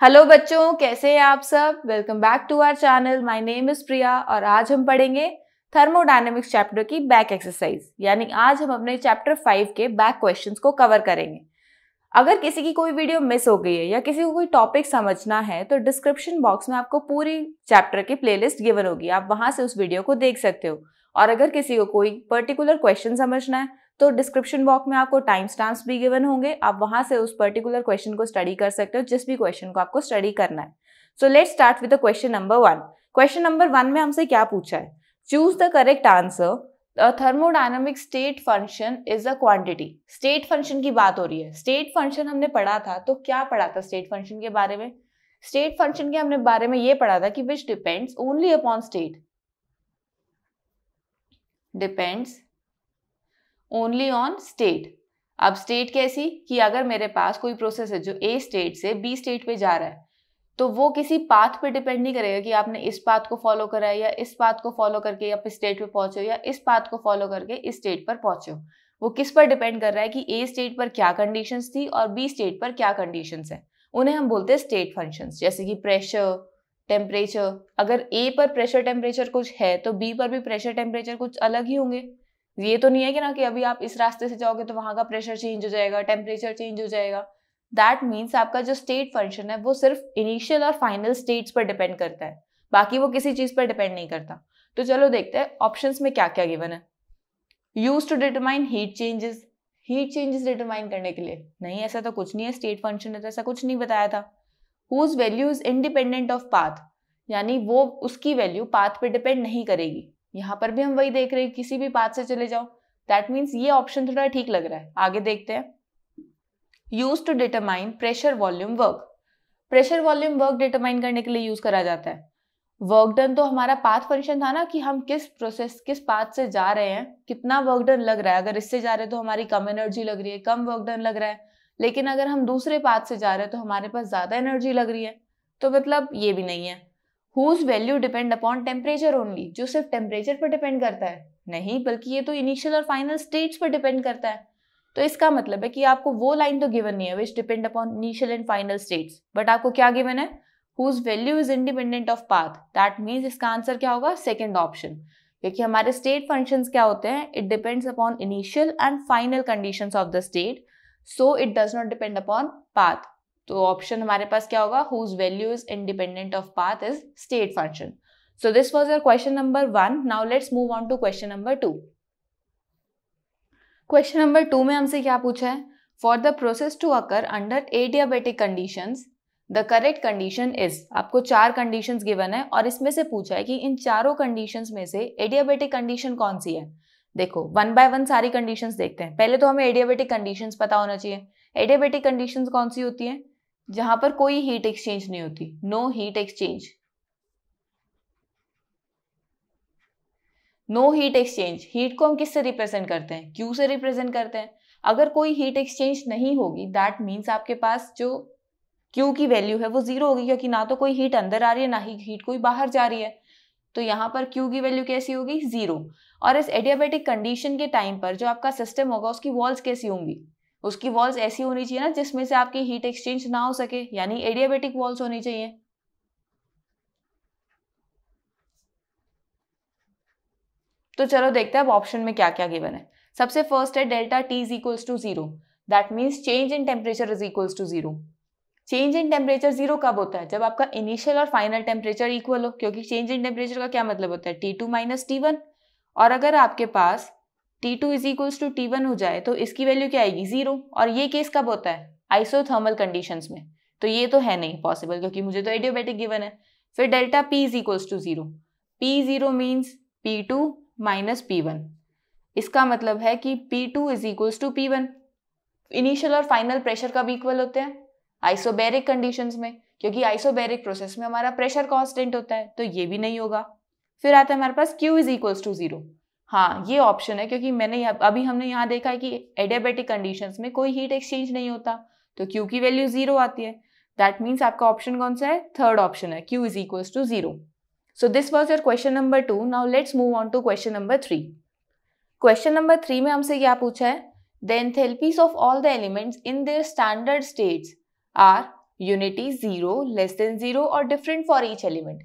Hello बच्चों, कैसे हैं आप सब? Welcome back to our channel my name is Priya और आज हम पढ़ेंगे थर्मोडायनेमिक्स चैप्टर की बैक एक्सरसाइज यानी आज हम अपने चैप्टर फाइव के बैक क्वेश्चंस को कवर करेंगे। अगर किसी की कोई वीडियो मिस हो गई है या किसी को कोई टॉपिक समझना है तो डिस्क्रिप्शन बॉक्स में आपको पूरी चैप्टर की प्लेलिस्ट गिवन होगी। आप वहाँ से उस वीडियो को देख सकते हो। और अगर किसी को कोई पर्टिकुलर क्वेश्चन समझना है तो डिस्क्रिप्शन बॉक्स में आपको टाइम स्टाम्प्स भी गिवन होंगे। आप वहाँ से उस पर्टिकुलर क्वेश्चन को स्टडी कर सकते हो, जिस भी क्वेश्चन को आपको स्टडी करना है। So let start with question number one question number one में हमसे क्या पूछा है? Choose the correct answer thermodynamic state function is a quantity state function की बात हो रही है। स्टेट फ़ंक्शन हमने पढ़ा था तो क्या पढ़ा था स्टेट फ़ंक्शन के बारे में? स्टेट फ़ंक्शन के हमने बारे में ये पढ़ा था कि which depends only upon state depends only on state. अब स्टेट कैसी? कि अगर मेरे पास कोई प्रोसेस है जो ए स्टेट से बी स्टेट पे जा रहा है तो वो किसी पाथ पे डिपेंड नहीं करेगा कि आपने इस पाथ को फॉलो करा है या इस पाथ को फॉलो करके आप स्टेट पे पहुँचे या इस पाथ को फॉलो करके इस स्टेट पर पहुँचे वो किस पर डिपेंड कर रहा है कि ए स्टेट पर क्या कंडीशंस थी और बी स्टेट पर क्या कंडीशंस है? उन्हें हम बोलते हैं स्टेट फ़ंक्शंस जैसे कि प्रेशर टेम्परेचर अगर ए पर प्रेशर टेम्परेचर कुछ है तो बी पर भी प्रेशर टेम्परेचर कुछ अलग ही होंगे। ये तो नहीं है कि ना कि अभी आप इस रास्ते से जाओगे तो वहाँ का प्रेशर चेंज हो जाएगा टेम्परेचर चेंज हो जाएगा। दैट मीन्स आपका जो स्टेट फ़ंक्शन है, वो सिर्फ़ इनिशियल और फाइनल स्टेट्स पर डिपेंड करता है। बाकी वो किसी चीज़ पर डिपेंड नहीं करता। तो चलो देखते हैं ऑप्शन में क्या क्या गिवन है। Use to determine heat changes heat changes determine करने के लिए। नहीं, ऐसा तो कुछ नहीं है स्टेट फ़ंक्शन है तो ऐसा कुछ नहीं बताया था। Whose value is independent of path यानी वो उसकी वैल्यू पाथ पे डिपेंड नहीं करेगी। यहाँ पर भी हम वही देख रहे हैं, किसी भी पाथ से चले जाओ। दैट मीन्स ये ऑप्शन थोड़ा ठीक लग रहा है। आगे देखते हैं। Use to determine pressure volume work pressure volume work determine करने के लिए यूज़ करा जाता है। वर्क डन तो हमारा पाथ फ़ंक्शन था ना कि हम किस प्रोसेस किस पाथ से जा रहे हैं, कितना वर्क डन लग रहा है। अगर इससे जा रहे हैं तो हमारी कम एनर्जी लग रही है, कम वर्क डन लग रहा है। लेकिन अगर हम दूसरे पाथ से जा रहे हैं तो हमारे पास ज़्यादा एनर्जी लग रही है तो मतलब ये भी नहीं है। Whose value depend upon temperature only जो सिर्फ़ टेम्परेचर पर डिपेंड करता है। नहीं, बल्कि ये तो इनिशियल और फाइनल स्टेट्स पर डिपेंड करता है। तो इसका मतलब है कि आपको वो लाइन तो गिवन नहीं है which depend upon initial and final states but आपको क्या गिवन है? Whose value is independent of path that means इसका आंसर क्या होगा? सेकेंड ऑप्शन क्योंकि हमारे स्टेट फ़ंक्शन क्या होते हैं? It depends upon initial and final condition of the state so it does not depend upon path तो ऑप्शन हमारे पास क्या होगा? Whose value is independent of path is state function so this was your question number one now let's move on to question number two question number two में हमसे क्या पूछा है? For the process to occur under adiabatic condition the correct condition is आपको चार condition given है और इसमें से पूछा है कि इन चारों कंडीशन में से एडियाबेटिक कंडीशन कौन सी है? देखो वन बाय वन सारी कंडीशंस देखते हैं। पहले तो हमें एडियाबेटिक कंडीशंस पता होना चाहिए। एडियाबेटिक कंडीशंस कौन सी होती है? जहाँ पर कोई हीट एक्सचेंज नहीं होती no heat exchange no heat exchange heat को हम किससे रिप्रेजेंट करते हैं? क्यू से रिप्रेजेंट करते हैं. अगर कोई हीट एक्सचेंज नहीं होगी दैट मीन्स आपके पास जो क्यू की वैल्यू है वो ज़ीरो होगी, क्योंकि ना तो कोई हीट अंदर आ रही है, ना ही हीट कोई बाहर जा रही है. तो यहाँ पर क्यू की वैल्यू कैसी होगी? ज़ीरो और इस एडियाबेटिक कंडीशन के टाइम पर जो आपका सिस्टम होगा, उसकी वॉल्स कैसी होंगी? उसकी वॉल्स ऐसी होनी चाहिए ना जिसमें से आपकी हीट एक्सचेंज ना हो सके, यानी एडियाबेटिक वॉल्स होनी चाहिए। तो चलो देखते हैं अब ऑप्शन में क्या क्या गिवन है। सबसे फ़र्स्ट है delta T is equals to zero that means change in temperature is equals to zero change in temperature zero कब होता है? जब आपका इनिशियल और फाइनल टेम्परेचर इक्वल हो, क्योंकि चेंज इन टेम्परेचर का क्या मतलब होता है? T two minus T one और अगर आपके पास T two is equals to T one हो जाए तो इसकी वैल्यू क्या आएगी? ज़ीरो और ये केस कब होता है? आइसोथर्मल कंडीशंस में। तो ये तो है नहीं पॉसिबल क्योंकि मुझे तो एडियोबेटिक गिवन है। फिर delta P is equals to zero P zero means P two minus P one इसका मतलब है कि P two is equals to P one initial और फाइनल प्रेशर कब इक्वल होते हैं? आइसोबेरिक कंडीशंस में। क्योंकि आइसोबेरिक प्रोसेस में हमारा प्रेशर कांस्टेंट होता है तो ये भी नहीं होगा। फिर आता है हमारे पास Q is equals to zero हाँ ये ऑप्शन है, क्योंकि मैंने अभी हमने यहाँ देखा है कि एडियाबेटिक कंडीशंस में कोई हीट एक्सचेंज नहीं होता तो क्यू की वैल्यू ज़ीरो आती है। दैट मीन्स आपका ऑप्शन कौन सा है? थर्ड ऑप्शन है Q is equals to zero so this was your question number two now let's move on to question number three question number three में हमसे क्या पूछा है? The enthalpies of all the elements in their standard states are unity zero less than zero और different for each element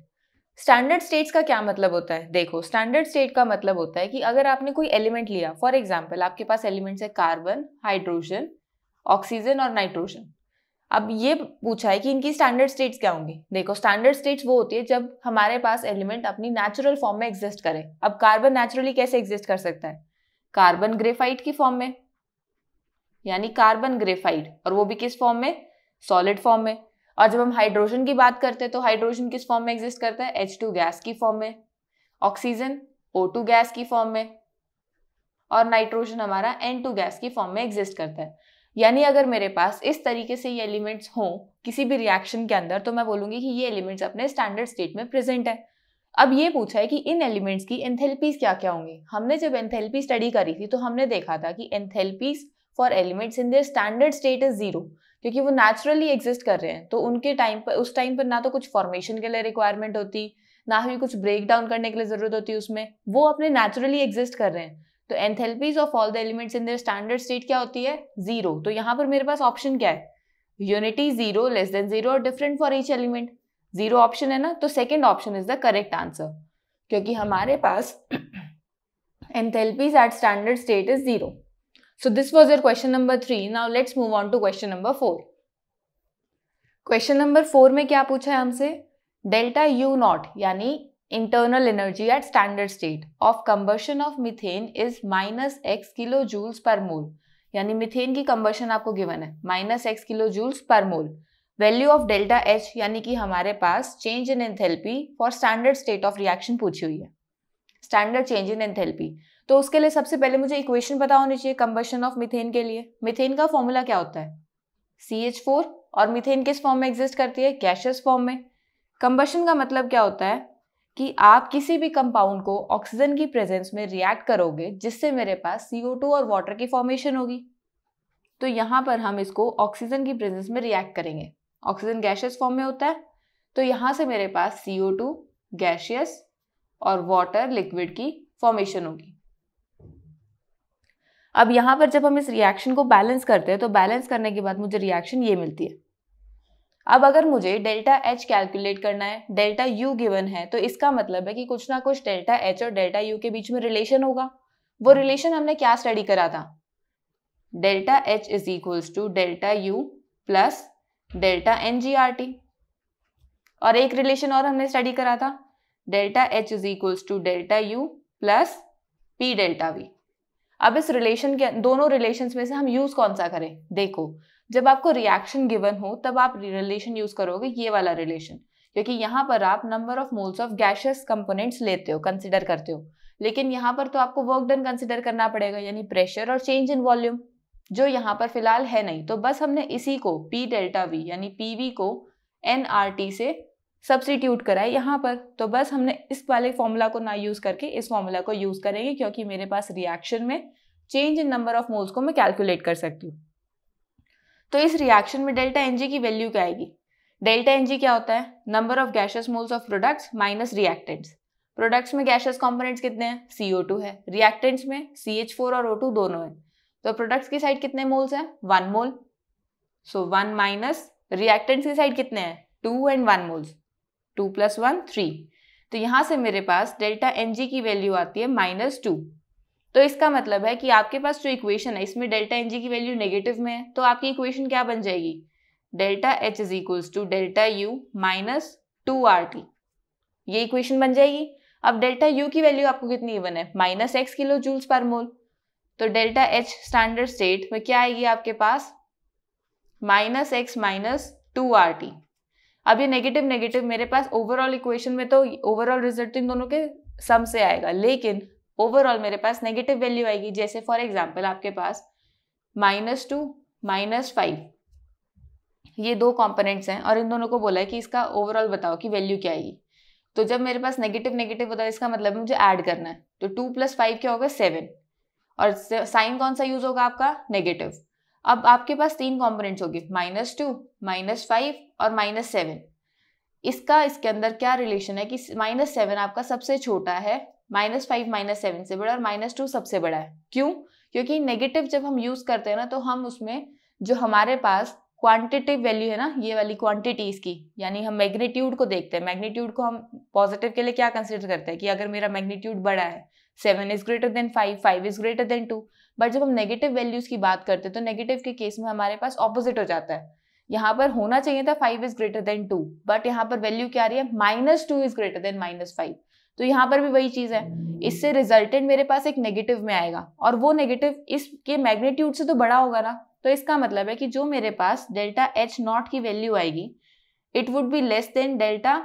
standard states का क्या मतलब होता है? देखो स्टैंडर्ड स्टेट का मतलब होता है कि अगर आपने कोई एलिमेंट लिया फॉर एग्ज़ाम्पल आपके पास एलिमेंट्स है कार्बन हाइड्रोजन ऑक्सीजन और नाइट्रोजन अब ये पूछा है कि इनकी स्टैंडर्ड स्टेट्स क्या होंगी? देखो स्टैंडर्ड स्टेट्स वो होती है जब हमारे पास एलिमेंट अपनी नेचुरल फॉर्म में एग्जिस्ट करे। अब कार्बन नेचुरली कैसे एग्जिस्ट कर सकता है? कार्बन ग्रेफाइट की फॉर्म में, यानी कार्बन ग्रेफाइट और वो भी किस फॉर्म में? सॉलिड फॉर्म में. और जब हम हाइड्रोजन की बात करते हैं तो हाइड्रोजन किस फॉर्म में एग्जिस्ट करता है? एच टू गैस की फॉर्म में। ऑक्सीजन ओ टू गैस की फॉर्म में। और नाइट्रोजन हमारा एन टू गैस की फॉर्म में एग्जिस्ट करता है। यानी अगर मेरे पास इस तरीके से ये एलिमेंट्स हों, किसी भी रिएक्शन के अंदर तो मैं बोलूँगी कि ये एलिमेंट्स अपने स्टैंडर्ड स्टेट में प्रेजेंट है। अब ये पूछा है कि इन एलिमेंट्स की एंथेल्पीज क्या क्या होंगी? हमने जब एंथेल्पी स्टडी करी थी तो हमने देखा था कि enthalpies for elements in their standard state is zero क्योंकि वो नेचुरली एग्जिस्ट कर रहे हैं। तो उनके टाइम पर, उस टाइम पर ना तो कुछ फॉर्मेशन के लिए रिक्वायरमेंट होती, ना ही कुछ ब्रेक डाउन करने के लिए ज़रूरत होती उसमें। वो अपने नेचुरली एग्जिस्ट कर रहे हैं। तो enthalpies of all the elements in their standard state क्या होती है? ज़ीरो तो यहाँ पर मेरे पास ऑप्शन क्या है? Unity zero less than zero और different for each element zero option है ना? तो second option is the correct answer क्योंकि हमारे पास enthalpies at standard state is zero So, this was your question number three. Now, let's move on to question number four. Question number four में क्या पूछा है हमसे? डेल्टा यू नॉट यानी internal energy at standard state of combustion of methane is minus X kilo joules per mole यानी methane की combustion आपको given है. Minus X kilo joules per mole value of delta H यानी कि हमारे पास change in enthalpy for standard state of reaction पूछी हुई है. स्टैंडर्ड चेंज इन एंथैल्पी तो उसके लिए सबसे पहले मुझे इक्वेशन पता होनी चाहिए कंबशन ऑफ़ मिथेन के लिए। मिथेन का फॉर्मूला क्या होता है? सी एच फोर और मिथेन किस फॉर्म में एग्जिस्ट करती है? गैशियस फॉर्म में। कंबशन का मतलब क्या होता है? कि आप किसी भी कंपाउंड को ऑक्सीजन की प्रेजेंस में रिएक्ट करोगे, जिससे मेरे पास टू और वाटर की फॉर्मेशन होगी। तो यहाँ पर हम इसको ऑक्सीजन की प्रेजेंस में रिएक्ट करेंगे। ऑक्सीजन गैशियस फॉर्म में होता है। तो यहाँ से मेरे पास सी गैशियस और वाटर लिक्विड की फॉर्मेशन होगी। अब यहाँ पर जब हम इस रिएक्शन को बैलेंस करते हैं तो बैलेंस करने के बाद मुझे रिएक्शन ये मिलती है। अब अगर मुझे डेल्टा एच कैलकुलेट करना है डेल्टा यू गिवन है तो इसका मतलब है कि कुछ ना कुछ डेल्टा एच और डेल्टा यू के बीच में रिलेशन होगा। वो रिलेशन हमने क्या स्टडी करा था? Delta H is equals to delta U plus delta N G R T और एक रिलेशन और हमने स्टडी करा था। Delta H is equals to delta U plus P delta V अब इस रिलेशन के दोनों रिलेशन में से हम यूज़ कौन सा करें? देखो, जब आपको रिएक्शन गिवन हो, तब आप रिलेशन यूज़ करोगे ये वाला रिलेशन क्योंकि यहाँ पर आप number of moles of gaseous components लेते हो कंसिडर करते हो। लेकिन यहाँ पर तो आपको वर्क डन कंसिडर करना पड़ेगा, यानी प्रेशर और चेंज इन वॉल्यूम जो यहाँ पर फ़िलहाल है नहीं। तो बस हमने इसी को पी डेल्टा वी यानी पी वी को एन आर टी से सब्सिट्यूट करा है यहाँ पर। तो बस हमने इस वाले फॉर्मूला को ना यूज़ करके इस फॉर्मूला को यूज़ करेंगे क्योंकि मेरे पास रिएक्शन में change in number of moles को मैं कैलकुलेट कर सकती हूँ। तो इस रिएक्शन में डेल्टा एनजी की वैल्यू क्या आएगी? डेल्टा एनजी क्या होता है? Number of gaseous moles of products minus reactants products में गैशियस कंपोनेंट्स कितने हैं? CO2 है। रिएक्टेंट्स में CH4 और O2 दोनों है। तो प्रोडक्ट्स की साइड कितने मोल्स हैं? One mole so one minus reactants की साइड कितने हैं? Two and one moles two plus one three. तो यहाँ से मेरे पास डेल्टा एन जी की वैल्यू आती है माइनस टू। तो इसका मतलब है कि आपके पास जो इक्वेशन है, इसमें डेल्टा एन जी की वैल्यू नेगेटिव में है तो आपकी इक्वेशन क्या बन जाएगी? Delta H is equals to delta U minus two R T. ये इक्वेशन बन जाएगी। अब डेल्टा यू की वैल्यू आपको कितनी गिवन है? Minus X kilo joules per mole. तो डेल्टा एच स्टैंडर्ड स्टेट में क्या आएगी आपके पास? Minus X minus two R T. अब ये नेगेटिव नेगेटिव मेरे पास ओवरऑल इक्वेशन में तो ओवरऑल रिज़ल्ट इन दोनों के सम से आएगा, लेकिन ओवरऑल मेरे पास नेगेटिव वैल्यू आएगी। जैसे फॉर एग्ज़ाम्पल आपके पास माइनस टू माइनस फाइव ये दो कंपोनेंट्स हैं और इन दोनों को बोला है कि इसका ओवरऑल बताओ कि वैल्यू क्या आएगी तो जब मेरे पास नेगेटिव नेगेटिव होता है इसका मतलब मुझे ऐड करना है। तो टू प्लस फाइव क्या होगा? सेवन और साइन कौन सा यूज़ होगा आपका? नेगेटिव अब आपके पास तीन कॉम्पोनेंट्स होंगे माइनस टू माइनस फाइव और माइनस सेवन इसका, इसके अंदर क्या रिलेशन है कि माइनस सेवन आपका सबसे छोटा है माइनस फाइव माइनस सेवन से बड़ा और माइनस टू सबसे बड़ा है. क्यों? क्योंकि नेगेटिव जब हम यूज़ करते हैं ना तो हम उसमें जो हमारे पास क्वांटिटिव वैल्यू है ना, ये वाली क्वांटिटीज की, यानी हम मैग्नीट्यूड को देखते हैं. मैग्नीट्यूड को हम पॉजिटिव के लिए क्या कंसिडर करते हैं कि अगर मेरा मैग्नीट्यूड बड़ा है seven is greater than five five is greater than two but जब हम नेगेटिव वैल्यूज़ की बात करते हैं तो नेगेटिव के केस में हमारे पास ऑपोजिट हो जाता है। यहाँ पर होना चाहिए था five is greater than two but यहाँ पर वैल्यू क्या आ रही है? Minus two is greater than minus five तो यहाँ पर भी वही चीज़ है। इससे रिजल्टेंट मेरे पास एक नेगेटिव में आएगा। और वो नेगेटिव इसके मैग्नीट्यूड से तो बड़ा होगा ना। तो इसका मतलब है कि जो मेरे पास डेल्टा एच नॉट की वैल्यू आएगी it would be less than delta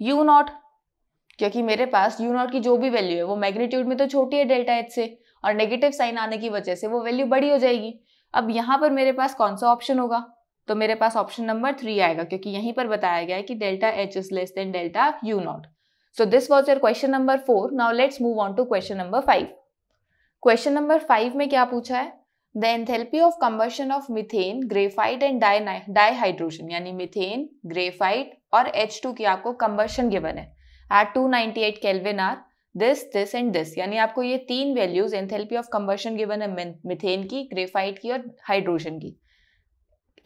U not क्योंकि मेरे पास यू नॉट की जो भी वैल्यू है, वो मैग्नीट्यूड में तो छोटी है डेल्टा एच से। और नेगेटिव साइन आने की वजह से वो वैल्यू बड़ी हो जाएगी। अब यहाँ पर मेरे पास कौन सा ऑप्शन होगा? तो मेरे पास ऑप्शन नंबर थ्री आएगा, क्योंकि यहीं पर बताया गया है कि delta H is less than delta U not so this was your question number four now let's move on to question number five question number five में क्या पूछा है? The enthalpy of combustion of methane graphite and dihydrogen यानी methane graphite और H two की आपको combustion given है। At 298 kelvin are this this and this यानी आपको ये तीन values enthalpy of combustion given है मिथेन की ग्रेफाइट की और हाइड्रोजन की।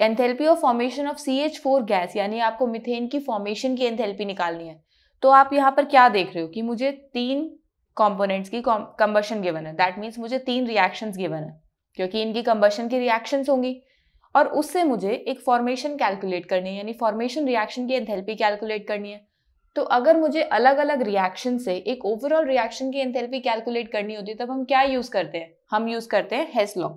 Enthalpy of formation of C H four gas यानी आपको मिथेन की फॉर्मेशन की एंथेल्पी निकालनी है। तो आप यहाँ पर क्या देख रहे हो कि मुझे तीन कंपोनेंट्स की कंबर्शन गिवन है। दैट मीन्स मुझे तीन रिएक्शंस गिवन है, क्योंकि इनकी कंबर्शन की रिएक्शंस होंगी। और उससे मुझे एक फॉर्मेशन कैलकुलेट करनी है, यानी फॉर्मेशन रिएक्शन की एंथेल्पी कैलकुलेट करनी है। तो अगर मुझे अलग अलग रिएक्शन से एक ओवरऑल रिएक्शन की एंथेल्पी कैलकुलेट करनी होती है, तब हम क्या यूज़ करते हैं? हम यूज़ करते हैं हेस लॉ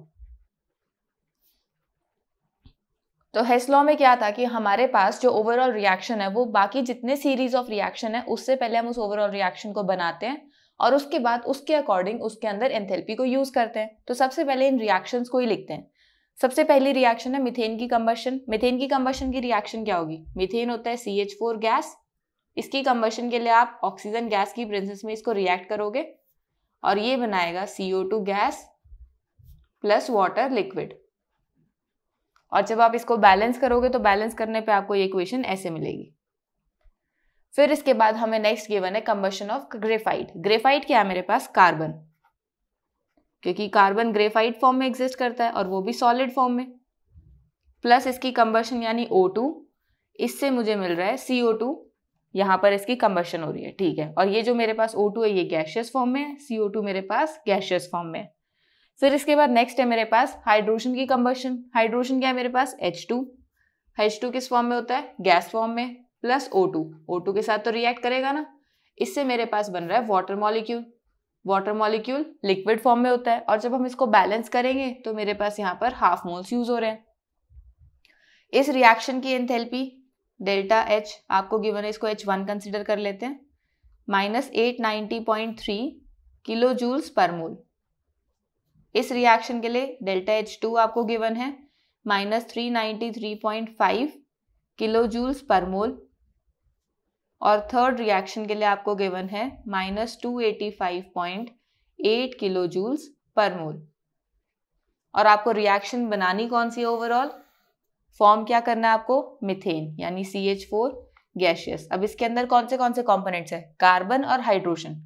तो हेस्लॉ में क्या था कि हमारे पास जो ओवरऑल रिएक्शन है, वो बाकी जितने सीरीज़ ऑफ़ रिएक्शन है, उससे पहले हम उस ओवरऑल रिएक्शन को बनाते हैं और उसके बाद उसके अकॉर्डिंग उसके अंदर एंथेल्पी को यूज़ करते हैं। तो सबसे पहले इन रिएक्शंस को ही लिखते हैं। सबसे पहली रिएक्शन है मिथेन की कंबशन मिथेन की कंबशन की रिएक्शन क्या होगी? मिथेन होता है सी एच फोर गैस इसकी कंबशन के लिए आप ऑक्सीजन गैस की प्रेजेंस में इसको रिएक्ट करोगे और ये बनाएगा CO two gas plus water liquid और जब आप इसको बैलेंस करोगे तो बैलेंस करने पे आपको ये इक्वेशन ऐसे मिलेगी। फिर इसके बाद हमें नेक्स्ट गिवन है कंबशन ऑफ़ ग्रेफाइट ग्रेफाइट क्या है मेरे पास? कार्बन क्योंकि कार्बन ग्रेफाइट फॉर्म में एग्जिस्ट करता है और वो भी सॉलिड फॉर्म में। प्लस इसकी कंबशन यानी O2 इससे मुझे मिल रहा है CO2 यहाँ पर इसकी कंबशन हो रही है, ठीक है? और ये जो मेरे पास O2 है, ये गैशियस फॉर्म में है CO2 मेरे पास गैशियस फॉर्म में फिर इसके बाद नेक्स्ट है मेरे पास हाइड्रोजन की कंबशन हाइड्रोजन क्या है मेरे पास? H2 H2 किस फॉर्म में होता है? गैस फॉर्म में प्लस O2 O2 के साथ तो रिएक्ट करेगा ना? इससे मेरे पास बन रहा है water molecule water molecule liquid form में होता है। और जब हम इसको बैलेंस करेंगे तो मेरे पास यहाँ पर हाफ़ मोल्स यूज़ हो रहे हैं। इस रिएक्शन की एंथैल्पी डेल्टा एच आपको गिवन है, इसको एच वन कंसिडर कर लेते हैं। Minus eight ninety point three kilo joules per mole इस रिएक्शन के लिए डेल्टा एच टू आपको गिवन है। Minus three ninety three point five kilo joules per mole और थर्ड रिएक्शन के लिए आपको गिवन है minus two eighty five point eight kilo joules per mole और आपको रिएक्शन बनानी कौन सी ओवरऑल फॉर्म क्या करना है आपको? मिथेन, यानी सी एच फोर गैशियस अब इसके अंदर कौन से कौन से कॉम्पोनेंट्स है? कार्बन और हाइड्रोजन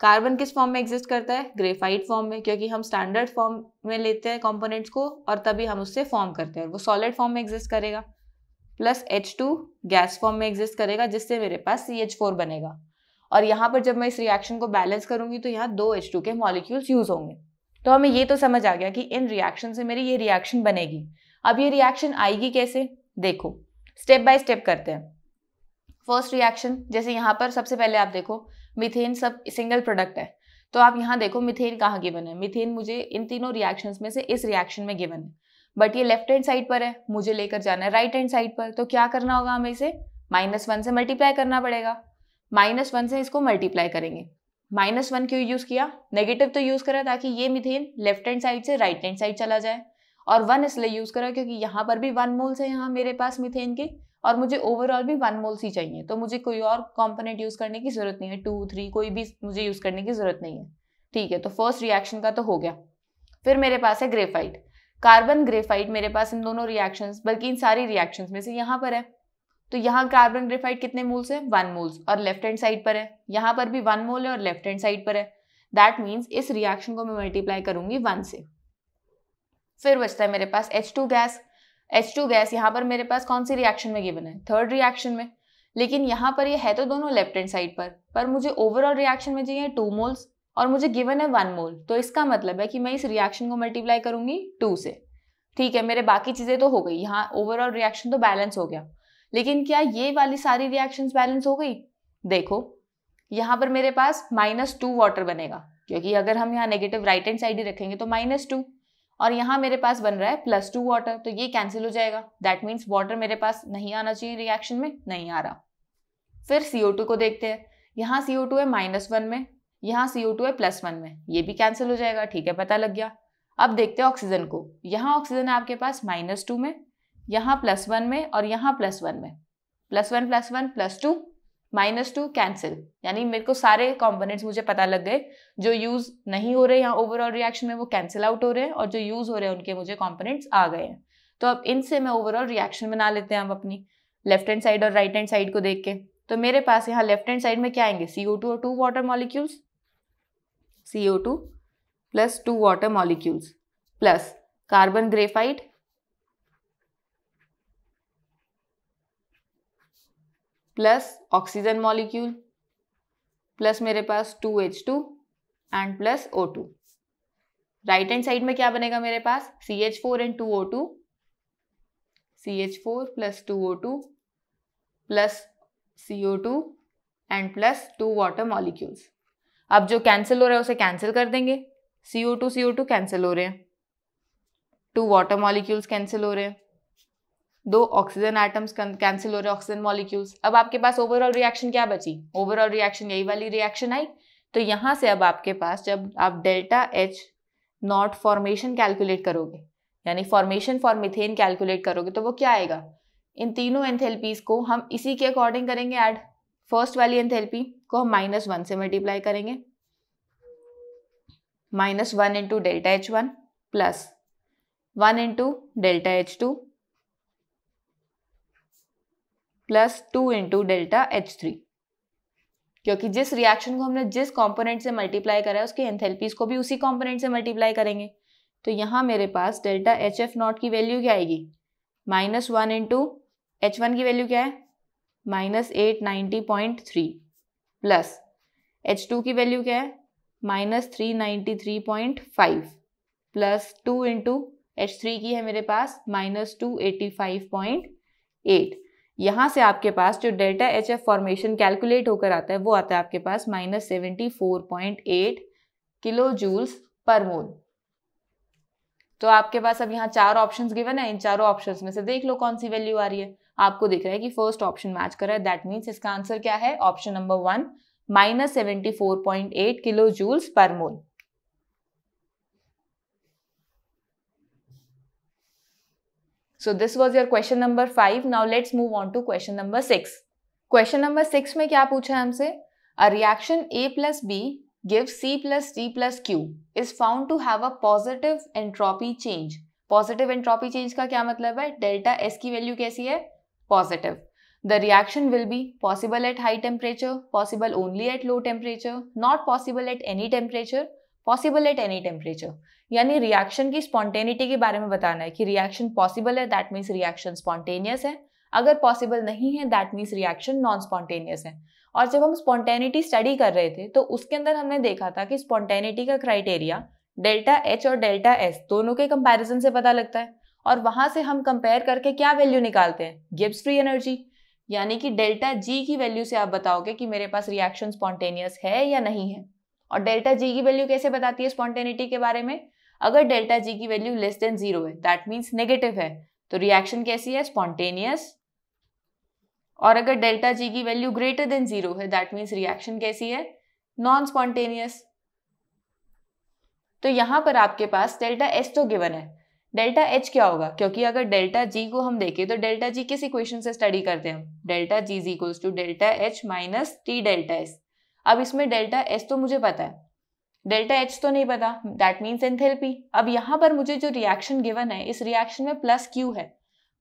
कार्बन किस फॉर्म में एग्जिस्ट करता है? ग्रेफाइट फॉर्म में, क्योंकि हम स्टैंडर्ड फॉर्म में लेते हैं कॉम्पोनेंट्स को, और तभी हम उससे फॉर्म करते हैं वो सॉलिड फॉर्म में एग्जिस्ट करेगा। Plus H two gas form में एग्जिस्ट करेगा, जिससे मेरे पास सी एच फोर बनेगा। और यहाँ पर जब मैं इस रिएक्शन को बैलेंस करूँगी तो यहाँ दो एच टू के मॉलिक्यूल्स यूज़ होंगे। तो हमें ये तो समझ आ गया कि इन रिएक्शन से मेरी ये रिएक्शन बनेगी। अब ये रिएक्शन आएगी कैसे? देखो स्टेप बाय स्टेप करते हैं। फ़र्स्ट रिएक्शन जैसे यहाँ पर सबसे पहले आप देखो मिथेन सब सिंगल प्रोडक्ट है। तो आप यहाँ देखो मिथेन कहाँ गिवन है? मिथेन मुझे इन तीनों रिएक्शंस में से इस रिएक्शन में गिवन है। बट ये लेफ़्ट हैंड साइड पर है, मुझे लेकर जाना है राइट हैंड साइड पर। तो क्या करना होगा हमें इसे? माइनस वन से मल्टीप्लाई करना पड़ेगा। माइनस वन से इसको मल्टीप्लाई करेंगे। माइनस वन क्यों यूज़ किया? नेगेटिव तो यूज़ करा ताकि ये मिथेन लेफ़्ट हैंड साइड से राइट हैंड साइड चला जाए। और वन इसलिए यूज़ करा क्योंकि यहाँ पर भी वन मोल्स है यहाँ मेरे पास मिथेन के और मुझे ओवरऑल भी वन मोल्स ही चाहिए। तो मुझे कोई और कॉम्पोनेंट यूज़ करने की ज़रूरत नहीं है। टू थ्री कोई भी मुझे यूज़ करने की ज़रूरत नहीं है। ठीक है तो फ़र्स्ट रिएक्शन का तो हो गया। फिर मेरे पास है ग्रेफाइट कार्बन ग्रेफाइट मेरे पास इन दोनों रिएक्शंस बल्कि इन सारी रिएक्शंस में से यहाँ पर है। तो यहाँ कार्बन ग्रेफाइट कितने मोल्स है? वन मोल्स और लेफ़्ट हैंड साइड पर है। यहाँ पर भी वन मोल है और लेफ़्ट हैंड साइड पर है। दैट मीन्स इस रिएक्शन को मैं मल्टीप्लाई करूँगी वन से। फिर बचता है मेरे पास H two gas H two gas यहाँ पर मेरे पास कौन सी रिएक्शन में गिवन है? थर्ड रिएक्शन में. लेकिन यहाँ पर ये यह है तो दोनों लेफ़्ट हैंड साइड पर. पर मुझे ओवरऑल रिएक्शन में चाहिए टू मोल्स और मुझे गिवन है वन मोल तो इसका मतलब है कि मैं इस रिएक्शन को मल्टीप्लाई करूँगी टू से. ठीक है, मेरे बाकी चीज़ें तो हो गई. यहाँ ओवरऑल रिएक्शन तो बैलेंस हो गया. लेकिन क्या ये वाली सारी रिएक्शंस बैलेंस हो गई? देखो, यहाँ पर मेरे पास माइनस टू वाटर बनेगा. क्योंकि अगर हम यहाँ नेगेटिव राइट हैंड साइड ही रखेंगे तो माइनस टू और यहाँ मेरे पास बन रहा है प्लस टू वाटर तो ये कैंसिल हो जाएगा। दैट मीन्स वाटर मेरे पास नहीं आना चाहिए रिएक्शन में, नहीं आ रहा। फिर CO2 को देखते हैं। यहाँ CO2 है माइनस वन में, यहाँ CO2 है प्लस वन में। ये भी कैंसिल हो जाएगा, ठीक है, पता लग गया। अब देखते हैं ऑक्सीजन को। यहाँ ऑक्सीजन है आपके पास माइनस टू में, यहाँ प्लस वन में और यहाँ प्लस वन में। Plus one plus one plus two minus two cancel. यानी मेरे को सारे कॉम्पोनेंट्स मुझे पता लग गए, जो यूज़ नहीं हो रहे यहाँ ओवरऑल रिएक्शन में, वो कैंसिल आउट हो रहे हैं और जो यूज़ हो रहे हैं, उनके मुझे कॉम्पोनेंट्स आ गए हैं। तो अब इनसे मैं ओवरऑल रिएक्शन बना लेते हैं हम अपनी लेफ़्ट हैंड साइड और राइट हैंड साइड को देख के। तो मेरे पास यहाँ लेफ़्ट हैंड साइड में क्या आएँगे? सी और two water molecules C O two plus two water molecules plus carbon graphite plus oxygen molecule, plus मेरे पास two H two and plus O two right hand side में क्या बनेगा मेरे पास? C H four and two O two C H four plus two O two plus C O two and plus two water molecules अब जो cancel हो रहा है, उसे कैंसिल कर देंगे। C O two C O two cancel हो रहे हैं। टू वाटर मॉलिक्यूल्स कैंसिल हो रहे हैं। दो ऑक्सीजन एटम्स कैंसिल हो रहे ऑक्सीजन मॉलिक्यूल्स अब आपके पास ओवरऑल रिएक्शन क्या बची? ओवरऑल रिएक्शन यही वाली रिएक्शन आई। तो यहाँ से अब आपके पास जब आप delta H naught formation calculate करोगे, यानी फॉर्मेशन फॉर मिथेन कैलकुलेट करोगे तो वो क्या आएगा? इन तीनों एंथेल्पीज को हम इसी के अकॉर्डिंग करेंगे ऐड फ़र्स्ट वाली एंथेल्पी को हम माइनस वन से मल्टीप्लाई करेंगे। Minus one into delta H one plus one into delta H two plus two into delta H three. क्योंकि जिस रिएक्शन को हमने जिस कंपोनेंट से मल्टीप्लाई करा है, उसके एंथेल्पीज को भी उसी कंपोनेंट से मल्टीप्लाई करेंगे। तो यहाँ मेरे पास डेल्टा एच एफ़ नॉट की वैल्यू क्या आएगी? Minus one into H one की वैल्यू क्या है? Minus eight ninety point three. Plus H two की वैल्यू क्या है? Minus three ninety three point five. Plus two into H three की है मेरे पास minus two eighty five point eight. यहाँ से आपके पास जो delta H F formation calculate होकर आता है, वो आता है आपके पास minus seventy four point eight kilo joules per mole तो आपके पास अब यहाँ चार ऑप्शंस गिवन है, इन चारों ऑप्शंस में से देख लो कौन सी वैल्यू आ रही है। आपको दिख रहा है कि फ़र्स्ट ऑप्शन मैच कर रहा है दैट मीन्स इसका आंसर क्या है? Option number one minus seventy four point eight kilo joules per mole so this was your question number five now let's move on to question number six question number six में क्या पूछा है हमसे? A reaction A plus B give C plus D plus Q is found to have a positive entropy change positive entropy change का क्या मतलब है? Delta S की वैल्यू कैसी है? Positive the reaction will be possible at high temperature possible only at low temperature not possible at any temperature possible at any temperature. यानी reaction की spontaneity के बारे में बताना है कि रिएक्शन पॉसिबल है दैट मीन्स रिएक्शन स्पॉन्टेनियस है। अगर पॉसिबल नहीं है that means reaction non spontaneous है। और जब हम स्पॉन्टेनिटी स्टडी कर रहे थे तो उसके अंदर हमने देखा था कि स्पॉन्टेनिटी का क्राइटेरिया डेल्टा एच और डेल्टा एस दोनों के कंपैरिजन से पता लगता है। और वहाँ से हम कंपेयर करके क्या वैल्यू निकालते हैं? गिब्स फ्री एनर्जी यानी कि डेल्टा जी की वैल्यू से आप बताओगे कि मेरे पास रिएक्शन स्पॉन्टेनियस है या नहीं है। और डेल्टा जी की वैल्यू कैसे बताती है स्पॉन्टेनिटी के बारे में? अगर डेल्टा जी की वैल्यू लेस देन ज़ीरो है दैट मीन्स नेगेटिव है तो रिएक्शन कैसी है? स्पॉन्टेनियस। और अगर डेल्टा जी की वैल्यू ग्रेटर देन ज़ीरो है दैट मीन्स रिएक्शन कैसी है? नॉन स्पॉन्टेनियस तो यहाँ पर आपके पास डेल्टा एच तो गिवन है। डेल्टा एच क्या होगा? क्योंकि अगर डेल्टा जी को हम देखें तो डेल्टा जी किस इक्वेशन से स्टडी करते हैं हम? Delta G is equals to delta H minus T delta S अब इसमें डेल्टा एस तो मुझे पता है। डेल्टा एच तो नहीं पता। दैट मीन्स एंथेल्पी अब यहाँ पर मुझे जो रिएक्शन गिवन है, इस रिएक्शन में प्लस क्यू है।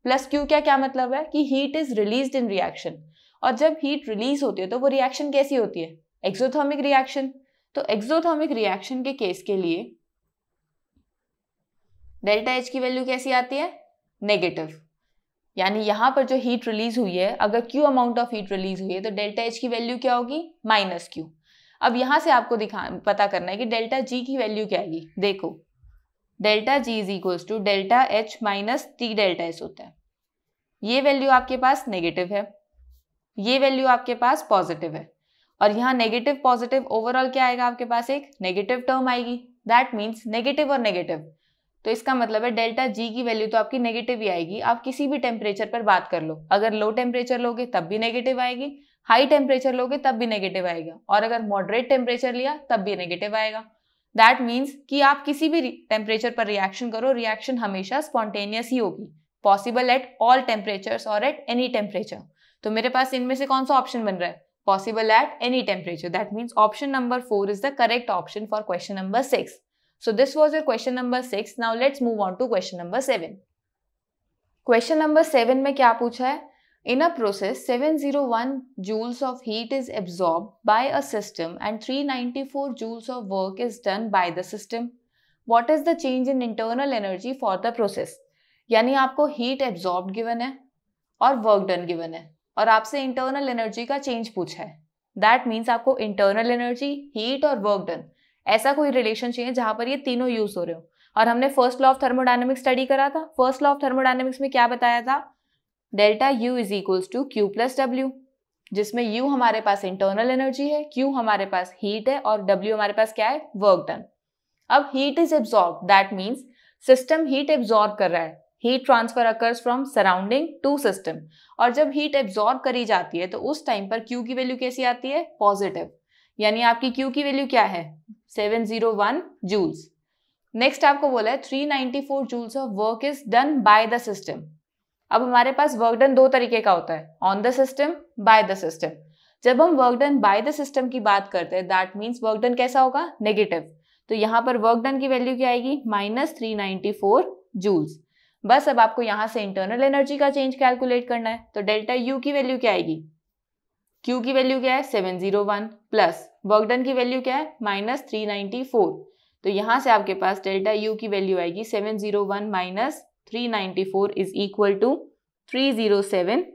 प्लस क्यू क्या क्या मतलब है? कि heat is release in reaction और जब हीट रिलीज़ होती है तो वो रिएक्शन कैसी होती है? एक्सोथर्मिक रिएक्शन तो एक्सोथर्मिक रिएक्शन के केस के लिए डेल्टा एच की वैल्यू कैसी आती है? नेगेटिव यानी यहाँ पर जो हीट रिलीज़ हुई है, अगर Q amount of heat release हुई है तो डेल्टा एच की वैल्यू क्या होगी? माइनस क्यू अब यहाँ से आपको दिखा, पता करना है कि डेल्टा जी की वैल्यू क्या आएगी देखो delta G is equals to delta H minus T delta S होता है। ये वैल्यू आपके पास नेगेटिव है। ये वैल्यू आपके पास पॉजिटिव है। और यहाँ नेगेटिव पॉजिटिव ओवरऑल क्या आएगा आपके पास एक? नेगेटिव टर्म आएगी। दैट मीन्स नेगेटिव और नेगेटिव तो इसका मतलब है डेल्टा जी की वैल्यू तो आपकी नेगेटिव ही आएगी। आप किसी भी टेम्परेचर पर बात कर लो। अगर लो टेम्परेचर लोगे, तब भी नेगेटिव आएगी। हाई टेम्परेचर लोगे, तब भी नेगेटिव आएगा। और अगर मॉडरेट टेम्परेचर लिया, तब भी नेगेटिव आएगा। दैट मीन्स कि आप किसी भी टेम्परेचर पर रिएक्शन करो रिएक्शन हमेशा स्पॉन्टेनियस ही होगी। पॉसिबल एट ऑल टेम्परेचर और एट एनी टेम्परेचर तो मेरे पास इनमें से कौन सा ऑप्शन बन रहा है? Possible at any temperature that means option number four is the correct option for question number six So this was your question number six. Now let's move on to question number seven. Question number seven में क्या पूछा है In a process, 701 joules of heat is absorbed by a system and 394 joules of work is done by the system. What is the change in internal energy for the process? यानी आपको heat absorb given है और work done given है और आपसे internal energy का change पूछा है दैट मीन्स आपको इंटरनल एनर्जी हीट और वर्क डन ऐसा कोई रिलेशन चाहिए जहाँ पर ये तीनों यूज़ हो रहे हो। और हमने first law of thermodynamics study करा था। फ़र्स्ट लॉ ऑफ़ थर्मोडाइनमिक्स में क्या बताया था? Delta U is equals to Q plus W जिसमें यू हमारे पास इंटरनल एनर्जी है क्यू हमारे पास हीट है और डब्ल्यू हमारे पास क्या है? वर्क डन अब heat is absorb that means system heat absorb कर रहा है। Heat transfer occurs from surrounding to system और जब हीट एब्जॉर्ब करी जाती है तो उस टाइम पर क्यू की वैल्यू कैसी आती है? पॉजिटिव यानी आपकी क्यू की वैल्यू क्या है? 701 जूल्स नेक्स्ट आपको बोला है 394 joules of work is done by the system अब हमारे पास वर्क डन दो तरीके का होता है on the system by the system जब हम work done by the system की बात करते हैं दैट मीन्स वर्क डन कैसा होगा? नेगेटिव तो यहाँ पर वर्क डन की वैल्यू क्या आएगी? Minus three ninety four joules बस अब आपको यहाँ से इंटरनल एनर्जी का चेंज कैलकुलेट करना है तो डेल्टा यू की वैल्यू क्या आएगी? क्यू की वैल्यू क्या है? Seven zero one plus work done की वैल्यू क्या है? माइनस थ्री नाइनटी फोर तो यहाँ से आपके पास डेल्टा यू की वैल्यू आएगी। Seven zero one minus three ninety four is equal to three zero seven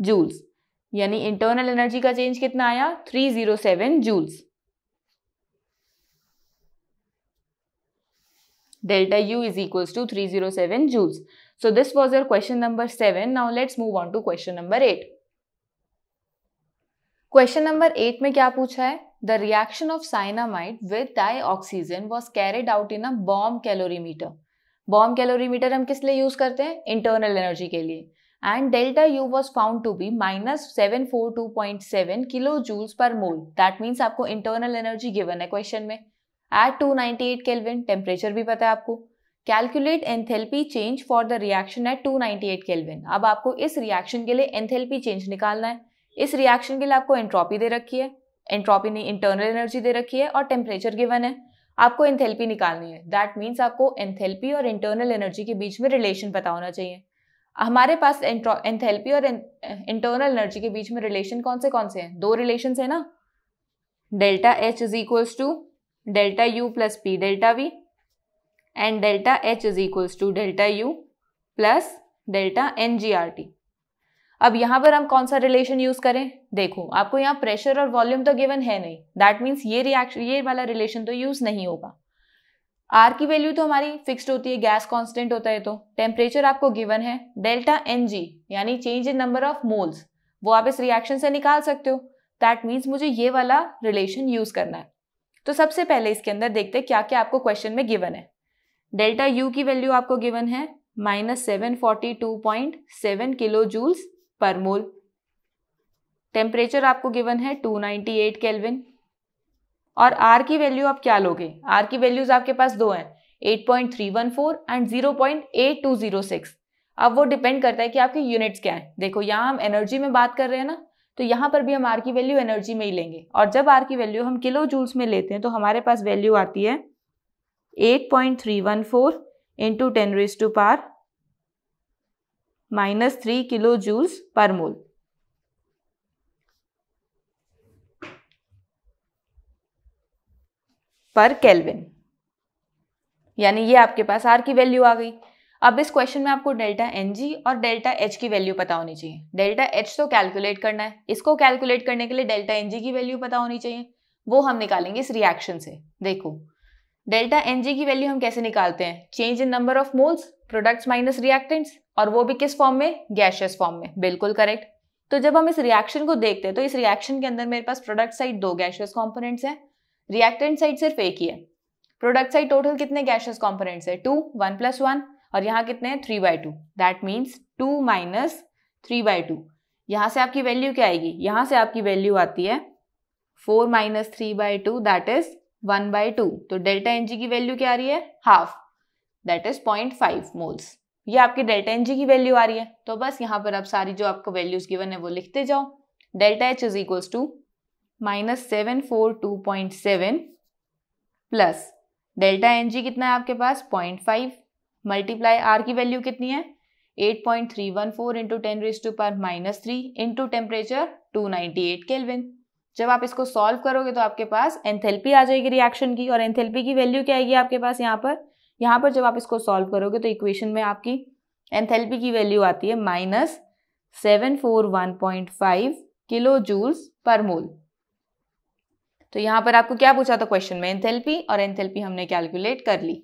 joules यानी इंटरनल एनर्जी का चेंज कितना आया? Three zero seven joules delta u is equals to 307 joules. So this was your question number 7. Now let's move on to question number 8. Question number eight में क्या पूछा है? The reaction of cyanamide with dioxygen was carried out in a bomb calorimeter bomb calorimeter हम किस लिए use करते हैं? Internal energy के लिए. And delta U was found to be minus seven four two point seven kilo joules per mole that means आपको internal energy given है question में. At two ninety eight kelvin temperature भी पता है आपको. Calculate enthalpy change for the reaction at two ninety eight kelvin अब आपको इस रिएक्शन के लिए एंथेल्पी चेंज निकालना है. इस रिएक्शन के लिए आपको एंट्रॉपी दे रखी है। एंट्रोपी नहीं इंटरनल एनर्जी दे रखी है और टेम्परेचर गिवन है। आपको एंथेल्पी निकालनी है। दैट मीन्स आपको एंथेल्पी और इंटरनल एनर्जी के बीच में रिलेशन पता होना चाहिए। हमारे पास एंथेल्पी और इंटरनल एनर्जी के बीच में रिलेशन कौन से कौन से हैं? दो रिलेशन है ना। Delta H is equals to delta U plus P delta V and delta H is equals to delta U plus delta N G R T अब यहाँ पर हम कौन सा रिलेशन यूज़ करें? देखो, आपको यहाँ प्रेशर और वॉल्यूम तो गिवन है नहीं। दैट मीन्स ये रिएक्शन ये वाला रिलेशन तो यूज़ नहीं होगा। आर की वैल्यू तो हमारी फिक्स्ड होती है गैस कांस्टेंट होता है तो। टेम्परेचर आपको गिवन है। डेल्टा एन जी यानी change in number of moles वो आप इस रिएक्शन से निकाल सकते हो। दैट मीन्स मुझे ये वाला रिलेशन यूज़ करना है। तो सबसे पहले इसके अंदर देखते हैं क्या क्या आपको क्वेश्चन में गिवन है। डेल्टा यू की वैल्यू आपको गिवन है minus seven forty two point seven kilo joules per mole. Temperature आपको गिवन है 298 केल्विन। और आर की वैल्यू आप क्या लोगे? आर की वैल्यूज़ आपके पास दो हैं 8.314 एंड 0.8206 अब वो डिपेंड करता है कि आपकी यूनिट्स क्या है। देखो, यहाँ हम एनर्जी में बात कर रहे हैं ना तो यहाँ पर भी हम आर की वैल्यू एनर्जी में ही लेंगे। और जब आर की वैल्यू हम किलो जूल्स में लेते हैं तो हमारे पास वैल्यू आती है 8.314 point three one four into ten raise to power minus three kilo joules per mole. पर केल्विन। यानी ये आपके पास आर की वैल्यू आ गई। अब इस क्वेश्चन में आपको डेल्टा एन जी और डेल्टा एच की वैल्यू पता होनी चाहिए। डेल्टा एच तो कैलकुलेट करना है। इसको कैलकुलेट करने के लिए डेल्टा एन जी की वैल्यू पता होनी चाहिए। वो हम निकालेंगे इस रिएक्शन से। देखो डेल्टा एन जी की वैल्यू हम कैसे निकालते हैं? Change in number of moles products minus reactants और वो भी किस फॉर्म में? गैशियस फॉर्म में। बिल्कुल करेक्ट तो जब हम इस रिएक्शन को देखते हैं तो इस रिएक्शन के अंदर मेरे पास प्रोडक्ट साइड दो गैशियस कॉम्पोनेंट्स हैं। रिएक्टेंट साइड सिर्फ़ एक ही है। प्रोडक्ट साइड टोटल कितने गैशियस कॉम्पोनेंट्स है? टू वन प्लस वन और यहाँ कितने हैं? Three by two that means two minus three by two यहाँ से आपकी वैल्यू क्या आएगी? यहाँ से आपकी वैल्यू आती है four minus three by two that is one by two तो डेल्टा एन की वैल्यू क्या आ रही है? Half that is point five moles ये आपकी डेल्टा एनजी की वैल्यू आ रही है। तो बस यहाँ पर आप सारी जो आपको वैल्यूज़ गिवन है वो लिखते जाओ। Delta H is equals to minus seven four two point seven plus delta n g कितना है आपके पास? Point five. मल्टीप्लाई आर की वैल्यू कितनी है? Eight point three one four into ten raise to power minus three into temperature two ninety eight kelvin. जब आप इसको solve करोगे तो आपके पास एंथेल्पी आ जाएगी रिएक्शन की। और एंथेल्पी की वैल्यू क्या आएगी आपके पास यहाँ पर? यहाँ पर जब आप इसको सॉल्व करोगे तो इक्वेशन में आपकी एंथेल्पी की वैल्यू आती है minus seven four one point five kilo joules per mole तो यहाँ पर आपको क्या पूछा था क्वेश्चन में एंथेल्पी और एंथेल्पी हमने कैलकुलेट कर ली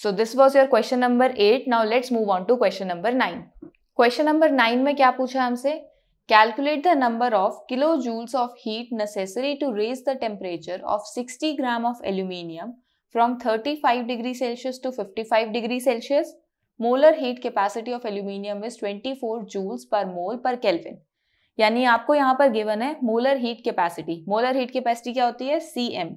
so this was your question number 8. Now let's move on to question number 9. Question number 9 में क्या पूछा हमसे Calculate the number of kilojoules of heat necessary to raise the temperature of 60 gram of aluminium from 35 degree Celsius to 55 degree Celsius. Molar heat capacity of aluminium is 24 joules per mole per Kelvin. यानी आपको यहाँ पर given है molar heat capacity molar heat capacity क्या होती है C M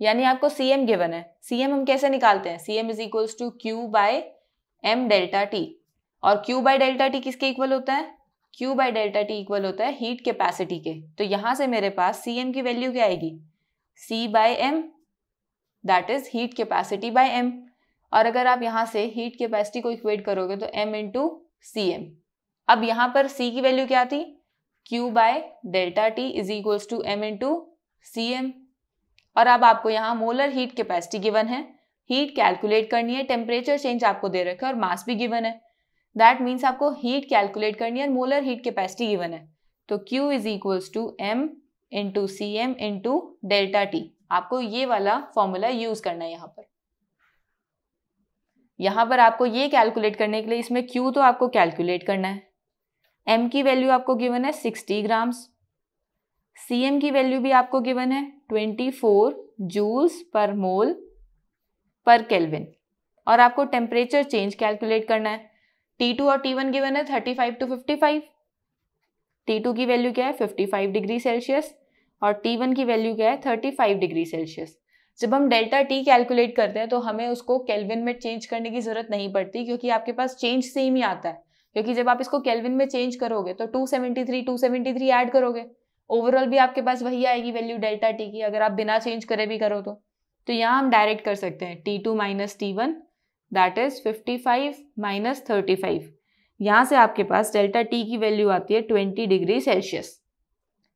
यानी आपको सी एम गिवन है सी एम हम कैसे निकालते हैं C M is equals to Q by M delta T और क्यू बाय डेल्टा टी किसके इक्वल होता है Q by delta T equal होता है हीट कैपेसिटी के। तो यहाँ से मेरे पास सी एम की वैल्यू क्या आएगी? C by M that is heat capacity by M और अगर आप यहाँ से हीट कैपेसिटी को इक्वेट करोगे तो एम इंटू सी एम अब यहाँ पर सी की वैल्यू क्या थी Q by delta T is equals to M into C M और अब आपको यहाँ मोलर हीट कैपेसिटी गिवन है। हीट कैलकुलेट करनी है टेम्परेचर चेंज आपको दे रखा है और मास भी गिवन है। दैट मीन्स आपको हीट कैलकुलेट करनी है मोलर हीट कैपेसिटी गिवन है। तो Q is equals to M into C M into delta T आपको ये वाला फॉर्मूला यूज़ करना है यहाँ पर। यहाँ पर आपको ये कैलकुलेट करने के लिए इसमें Q तो आपको कैलकुलेट करना है। M की वैल्यू आपको गिवन है 60 ग्राम्स सी एम की वैल्यू भी आपको गिवन है ट्वेंटी फोर जूल्स पर मोल पर केल्विन और आपको टेम्परेचर चेंज कैलकुलेट करना है। टी टू और टी वन गिवन है thirty five to fifty five T two की वैल्यू क्या है? फिफ्टी फाइव डिग्री सेल्सियस और टी वन की वैल्यू क्या है? थर्टी फाइव डिग्री सेल्सियस जब हम डेल्टा टी कैलकुलेट करते हैं तो हमें उसको केल्विन में चेंज करने की ज़रूरत नहीं पड़ती क्योंकि आपके पास चेंज सेम ही आता है। क्योंकि जब आप इसको केल्विन में चेंज करोगे तो two seventy three two seventy three add करोगे। ओवरऑल भी आपके पास वही आएगी वैल्यू डेल्टा टी की, अगर आप बिना चेंज करे भी करो तो। तो यहाँ हम डायरेक्ट कर सकते हैं T two minus T one that is fifty five minus thirty यहाँ से आपके पास डेल्टा टी की वैल्यू आती है ट्वेंटी डिग्री सेल्सियस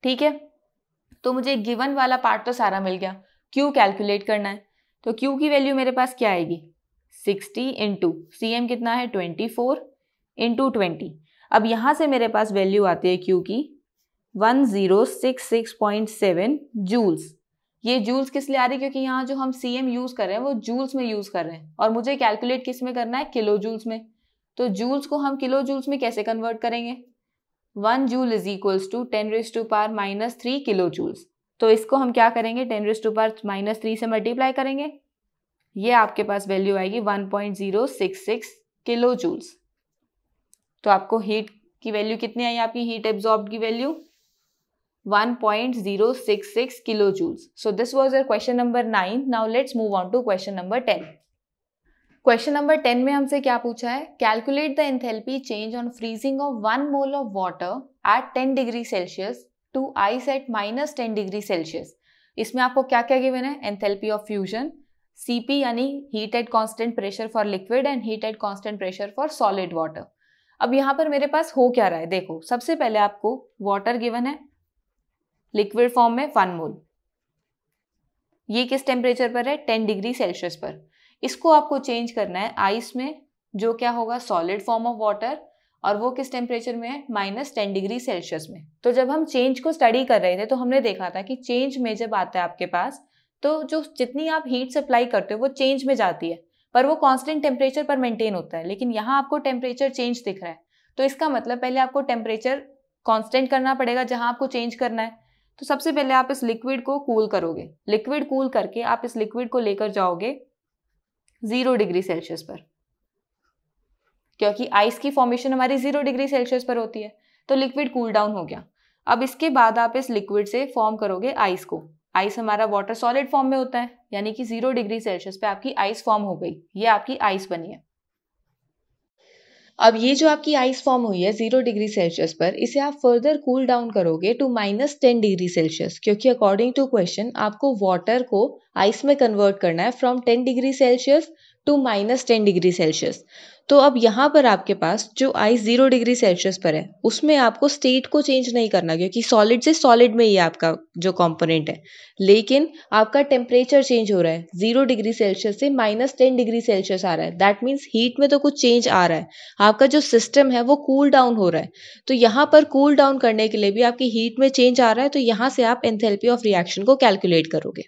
ठीक है? तो मुझे गिवन वाला पार्ट तो सारा मिल गया। क्यू कैलकुलेट करना है। तो क्यू की वैल्यू मेरे पास क्या आएगी? सिक्सटी इंटू सी एम कितना है? ट्वेंटी फोर इंटू ट्वेंटी अब यहाँ से मेरे पास वैल्यू आती है क्यू की 1066.7 जूल्स ये जूल्स किस लिए आ रही है? क्योंकि यहाँ जो हम सी एम यूज़ कर रहे हैं, वो जूल्स में यूज़ कर रहे हैं। और मुझे कैलकुलेट किसमें करना है? किलो जूल्स में। तो जूल्स को हम किलो जूल्स में कैसे कन्वर्ट करेंगे? One joule is equals to ten raise to power minus three kilo joules तो इसको हम क्या करेंगे? Ten raise to power minus three से मल्टीप्लाई करेंगे। ये आपके पास वैल्यू आएगी one point zero six six kilo joules तो आपको हीट की वैल्यू कितनी आई? आपकी हीट एब्जॉर्ब की value 1.066 kilojoules. So, this was your question number 9. Now, let's move on to question number 10. Question number ten में हमसे क्या पूछा है calculate the enthalpy change on freezing of one mole of water at 10 degree Celsius to ice at minus ten degree Celsius इसमें आपको क्या क्या given है एंथैल्पी ऑफ़ फ्यूजन सीपी यानी heat at constant pressure for liquid and heat at constant pressure for solid water अब यहाँ पर मेरे पास हो क्या रहा है देखो, सबसे पहले आपको वाटर गिवन है लिक्विड फॉर्म में वन मोल। ये किस टेम्परेचर पर है? टेन डिग्री सेल्सियस पर। इसको आपको चेंज करना है आइस में, जो क्या होगा? सॉलिड फॉर्म ऑफ़ वाटर और वो किस टेम्परेचर में है? माइनस टेन डिग्री सेल्सियस में। तो जब हम चेंज को स्टडी कर रहे थे तो हमने देखा था कि चेंज में जब आता है आपके पास तो जो जितनी आप हीट सप्लाई करते हो, वो चेंज में जाती है। पर वो कांस्टेंट टेम्परेचर पर मेंटेन होता है। लेकिन यहाँ आपको टेम्परेचर चेंज दिख रहा है। तो इसका मतलब पहले आपको टेम्परेचर कांस्टेंट करना पड़ेगा जहाँ आपको चेंज करना है। तो सबसे पहले आप इस लिक्विड को कूल करोगे। लिक्विड कूल करके आप इस लिक्विड को लेकर जाओगे ज़ीरो डिग्री सेल्सियस पर। क्योंकि आइस की फॉर्मेशन हमारी ज़ीरो डिग्री सेल्सियस पर होती है तो लिक्विड कूल डाउन हो गया। अब इसके बाद आप इस लिक्विड से फॉर्म करोगे आइस को। आइस हमारा वाटर सॉलिड फॉर्म में होता है, यानी कि ज़ीरो डिग्री सेल्सियस पे आपकी आइस फॉर्म हो गई। ये आपकी आइस बनी है। अब ये जो आपकी आइस फॉर्म हुई है ज़ीरो डिग्री सेल्सियस पर, इसे आप फर्दर कूल डाउन करोगे to minus ten degree Celsius क्योंकि अकॉर्डिंग टू क्वेश्चन आपको वाटर को आइस में कन्वर्ट करना है from ten degree Celsius to minus ten degree Celsius. तो अब यहाँ पर आपके पास जो आइस ज़ीरो डिग्री सेल्सियस पर है, उसमें आपको स्टेट को चेंज नहीं करना, क्योंकि सॉलिड से सॉलिड में ही आपका जो कंपोनेंट है। लेकिन आपका टेम्परेचर चेंज हो रहा है, ज़ीरो डिग्री सेल्सियस से माइनस टेन डिग्री सेल्सियस आ रहा है। दैट मीन्स हीट में तो कुछ चेंज आ रहा है। आपका जो सिस्टम है वो कूल cool डाउन हो रहा है। तो यहाँ पर कूल cool डाउन करने के लिए भी आपकी हीट में चेंज आ रहा है तो यहाँ से आप एंथेल्पी ऑफ़ रिएक्शन को कैलकुलेट करोगे।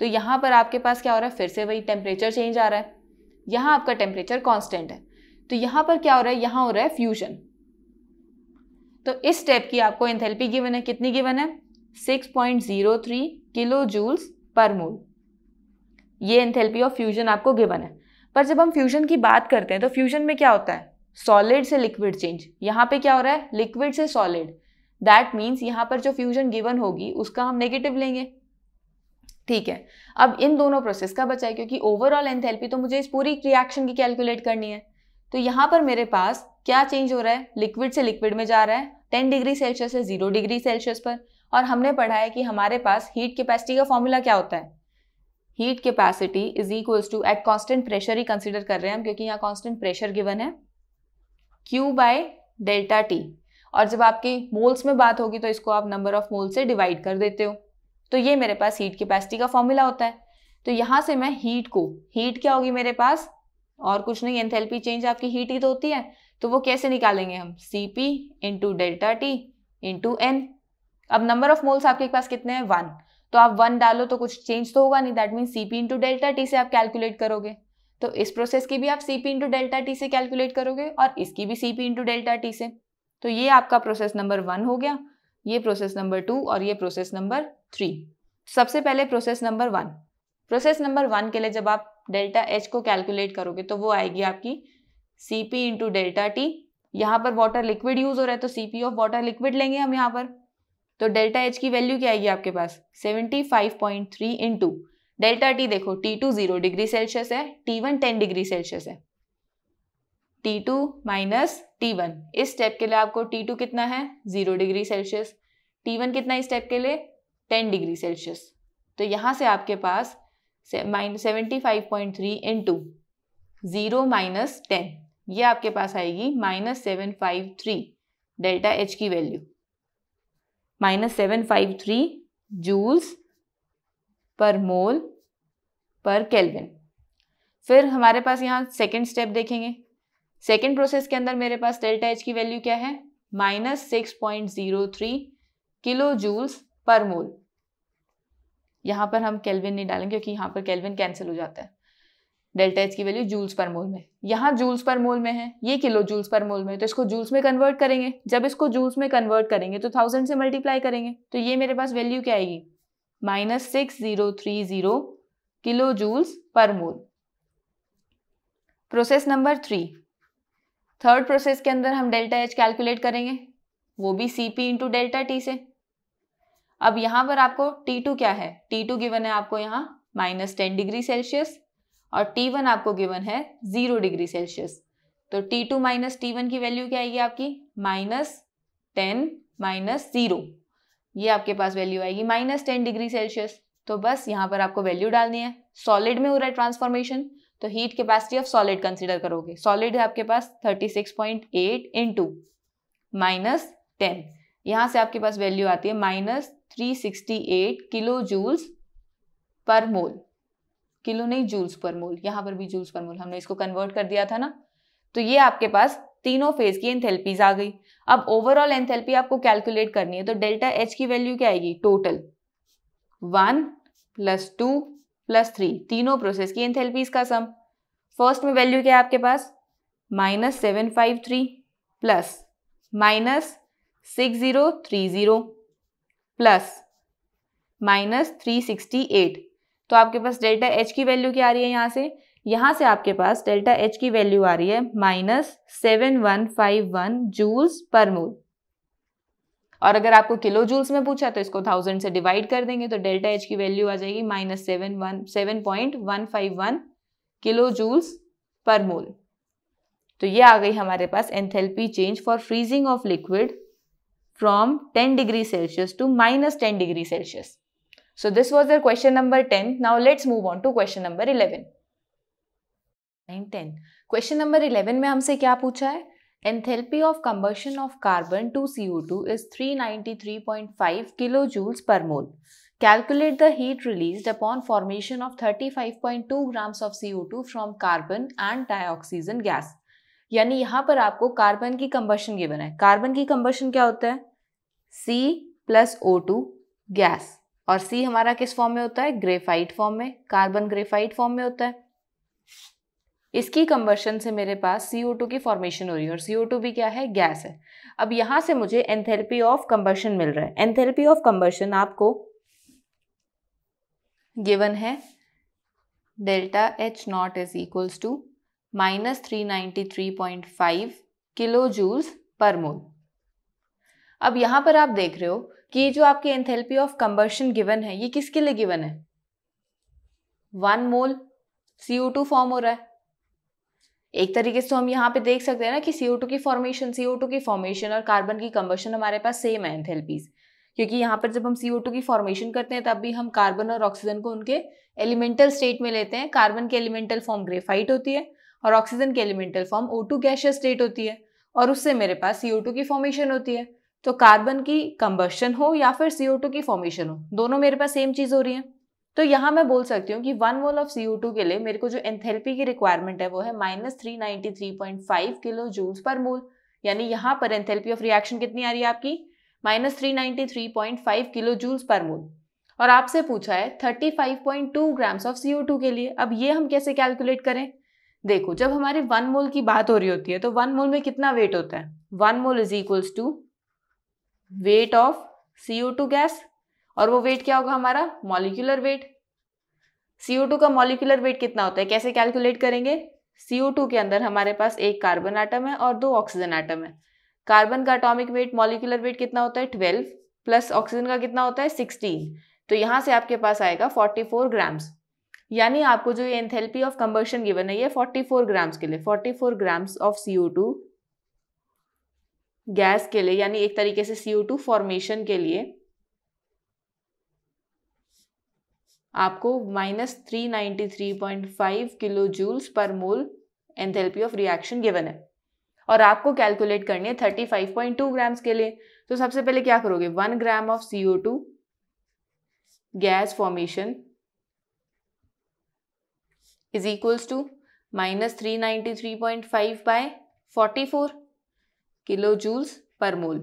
तो यहाँ पर आपके पास क्या हो रहा है? फिर से वही टेम्परेचर चेंज आ रहा है। यहाँ आपका टेम्परेचर कांस्टेंट है। तो यहाँ पर क्या हो रहा है? यहाँ हो रहा है फ्यूजन तो इस स्टेप की आपको एंथैल्पी गिवन है। कितनी गिवन है? 6.03 किलो जूल्स पर मोल ये एंथैल्पी ऑफ़ फ्यूजन आपको गिवन है। पर जब हम फ्यूजन की बात करते हैं तो फ्यूजन में क्या होता है? सॉलिड से लिक्विड चेंज यहाँ पे क्या हो रहा है? लिक्विड से सॉलिड दैट मीन्स यहाँ पर जो फ्यूजन गिवन होगी, उसका हम नेगेटिव लेंगे। ठीक है। अब इन दोनों प्रोसेस का बचा है, क्योंकि ओवरऑल एंथैल्पी तो मुझे इस पूरी रिएक्शन की कैलकुलेट करनी है। तो यहाँ पर मेरे पास क्या चेंज हो रहा है? लिक्विड से लिक्विड में जा रहा है टेन डिग्री सेल्सियस से ज़ीरो डिग्री सेल्सियस पर। और हमने पढ़ा है कि हमारे पास हीट कैपेसिटी का फॉर्मूला क्या होता है? Heat capacity is equals to at constant pressure he consider कर रहे हैं हम, क्योंकि यहाँ कॉन्स्टेंट प्रेशर गिवन है। क्यू बाय डेल्टा टी और जब आपकी मोल्स में बात होगी तो इसको आप नंबर ऑफ़ मोल से डिवाइड कर देते हो। तो ये मेरे पास हीट कैपेसिटी का फॉर्मूला होता है। तो यहाँ से मैं हीट को हीट क्या होगी मेरे पास? और कुछ नहीं एंथैल्पी चेंज आपकी हीट ही तो होती है। तो वो कैसे निकालेंगे हम? C P into delta T into N अब नंबर ऑफ़ मोल्स आपके पास कितने हैं? वन तो आप वन डालो तो कुछ चेंज तो होगा नहीं। That mean C P into delta T से आप कैलकुलेट करोगे। तो इस प्रोसेस की भी आप C P into delta T से कैलकुलेट करोगे और इसकी भी C P into delta T से। तो ये आपका प्रोसेस नंबर वन हो गया। ये प्रोसेस नंबर टू और ये प्रोसेस नंबर थ्री सबसे पहले process number one process number one के लिए जब आप डेल्टा एच को कैलकुलेट करोगे तो वो आएगी आपकी C P into delta T यहाँ पर वाटर लिक्विड यूज़ हो रहा है तो C P of water liquid लेंगे हम यहाँ पर. तो डेल्टा एच की वैल्यू क्या आएगी आपके पास? Seventy five point three into delta T देखो T two zero degree Celsius है T one ten degree Celsius है. T two minus T one इस स्टेप के लिए आपको टी टू कितना है? Zero degree Celsius T one कितना इस स्टेप के लिए? Ten degree Celsius. तो यहाँ से आपके पास minus seventy five point three into zero minus ten ये आपके पास आएगी minus seven five three delta H की value minus seven five three joules per mole per kelvin फिर हमारे पास यहाँ सेकेंड स्टेप देखेंगे। सेकेंड प्रोसेस के अंदर मेरे पास डेल्टा एच की वैल्यू क्या है? Minus six point zero three kilo joules per mole. यहाँ पर हम केल्विन नहीं डालेंगे क्योंकि यहाँ पर केल्विन कैंसिल हो जाता है। डेल्टा एच की वैल्यू जूल्स पर मोल में। यहाँ जूल्स पर मोल में है, ये किलो जूल्स पर मोल में तो इसको जूल्स में कन्वर्ट करेंगे। जब इसको जूल्स में कन्वर्ट करेंगे तो थाउज़ेंड से मल्टीप्लाई करेंगे तो ये मेरे पास वैल्यू क्या आएगी? Minus six zero three zero kilo joules per mole process number three third process के अंदर हम डेल्टा एच कैलकुलेट करेंगे, वो भी C P into delta T से। अब यहाँ पर आपको T2 क्या है? T2 गिवन है आपको यहाँ माइनस टेन डिग्री सेल्सियस और T1 आपको गिवन है ज़ीरो डिग्री सेल्सियस तो T2 टू माइनस टी की वैल्यू क्या आएगी आपकी? माइनस टेन माइनस ज़ीरो ये आपके पास वैल्यू आएगी माइनस टेन डिग्री सेल्सियस तो बस यहाँ पर आपको वैल्यू डालनी है। सॉलिड में हो रहा है ट्रांसफॉर्मेशन तो heat capacity of solid consider करोगे। सॉलिड है आपके पास thirty six point eight into minus ten यहाँ से आपके पास वैल्यू आती है minus 368 kilo joules per mole kilo नहीं जूल्स पर मोल यहाँ पर भी जूल्स पर मोल हमने इसको कन्वर्ट कर दिया था ना? तो ये आपके पास तीनों फ़ेज़ की एंथैल्पीज आ गई। अब ओवरऑल एंथैल्पी आपको कैलकुलेट करनी है तो डेल्टा एच की वैल्यू क्या आएगी? Total one plus two plus three तीनों प्रोसेस की एंथैल्पीज का सम फ़र्स्ट में वैल्यू क्या है आपके पास? Minus seven five three plus minus six zero three zero plus minus three sixty eight. तो आपके पास डेल्टा एच की वैल्यू क्या आ रही है यहाँ से? यहाँ से आपके पास डेल्टा एच की वैल्यू आ रही है minus seven one five one joules per mole. और अगर आपको किलो जूल्स में पूछा तो इसको थाउज़ेंड से डिवाइड कर देंगे तो डेल्टा एच की वैल्यू आ जाएगी minus seven one, seven point one five one kilo joules per mole. तो ये आ गई हमारे पास enthalpy change for freezing of liquid. From 10 degree Celsius to minus ten degree Celsius So this was the question number 10. Now let's move on to question number 11. 9, 10. Question number 11 में हमसे क्या पूछा है Enthalpy of combustion of carbon to CO2 is 393.5 kilojoules per mole. Calculate the heat released upon formation of 35.2 grams of CO2 from carbon and dioxygen gas. यानी यहाँ पर आपको carbon की कंबशन गिवन है। कार्बन की कंबशन क्या होता है? C plus O two gas और सी हमारा किस फॉर्म में होता है? ग्रेफाइट फॉर्म में कार्बन ग्रेफाइट फॉर्म में होता है। इसकी कंबर्शन से मेरे पास CO2 की फॉर्मेशन हो रही है और CO2 भी क्या है? गैस है। अब यहाँ से मुझे एंथेरेपी ऑफ़ कंबर्शन मिल रहा है। एंथेरेपी ऑफ़ कंबर्शन आपको गिवन है। Delta H nought is equals to minus three ninety three point five kilo joules per mole. अब यहाँ पर आप देख रहे हो कि जो आपकी एंथेल्पी ऑफ़ कंबर्शन गिवन है, ये किसके लिए गिवन है? One mole CO two form हो रहा है। एक तरीके से तो हम यहाँ पे देख सकते हैं ना कि सीओ टू की फॉर्मेशन सीओ टू की फॉर्मेशन और कार्बन की कंबर्शन हमारे पास सेम है एंथेल्पीज। क्योंकि यहाँ पर जब हम सीओ टू की फॉर्मेशन करते हैं, तब भी हम कार्बन और ऑक्सीजन को उनके एलिमेंटल स्टेट में लेते हैं। कार्बन की एलिमेंटल फॉर्म ग्रेफाइट होती है। और ऑक्सीजन की elemental form O two state होती है और उससे मेरे पास टू की फॉर्मेशन होती है। तो कार्बन की कंबर्शन हो या फिर सीओ की फॉर्मेशन हो, दोनों मेरे पास सेम चीज़ हो रही है। तो यहाँ मैं बोल सकती हूँ कि वन मोल ऑफ़ सी के लिए मेरे को जो एंथेल्पी की रिक्वायरमेंट है वो है minus three ninety three point five kilo joules per mole यानी यहाँ पर एंथेल्पी ऑफ़ रिएक्शन कितनी आ रही है आपकी? Minus three ninety three point five kilo joules per mole और आपसे पूछा है thirty five point two grams of C के लिए। अब ये हम कैसे कैलकुलेट करें? देखो, जब हमारे वन मोल की बात हो रही होती है तो वन मोल में कितना वेट होता है? One mole is equals to weight of CO2 gas और वो वेट क्या होगा हमारा? मॉलिक्यूलर वेट CO2 का मॉलिक्यूलर वेट कितना होता है? कैसे कैलकुलेट करेंगे? CO2 के अंदर हमारे पास एक कार्बन आटम है और दो ऑक्सीजन आटम है। कार्बन का अटोमिक वेट मॉलिक्यूलर वेट कितना होता है? ट्वेल्व प्लस ऑक्सीजन का कितना होता है? सिक्सटीन तो यहाँ से आपके पास आएगा फोर्टी फोर ग्राम्स यानी आपको जो ये एंथेल्पी ऑफ़ कंबर्शन गिवन है, ये फोर्टी फोर ग्राम्स के लिए forty four grams of C gas के लिए, यानी एक तरीके से सी टू फॉर्मेशन के लिए आपको minus three three point five kilo joules per mole enthalpy of reaction given है। और आपको कैलकुलेट करनी है thirty five point two grams के लिए। तो सबसे पहले क्या करोगे? One gram of CO two gas formation is equals to minus three ninety three point five by forty four kilo joules per mole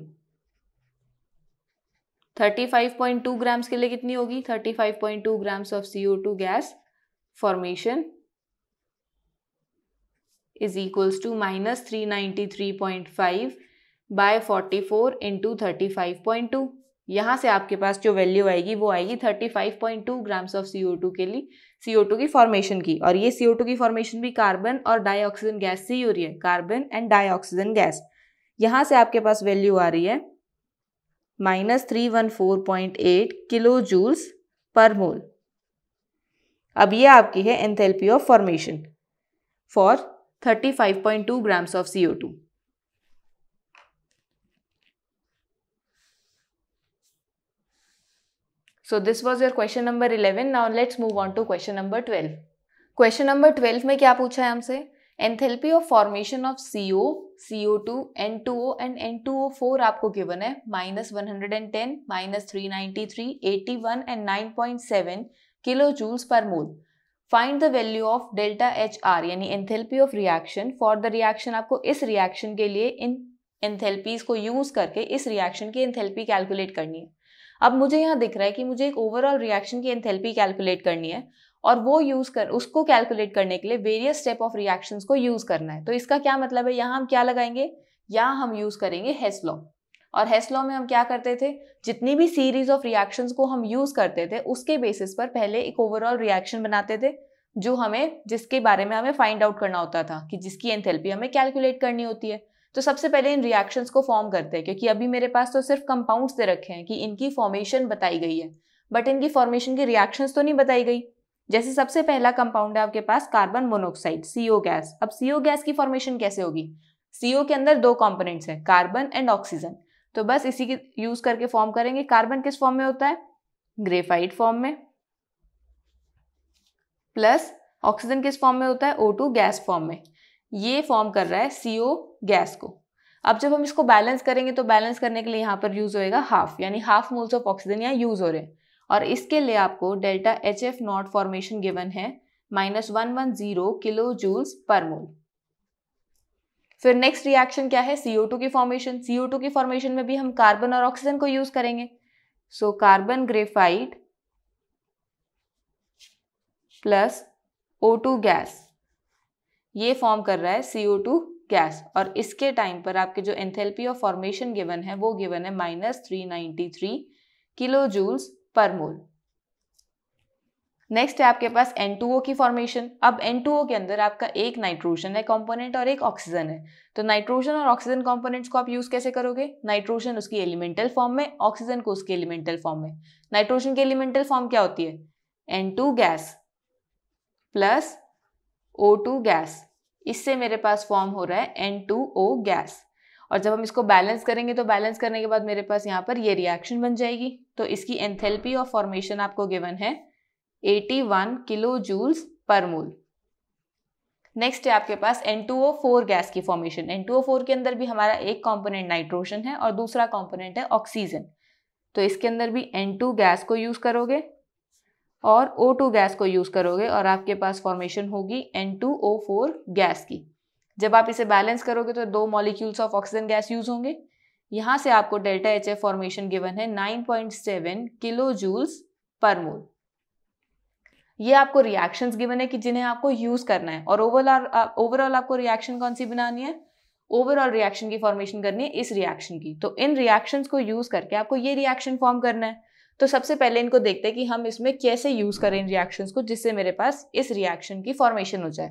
35.2 grams के लिए कितनी होगी? 35.2 grams of CO two gas formation is equals to minus three ninety three point five by forty four into thirty five point two यहाँ से आपके पास जो value आएगी, वो आएगी thirty five point two grams of C O two के लिए सी ओ टू की फॉर्मेशन की। और ये सी ओ टू की फॉर्मेशन भी कार्बन और डाईऑक्सीजन गैस से ही हो रही है कार्बन एंड डाईऑक्सीजन गैस यहाँ से आपके पास वैल्यू आ रही है minus three one four point eight kilo joules per mole अब ये आपकी है enthalpy of formation for thirty five point two grams of CO two So, this was your question number 11. Now, let's move on to question number 12. Question number 12 में क्या पूछा है हमसे enthalpy of formation of C O C O two N two O and N two O four आपको given है minus one hundred and ten minus three ninety three eighty one and nine point seven kilo joules per mole find the value of delta H R यानी enthalpy of reaction for the reaction आपको इस reaction के लिए इन enthalpies को use करके इस reaction की enthalpy calculate करनी है अब मुझे यहाँ दिख रहा है कि मुझे एक ओवरऑल रिएक्शन की एंथेल्पी कैलकुलेट करनी है और वो यूज़ कर, उसको कैलकुलेट करने के लिए वेरियस स्टेप ऑफ़ रिएक्शंस को यूज़ करना है। तो इसका क्या मतलब है? यहाँ हम क्या लगाएँगे? यहाँ हम यूज़ करेंगे हेस्लॉ और हेस्लॉ में हम क्या करते थे? जितनी भी सीरीज़ ऑफ़ रिएक्शंस को हम यूज़ करते थे, उसके बेसिस पर पहले एक ओवरऑल रिएक्शन बनाते थे, जो हमें, जिसके बारे में हमें फाइंड आउट करना होता था कि जिसकी एंथेल्पी हमें कैलकुलेट करनी होती है। तो सबसे पहले इन रिएक्शंस को फॉर्म करते हैं, क्योंकि अभी मेरे पास तो सिर्फ़ कंपाउंड्स दे रखे हैं कि इनकी फॉर्मेशन बताई गई है। बट इनकी फॉर्मेशन की रिएक्शंस तो नहीं बताई गई। जैसे सबसे पहला कंपाउंड है आपके पास कार्बन मोनोक्साइड सीओ गैस अब सीओ गैस की फॉर्मेशन कैसे होगी? सीओ के अंदर दो कॉम्पोनेंट्स हैं कार्बन एंड ऑक्सीजन तो बस इसी की यूज़ करके फॉर्म करेंगे। कार्बन किस फॉर्म में होता है? ग्रेफाइट फॉर्म में। प्लस ऑक्सीजन किस फॉर्म में होता है? ओ गैस फॉर्म में। ये फॉर्म कर रहा है सीओ गैस को। अब जब हम इसको बैलेंस करेंगे तो बैलेंस करने के लिए यहाँ पर यूज़ होएगा हाफ़ यानी हाफ़ मोल्स ऑफ़ ऑक्सीजन यहाँ यूज़ हो रहे हैं। और इसके लिए आपको delta H F not formation given है minus one one zero kilo joules per mole फिर नेक्स्ट रिएक्शन क्या है? सीओ टू की फॉर्मेशन सीओ टू की फॉर्मेशन में भी हम कार्बन और ऑक्सीजन को यूज़ करेंगे। So carbon graphite plus O two gas ये फॉर्म कर रहा है CO2 गैस और इसके टाइम पर आपके जो एंथेल्पी ऑफ़ फॉर्मेशन गिवन है, वो गिवन है minus three ninety three kilo joules per mole next है आपके पास N2O की फॉर्मेशन अब N2O के अंदर आपका एक नाइट्रोजन है कंपोनेंट और एक ऑक्सीजन है. तो नाइट्रोजन और ऑक्सीजन कंपोनेंट्स को आप यूज़ कैसे करोगे? नाइट्रोजन उसकी एलिमेंटल फॉर्म में ऑक्सीजन को उसके एलिमेंटल फॉर्म में. नाइट्रोजन की एलिमेंटल फॉर्म क्या होती है? N2 gas plus O2 gas इससे मेरे पास फॉर्म हो रहा है N2O गैस और जब हम इसको बैलेंस करेंगे तो बैलेंस करने के बाद मेरे पास यहाँ पर ये रिएक्शन बन जाएगी. तो इसकी एंथेल्पी ऑफ़ फॉर्मेशन आपको गिवन है 81 kilo joules per mole next है आपके पास N2O4 गैस की फॉर्मेशन N2O4 के अंदर भी हमारा एक कंपोनेंट नाइट्रोजन है और दूसरा कंपोनेंट है ऑक्सीजन तो इसके अंदर भी N2 गैस को यूज़ करोगे. और O2 गैस को यूज़ करोगे और आपके पास फॉर्मेशन होगी N2O4 गैस की। जब आप इसे बैलेंस करोगे तो दो molecules of oxygen gas use होंगे। यहाँ से आपको डेल्टा एचएफ फॉर्मेशन गिवन है 9.7 किलो जूल्स पर मोल ये आपको रिएक्शंस गिवन है कि जिन्हें आपको यूज़ करना है। और ओवरऑल ओवरऑल आपको रिएक्शन कौन सी बनानी है? ओवरऑल रिएक्शन की फॉर्मेशन करनी है इस रिएक्शन की। तो इन रिएक्शंस को यूज़ करके आपको ये रिएक्शन फॉर्म करना है। तो सबसे पहले इनको देखते हैं कि हम इसमें कैसे यूज़ करें इन रिएक्शंस को, जिससे मेरे पास इस रिएक्शन की फॉर्मेशन हो जाए।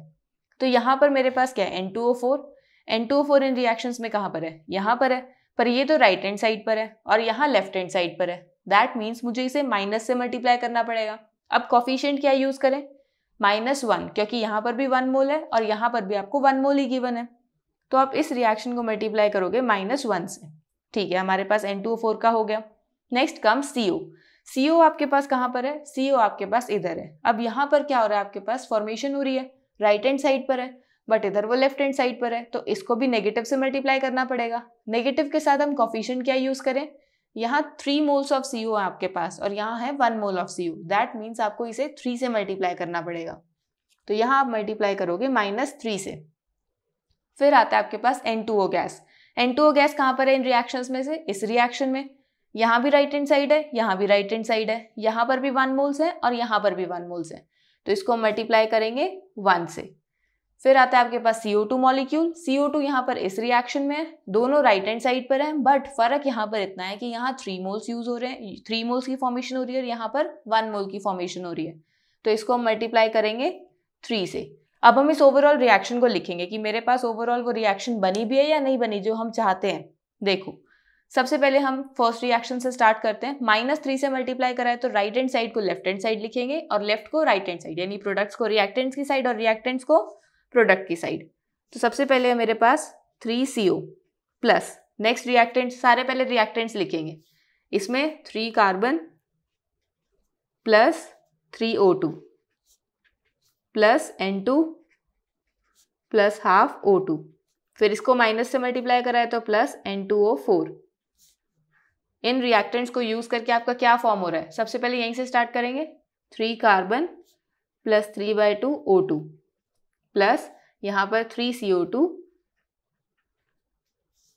तो यहाँ पर मेरे पास क्या है? N two O four N two O four इन रिएक्शंस में कहाँ पर है? यहाँ पर है। पर ये तो राइट हैंड साइड पर है और यहाँ लेफ़्ट हैंड साइड पर है। दैट मीन्स मुझे इसे माइनस से मल्टीप्लाई करना पड़ेगा। अब कॉफिशियंट क्या यूज़ करें? माइनस वन क्योंकि यहाँ पर भी वन मोल है और यहाँ पर भी आपको वन मोल ही गिवन है। तो आप इस रिएक्शन को मल्टीप्लाई करोगे माइनस वन से। ठीक है, हमारे पास एन टू फोर का हो गया। नेक्स्ट कम ओ सी ओ आपके पास कहाँ पर है? सी ओ आपके पास इधर है। अब यहाँ पर क्या हो रहा है? आपके पास फॉर्मेशन हो रही है। राइट हैंड साइड पर है बट इधर वो लेफ़्ट हैंड साइड पर है तो इसको भी नेगेटिव से मल्टीप्लाई करना पड़ेगा। नेगेटिव के साथ हम कॉफिशियंट क्या यूज़ करें? यहाँ थ्री मोल्स ऑफ़ सी है आपके पास और यहाँ है one mole of C that means आपको इसे थ्री से मल्टीप्लाई करना पड़ेगा। तो यहाँ आप मल्टीप्लाई करोगे माइनस थ्री से। फिर आता है आपके पास N two O gas N two O gas कहाँ पर है इन रिएक्शंस में से? इस रिएक्शन में। यहाँ भी राइट हैंड साइड है, यहाँ भी राइट हैंड साइड है। यहाँ पर भी वन मोल्स है और यहाँ पर भी वन मोल्स है। तो इसको मल्टीप्लाई करेंगे वन से। फिर आता है आपके पास CO two molecule CO two यहाँ पर इस रिएक्शन में है। दोनों राइट हैंड साइड पर है बट फ़र्क यहाँ पर इतना है कि यहाँ थ्री मोल्स यूज़ हो रहे हैं। थ्री मोल्स की फॉर्मेशन हो रही है और यहाँ पर वन मोल की फॉर्मेशन हो रही है। तो इसको हम मल्टीप्लाई करेंगे थ्री से। अब हम इस ओवरऑल रिएक्शन को लिखेंगे कि मेरे पास ओवरऑल वो रिएक्शन बनी भी है या नहीं बनी, जो हम चाहते हैं। देखो सबसे पहले हम फ़र्स्ट रिएक्शन से स्टार्ट करते हैं। माइनस थ्री से मल्टीप्लाई कराए तो राइट हैंड साइड को लेफ़्ट हैंड साइड लिखेंगे और लेफ़्ट को राइट हैंड साइड यानी प्रोडक्ट्स को रिएक्टेंट्स की साइड और रिएक्टेंट्स को प्रोडक्ट की साइड तो सबसे पहले मेरे पास three C O plus next reactants सारे पहले रिएक्टेंट्स लिखेंगे। इसमें three carbon plus three O two plus N two plus half O two फिर इसको माइनस से मल्टीप्लाई कराए तो plus N two O four इन रिएक्टेंट्स को यूज़ करके आपका क्या फॉर्म हो रहा है? सबसे पहले यहीं से स्टार्ट करेंगे। Three carbon plus three by two O two plus यहाँ पर three C O two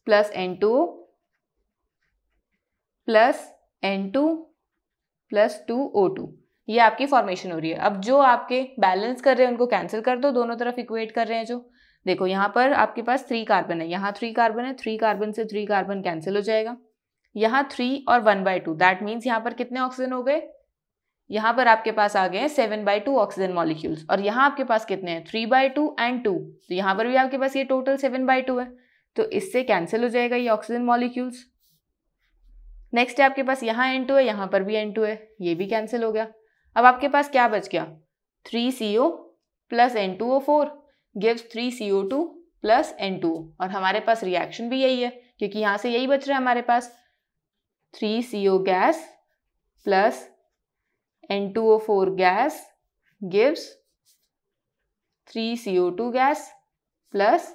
plus N two O plus N two plus two O two ये आपकी फॉर्मेशन हो रही है। अब जो आपके बैलेंस कर रहे हैं, उनको कैंसिल कर दो। दोनों तरफ़ इक्वेट कर रहे हैं जो। देखो, यहाँ पर आपके पास थ्री कार्बन है। यहाँ थ्री कार्बन है। थ्री कार्बन से थ्री कार्बन कैंसिल हो जाएगा। यहाँ थ्री और one by two that means यहाँ पर कितने ऑक्सीजन हो गए? यहाँ पर आपके पास आ गए हैं seven by two oxygen molecules और यहाँ आपके पास कितने हैं? Three by two and two तो यहाँ पर भी आपके पास ये टोटल सेवन बाई टू है. तो इससे कैंसिल हो जाएगा ये ऑक्सीजन मॉलिक्यूल्स नेक्स्ट है आपके पास यहाँ एन टू है, यहाँ पर भी एन टू है. ये भी कैंसिल हो गया. अब आपके पास क्या बच गया? Three C O plus N two O four gives three C O two plus N two और हमारे पास रिएक्शन भी यही है, क्योंकि यहाँ से यही बच रहा है हमारे पास. Three C O gas plus N two O four gas gives three C O two gas plus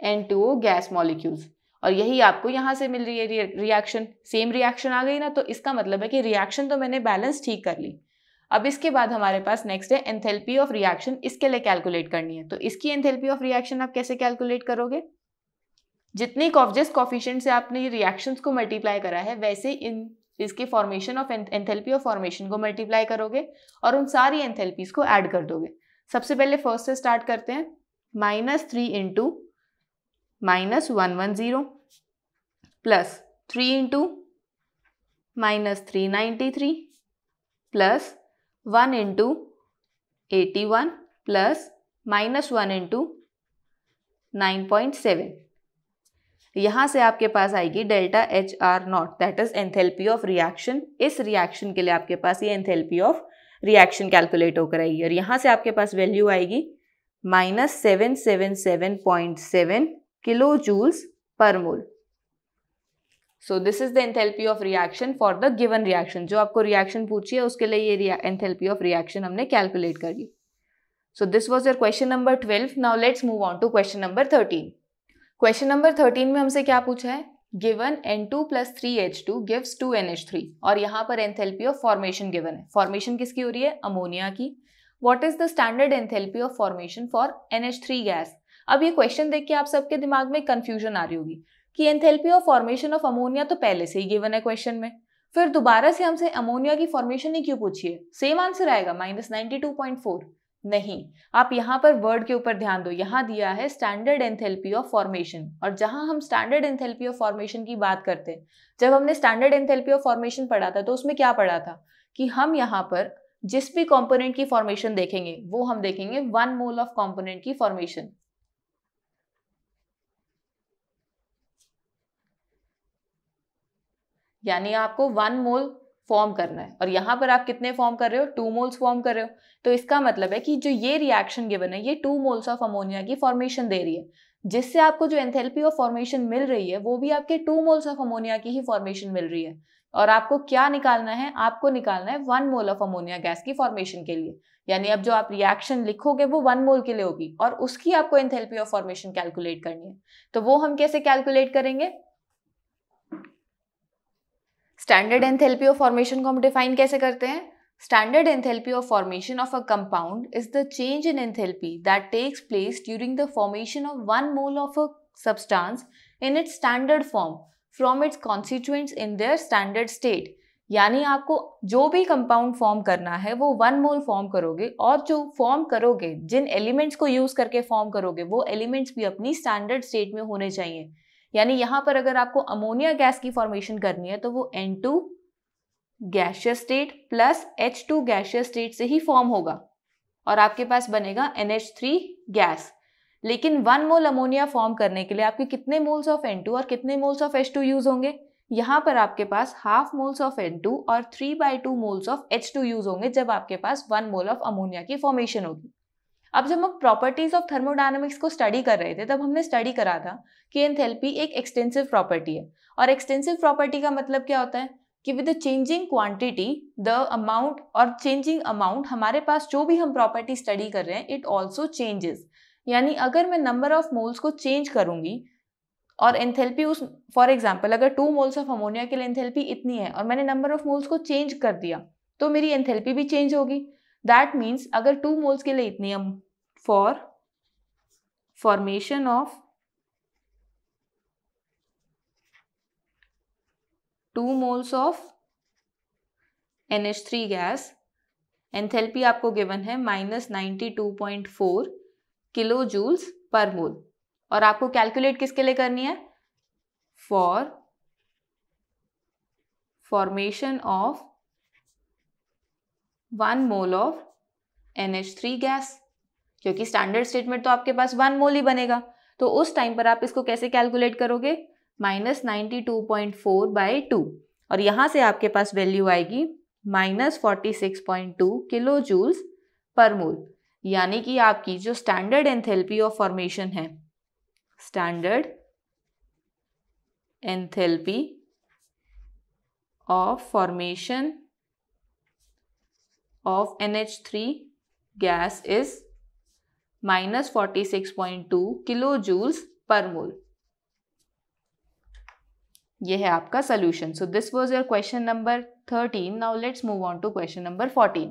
N two O gas molecules. और यही आपको यहाँ से मिल रही है रिएक्शन। सेम रिएक्शन आ गई ना तो इसका मतलब है कि रिएक्शन तो मैंने बैलेंस ठीक कर ली। अब इसके बाद हमारे पास नेक्स्ट है एंथेल्पी ऑफ़ रिएक्शन। इसके लिए कैलकुलेट करनी है। तो इसकी एंथेल्पी ऑफ़ रिएक्शन आप कैसे कैलकुलेट करोगे? जितनी जिस कॉफिशियंट से आपने रिएक्शंस को मल्टीप्लाई करा है, वैसे इन, इसके formation of enthalpy of formation को मल्टीप्लाई करोगे और उन सारी एंथेल्पीज को ऐड कर दोगे। सबसे पहले फ़र्स्ट से स्टार्ट करते हैं। Minus three into minus one one zero plus three into minus three ninety three plus one into eighty one plus minus one into nine point seven यहाँ से आपके पास आएगी delta H R not that is enthalpy of reaction इस reaction के लिए आपके पास ये एंथेल्पी ऑफ़ रिएक्शन कैलकुलेट होकर आएगी और यहाँ से आपके पास वैल्यू आएगी minus seven seven seven point seven kilo joules per mole so this is the enthalpy of reaction for the given reaction जो आपको रिएक्शन पूछी है, उसके लिए ये एंथेल्पी ऑफ़ रिएक्शन हमने कैलकुलेट कर ली so this was your question number twelve now let's move on to question number thirteen question number thirteen में हमसे क्या पूछा है? Given N two plus three H two gives two N H three और यहाँ पर enthalpy of formation given है। Formation किसकी हो रही है? अमोनिया की। What is the standard enthalpy of formation for N H three gas अब ये क्वेश्चन देख के आप सबके दिमाग में कन्फ्यूज़न आ रही होगी कि enthalpy of formation of ammonia तो पहले से ही गिवन है क्वेश्चन में। फिर दोबारा से हमसे अमोनिया की फॉर्मेशन ही क्यों पूछिए? सेम आंसर आएगा minus ninety two point four नहीं, आप यहाँ पर वर्ड के ऊपर ध्यान दो। यहाँ दिया है स्टैंडर्ड एंथेल्पी ऑफ़ फॉर्मेशन और जहाँ हम स्टैंडर्ड एंथेल्पी ऑफ़ फॉर्मेशन की बात करते हैं, जब हमने स्टैंडर्ड एंथेल्पी ऑफ़ फॉर्मेशन पढ़ा था तो उसमें क्या पढ़ा था कि हम यहाँ पर जिस भी कॉम्पोनेंट की फॉर्मेशन देखेंगे, वो हम देखेंगे वन मोल ऑफ़ कॉम्पोनेंट की फॉर्मेशन यानी आपको वन मोल फॉर्म करना है। और यहाँ पर आप कितने फॉर्म कर रहे हो? टू मोल्स फॉर्म कर रहे हो। तो इसका मतलब है कि जो ये रिएक्शन गिवन है, ये टू मोल्स ऑफ़ अमोनिया की फॉर्मेशन दे रही है। जिससे आपको जो एंथेल्पी ऑफ़ फॉर्मेशन मिल रही है, वो भी आपके टू मोल्स ऑफ़ अमोनिया की ही फॉर्मेशन मिल रही है। और आपको क्या निकालना है? आपको निकालना है one mole of ammonia gas की फॉर्मेशन के लिए। यानी अब जो आप रिएक्शन लिखोगे, वो वन मोल के लिए होगी। और उसकी आपको एंथेल्पी ऑफ़ फॉर्मेशन कैलकुलेट करनी है। तो वो हम कैसे कैलकुलेट करेंगे? स्टैंडर्ड एंथेल्पी ऑफ़ फॉर्मेशन को हम डिफाइन कैसे करते हैं? Standard enthalpy of formation of a compound is the change in enthalpy that takes place during the formation of one mole of a substance in its standard form from its constituents in their standard state यानी आपको जो भी compound form करना है, वो one mole form करोगे और जो फॉर्म करोगे, जिन एलिमेंट्स को यूज़ करके फॉर्म करोगे, वो एलिमेंट्स भी अपनी स्टैंडर्ड स्टेट में होने चाहिए। यानी यहाँ पर अगर आपको अमोनिया गैस की फॉर्मेशन करनी है तो वो N two gaseous state plus H two gaseous state से ही फॉर्म होगा। और आपके पास बनेगा एन एच थ्री गैस लेकिन वन मोल अमोनिया फॉर्म करने के लिए आपके कितने मोल्स ऑफ़ एन टू और कितने moles of H two use होंगे? यहाँ पर आपके पास half moles of N two और three by two moles of H two use होंगे जब आपके पास वन मोल ऑफ़ अमोनिया की फॉर्मेशन होगी। अब जब हम प्रॉपर्टीज़ ऑफ़ थर्मोडायनेमिक्स को स्टडी कर रहे थे, तब हमने स्टडी करा था कि एंथैल्पी एक एक्सटेंसिव प्रॉपर्टी है। और एक्सटेंसिव प्रॉपर्टी का मतलब क्या होता है? कि with changing quantity the amount और चेंजिंग अमाउंट हमारे पास जो भी हम प्रॉपर्टी स्टडी कर रहे हैं इट ऑल्सो चेंजेस यानी अगर मैं नंबर ऑफ़ मोल्स को चेंज करूँगी और एंथेल्पी उस फॉर एग्ज़ाम्पल अगर टू मोल्स ऑफ़ अमोनिया के लिए एंथेल्पी इतनी है और मैंने नंबर ऑफ़ मोल्स को चेंज कर दिया तो मेरी एंथैल्पी भी चेंज होगी। दैट मीन्स अगर टू मोल्स के लिए इतनी हम for formation of two moles of N H three gas enthalpy आपको गिवन है minus ninety two point four kilo joules per mole और आपको कैलकुलेट किसके लिए करनी है? For formation of one mole of NH3 gas, क्योंकि स्टैंडर्ड स्टेटमेंट तो आपके पास वन मोल ही बनेगा। तो उस टाइम पर आप इसको कैसे कैलकुलेट करोगे? Minus ninety two point four by two. और यहाँ से आपके पास वैल्यू आएगी minus forty six point two kilo joules per mole. यानी कि आपकी जो स्टैंडर्ड एंथैल्पी ऑफ़ फॉर्मेशन है standard enthalpy of formation of NH3 gas is minus 46.2 kilo joules per mole ये है आपका solution so this was your question number 13 now let's move on to question number 14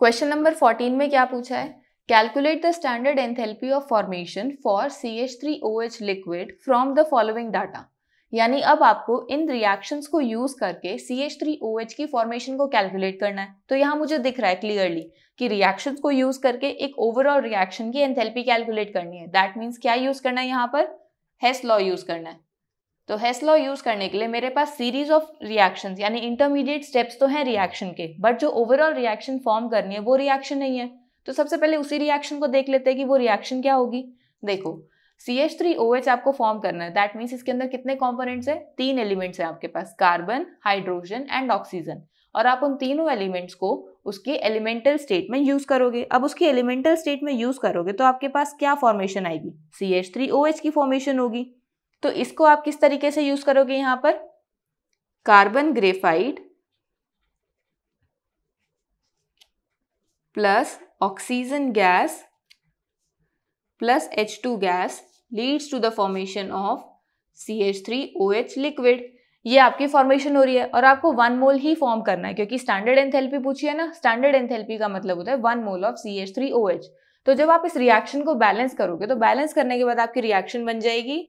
question number 14 में क्या पूछा है? Calculate the standard enthalpy of formation for C H three O H liquid from the following data यानी अब आपको इन reactions को use करके CH3OH की फॉर्मेशन को कैलकुलेट करना है। तो यहाँ मुझे दिख रहा है क्लियरली कि रिएक्शंस को यूज़ करके एक ओवरऑल रिएक्शन की एंथैल्पी कैलकुलेट करनी है। दैट मीन्स क्या यूज़ करना है यहाँ पर? हेस लॉ यूज़ करना है। तो हेस लॉ यूज़ करने के लिए मेरे पास सीरीज़ ऑफ़ रिएक्शंस यानी इंटरमीडिएट स्टेप्स तो हैं रिएक्शन के बट जो ओवरऑल रिएक्शन फॉर्म करनी है वो रिएक्शन नहीं है। तो सबसे पहले उसी रिएक्शन को देख लेते हैं कि वो रिएक्शन क्या होगी। देखो C H three O H आपको फॉर्म करना है। दैट मीन्स इसके अंदर कितने कॉम्पोनेंट्स है? तीन एलिमेंट्स है आपके पास कार्बन हाइड्रोजन एंड ऑक्सीजन और आप उन तीनों एलिमेंट्स को उसके एलिमेंटल स्टेट में यूज़ करोगे। अब उसकी एलिमेंटल स्टेट में यूज़ करोगे तो आपके पास क्या फॉर्मेशन आएगी? C H three O H की फॉर्मेशन होगी। तो इसको आप किस तरीके से यूज़ करोगे यहाँ पर? Carbon graphite plus oxygen gas plus H two gas to the formation of C H three O H liquid ये आपकी फॉर्मेशन हो रही है और आपको वन मोल ही फॉर्म करना है, क्योंकि स्टैंडर्ड एंथैल्पी पूछी है ना स्टैंडर्ड एंथैल्पी का मतलब होता है one mole of C H three O H तो जब आप इस रिएक्शन को बैलेंस करोगे तो बैलेंस करने के बाद आपकी रिएक्शन बन जाएगी।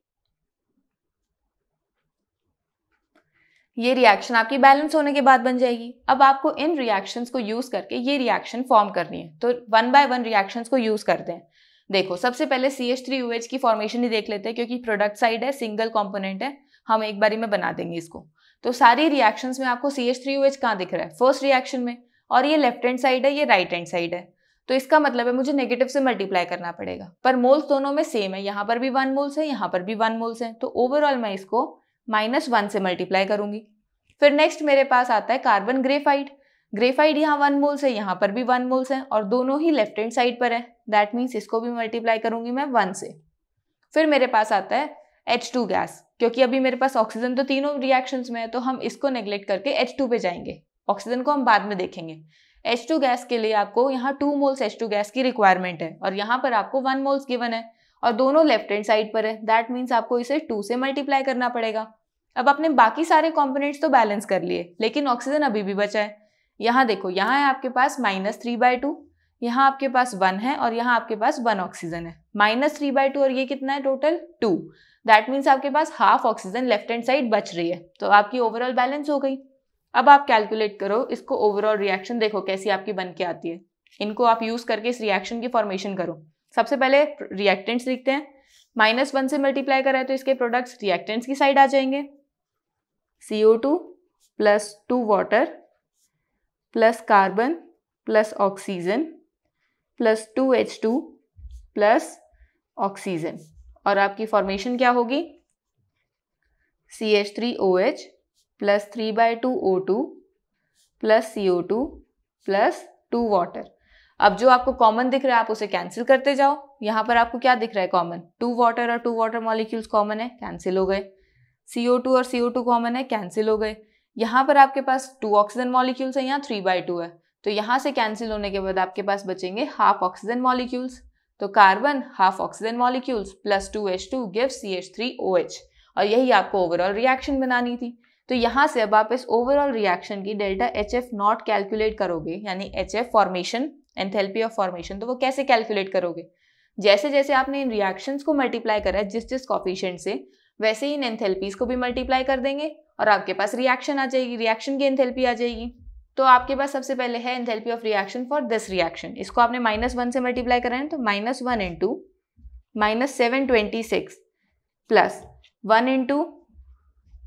ये रिएक्शन आपकी बैलेंस होने के बाद बन जाएगी। अब आपको इन रिएक्शंस को यूज़ करके ये रिएक्शन फॉर्म करनी है। तो वन बाय वन रिएक्शंस को यूज़ करते हैं। देखो, सबसे पहले C H three U H की फॉर्मेशन ही देख लेते हैं, क्योंकि प्रोडक्ट साइड है सिंगल कॉम्पोनेंट है, हम एक बारी में बना देंगे इसको। तो सारी रिएक्शंस में आपको C H three U H कहाँ दिख रहा है? फ़र्स्ट रिएक्शन में। और ये लेफ़्ट हैंड साइड है, ये राइट हैंड साइड है। तो इसका मतलब है मुझे नेगेटिव से मल्टीप्लाई करना पड़ेगा। पर मोल्स दोनों में सेम है। यहाँ पर भी वन मोल्स है, यहाँ पर भी वन मोल्स है। तो ओवरऑल मैं इसको माइनस वन से मल्टीप्लाई करूँगी। फिर नेक्स्ट मेरे पास आता है कार्बन ग्रेफाइड ग्रेफाइड यहाँ वन मोल्स है, यहाँ पर भी वन मोल्स है और दोनों ही लेफ़्ट हैंड साइड पर है। दैट मीन्स इसको भी मल्टीप्लाई करूँगी मैं वन से। फिर मेरे पास आता है एच टू गैस क्योंकि अभी मेरे पास ऑक्सीजन तो तीनों रिएक्शंस में है तो हम इसको नेग्लेक्ट करके एच टू पे जाएँगे। ऑक्सीजन को हम बाद में देखेंगे। एच टू गैस के लिए आपको यहाँ two moles H two gas की रिक्वायरमेंट है और यहाँ पर आपको वन मोल्स गिवन है और दोनों लेफ़्ट हैंड साइड पर है। दैट मीन्स आपको इसे टू से मल्टीप्लाई करना पड़ेगा। अब आपने बाकी सारे कॉम्पोनेंट्स तो बैलेंस कर लिए, लेकिन ऑक्सीजन अभी भी बचा है। यहाँ देखो, यहाँ है आपके पास माइनस थ्री बाय टू यहाँ आपके पास वन है और यहाँ आपके पास वन ऑक्सीजन है। माइनस थ्री बाय टू और ये कितना है टोटल टू दैट मीन्स आपके पास half oxygen left hand side बच रही है। तो आपकी ओवरऑल बैलेंस हो गई। अब आप कैलकुलेट करो, इसको ओवरऑल रिएक्शन देखो कैसी आपकी बन के आती है। इनको आप यूज़ करके इस रिएक्शन की फॉर्मेशन करो। सबसे पहले रिएक्टेंट्स लिखते हैं। माइनस वन से मल्टीप्लाई करा है तो इसके प्रोडक्ट्स रिएक्टेंट्स की साइड आ जाएँगे। C O two plus two water plus carbon plus oxygen plus two H two plus oxygen. और आपकी फॉर्मेशन क्या होगी? C H three O H plus three by two O two plus C O two plus two water अब जो आपको common दिख रहा है, आप उसे कैंसिल करते जाओ। यहाँ पर आपको क्या दिख रहा है कॉमन टू वाटर और टू वाटर मॉलिक्यूल्स कॉमन है कैंसिल हो गए। सी ओ टू और सी ओ टू कॉमन है कैंसिल हो गए। यहाँ पर आपके पास टू ऑक्सीजन मॉलिक्यूल्स है, यहाँ थ्री बाई टू है। तो यहाँ से कैंसिल होने के बाद आपके पास बचेंगे हाफ़ ऑक्सीजन मॉलिक्यूल्स तो carbon half oxygen molecules plus two H two give C H three O H और यही आपको ओवरऑल रिएक्शन बनानी थी। तो यहाँ से अब आप इस ओवरऑल रिएक्शन की delta H F not calculate करोगे, यानी H F formation enthalpy of formation तो वो कैसे कैलकुलेट करोगे? जैसे जैसे आपने इन रिएक्शंस को मल्टीप्लाई करा है जिस जिस कॉफिशियंट से, वैसे ही इन एंथैल्पीज को भी मल्टीप्लाई कर देंगे। और आपके पास रिएक्शन आ जाएगी रिएक्शन की एंथैल्पी आ जाएगी। तो आपके पास सबसे पहले है enthalpy of reaction for this reaction इसको आपने माइनस वन से मल्टीप्लाई करा तो minus one into minus seven twenty six plus one into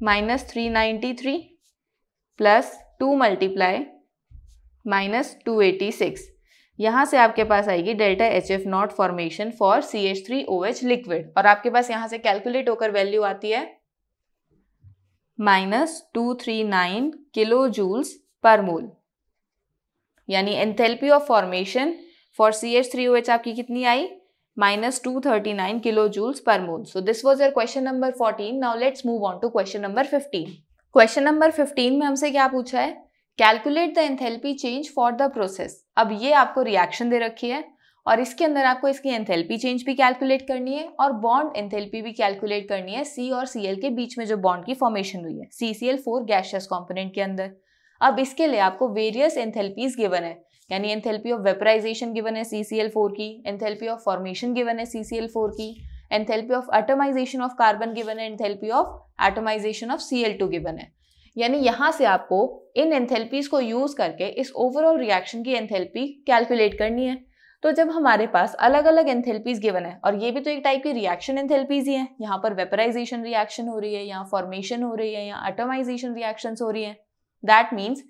minus three ninety three plus two multiply minus two eighty six यहाँ से आपके पास आएगी delta H F not formation for C H three O H liquid और आपके पास यहाँ से कैलकुलेट होकर वैल्यू आती है minus two three nine kilo joules per mole यानी enthalpy of formation for C H three O H आपकी कितनी आई minus 239 kilojoules per mole. So this was your question number 14. Now let's move on to question number 15. Question number 15 में हमसे क्या पूछा है calculate the enthalpy change for the process अब ये आपको रिएक्शन दे रखी है और इसके अंदर आपको इसकी एंथैल्पी चेंज भी कैलकुलेट करनी है और बॉन्ड एंथैल्पी भी कैलकुलेट करनी है सी और सी एल के बीच में जो बॉन्ड की फॉर्मेशन हुई है C C L four gaseous component के अंदर। अब इसके लिए आपको वेरियस एंथैल्पीज गिवन है, यानी एंथैल्पी ऑफ़ वेपराइजेशन गिवन है CCl4 की एंथैल्पी ऑफ़ फॉर्मेशन गिवन है CCl4 की enthalpy of atomization of carbon given है enthalpy of atomization of Cl2 given है। यानी यहाँ से आपको इन एंथैल्पीज को यूज़ करके इस ओवरऑल रिएक्शन की एंथैल्पी कैलकुलेट करनी है। तो जब हमारे पास अलग अलग एंथैल्पीज गिवन है, और ये भी तो एक टाइप की रिएक्शन एंथैल्पीज ही है, यहाँ पर वेपराइजेशन रिएक्शन हो रही है, यहाँ फॉर्मेशन हो रही है, यहाँ एटमाइजेशन रिएक्शंस हो रही है दैट मीन्स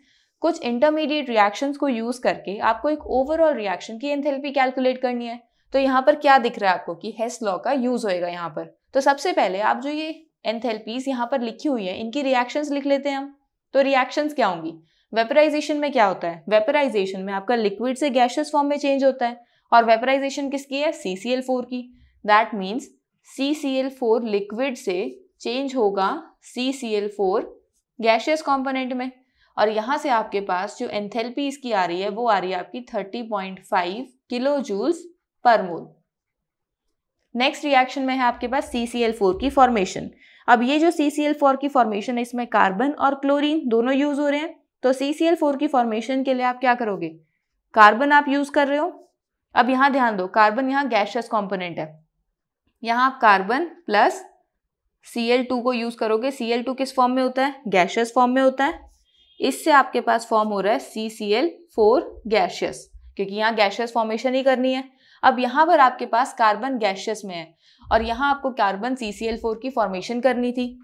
कुछ इंटरमीडिएट रिएक्शंस को यूज़ करके आपको एक ओवरऑल रिएक्शन की एंथैल्पी कैलकुलेट करनी है। तो यहाँ पर क्या दिख रहा है आपको कि हेस लॉ का यूज़ होएगा यहाँ पर। तो सबसे पहले आप जो ये एंथैल्पीज यहाँ पर लिखी हुई है, इनकी रिएक्शंस लिख लेते हैं हम। तो रिएक्शंस क्या होंगी? वेपराइजेशन में क्या होता है? वेपराइजेशन में आपका लिक्विड से गैशियस फॉर्म में चेंज होता है। और वेपराइजेशन किसकी है? सी सी एल फोर की। That means C C L four liquid से चेंज होगा C C L four gaseous component में। और यहाँ से आपके पास जो एंथेल्पी इसकी आ रही है, वो आ रही है आपकी 30.5 kilo joules per mole next reaction में है आपके पास सी सी एल फोर की फॉर्मेशन अब ये जो सी सी एल फोर की फॉर्मेशन है, इसमें कार्बन और क्लोरीन दोनों यूज़ हो रहे हैं। तो CCl4 की फॉर्मेशन के लिए आप क्या करोगे? कार्बन आप यूज़ कर रहे हो? अब यहाँ ध्यान दो कार्बन यहाँ गैशियस कॉम्पोनेंट है। यहाँ आप कार्बन प्लस Cl2 को यूज़ करोगे। Cl2 किस फॉर्म में होता है? गैशियस फॉर्म में होता है। इससे आपके पास फॉर्म हो रहा है C C L four gaseous क्योंकि यहाँ गैशियस फॉर्मेशन ही करनी है। अब यहाँ पर आपके पास कार्बन गैशियस में है और यहाँ आपको carbon C C L four की फॉर्मेशन करनी थी।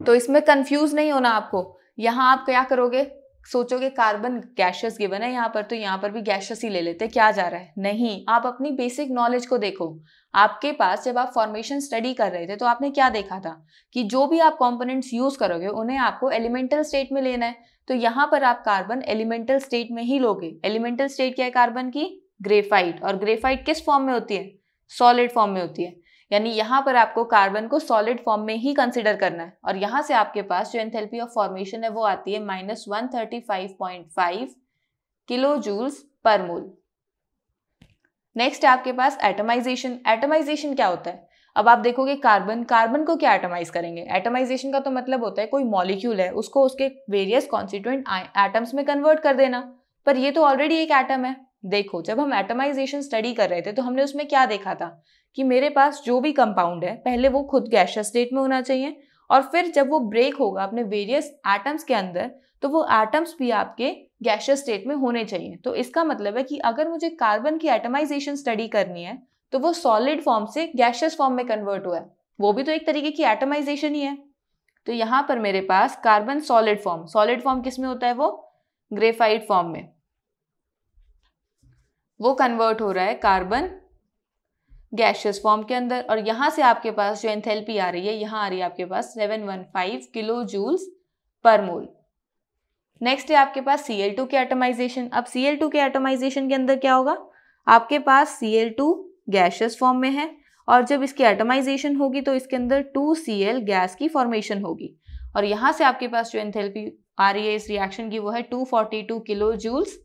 तो इसमें कंफ्यूज नहीं होना आपको। यहाँ आप क्या करोगे? सोचोगे कार्बन गैशियस गिवन है यहाँ पर तो यहाँ पर भी गैशियस ही ले लेते, क्या जा रहा है? नहीं, आप अपनी बेसिक नॉलेज को देखो। आपके पास जब आप फॉर्मेशन स्टडी कर रहे थे तो आपने क्या देखा था? कि जो भी आप कंपोनेंट्स यूज़ करोगे, उन्हें आपको एलिमेंटल स्टेट में लेना है। तो यहाँ पर आप कार्बन एलिमेंटल स्टेट में ही लोगे। एलिमेंटल स्टेट क्या है कार्बन की? ग्रेफाइट और ग्रेफाइट किस फॉर्म में होती है? सॉलिड फॉर्म में होती है। यानी यहाँ पर आपको कार्बन को सॉलिड फॉर्म में ही कंसिडर करना है। और यहाँ से आपके पास जो एंथैल्पी ऑफ़ फॉर्मेशन है, वो आती है minus one thirty five point five kilo joules per mole next आपके पास एटमाइजेशन एटमाइजेशन क्या होता है? अब आप देखोगे कार्बन कार्बन को क्या एटमाइज करेंगे? एटमाइजेशन का तो मतलब होता है कोई मॉलिक्यूल है, उसको उसके वेरियस कॉन्स्टिट्यूएंट एटम्स में कन्वर्ट कर देना। पर ये तो ऑलरेडी एक एटम है। देखो, जब हम एटमाइजेशन स्टडी कर रहे थे तो हमने उसमें क्या देखा था? कि मेरे पास जो भी कंपाउंड है, पहले वो खुद गैशियस स्टेट में होना चाहिए और फिर जब वो ब्रेक होगा अपने वेरियस एटम्स के अंदर तो वो एटम्स भी आपके गैशियस स्टेट में होने चाहिए। तो इसका मतलब है कि अगर मुझे कार्बन की एटमाइजेशन स्टडी करनी है तो वो सॉलिड फॉर्म से गैशियस फॉर्म में कन्वर्ट हुआ है। वो भी तो एक तरीके की एटमाइजेशन ही है। तो यहाँ पर मेरे पास carbon solid form solid form किसमें होता है वो? ग्रेफाइट फॉर्म में। वो कन्वर्ट हो रहा है कार्बन गैशियस फॉर्म के अंदर, और यहाँ से आपके पास जो एंथैल्पी आ रही है, यहाँ आ रही है आपके पास 715 kilo joules per mole next है आपके पास Cl2 के एटमाइजेशन अब Cl2 के एटमाइजेशन के अंदर क्या होगा? आपके पास Cl2 गैशियस फॉर्म में है, और जब इसकी एटमाइजेशन होगी तो इसके अंदर 2Cl गैस की फॉर्मेशन होगी. और यहाँ से आपके पास जो एंथैल्पी आ रही है, इस रिएक्शन की, वो है 242 किलो जूल्स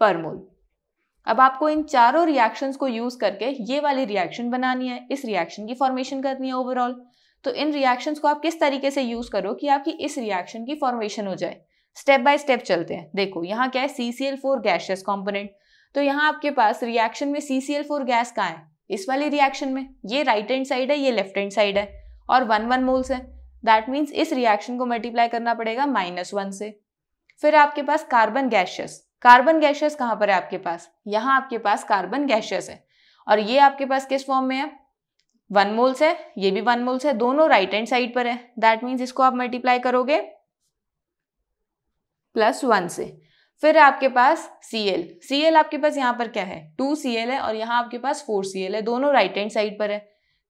पर मोल अब आपको इन चारों रिएक्शंस को यूज़ करके ये वाली रिएक्शन बनानी है, इस रिएक्शन की फॉर्मेशन करनी है ओवरऑल तो इन रिएक्शंस को आप किस तरीके से यूज़ करो कि आपकी इस रिएक्शन की फॉर्मेशन हो जाए? स्टेप बाय स्टेप चलते हैं। देखो, यहाँ क्या है? सी सी फोर कॉम्पोनेंट तो यहाँ आपके पास रिएक्शन में सी सी फोर गैस कहाँ है? इस वाली रिएक्शन में। ये राइट हैंड साइड है, ये लेफ़्ट हैंड साइड है और वन वन मोल्स है। दैट मीन्स इस रिएक्शन को मल्टीप्लाई करना पड़ेगा माइनस वन से। फिर आपके पास कार्बन गैशियस कार्बन गैशियस कहाँ पर है आपके पास? यहाँ आपके पास कार्बन गैशियस है। और ये आपके पास किस फॉर्म में है? वन मोल्स है, ये भी वन मोल्स है, दोनों राइट हैंड साइड पर है। दैट मीन्स इसको आप मल्टीप्लाई करोगे प्लस वन से। फिर आपके पास सी एल सी एल आपके पास यहाँ पर क्या है? टू सी एल है और यहाँ आपके पास फोर सी एल है, दोनों राइट हैंड साइड पर है।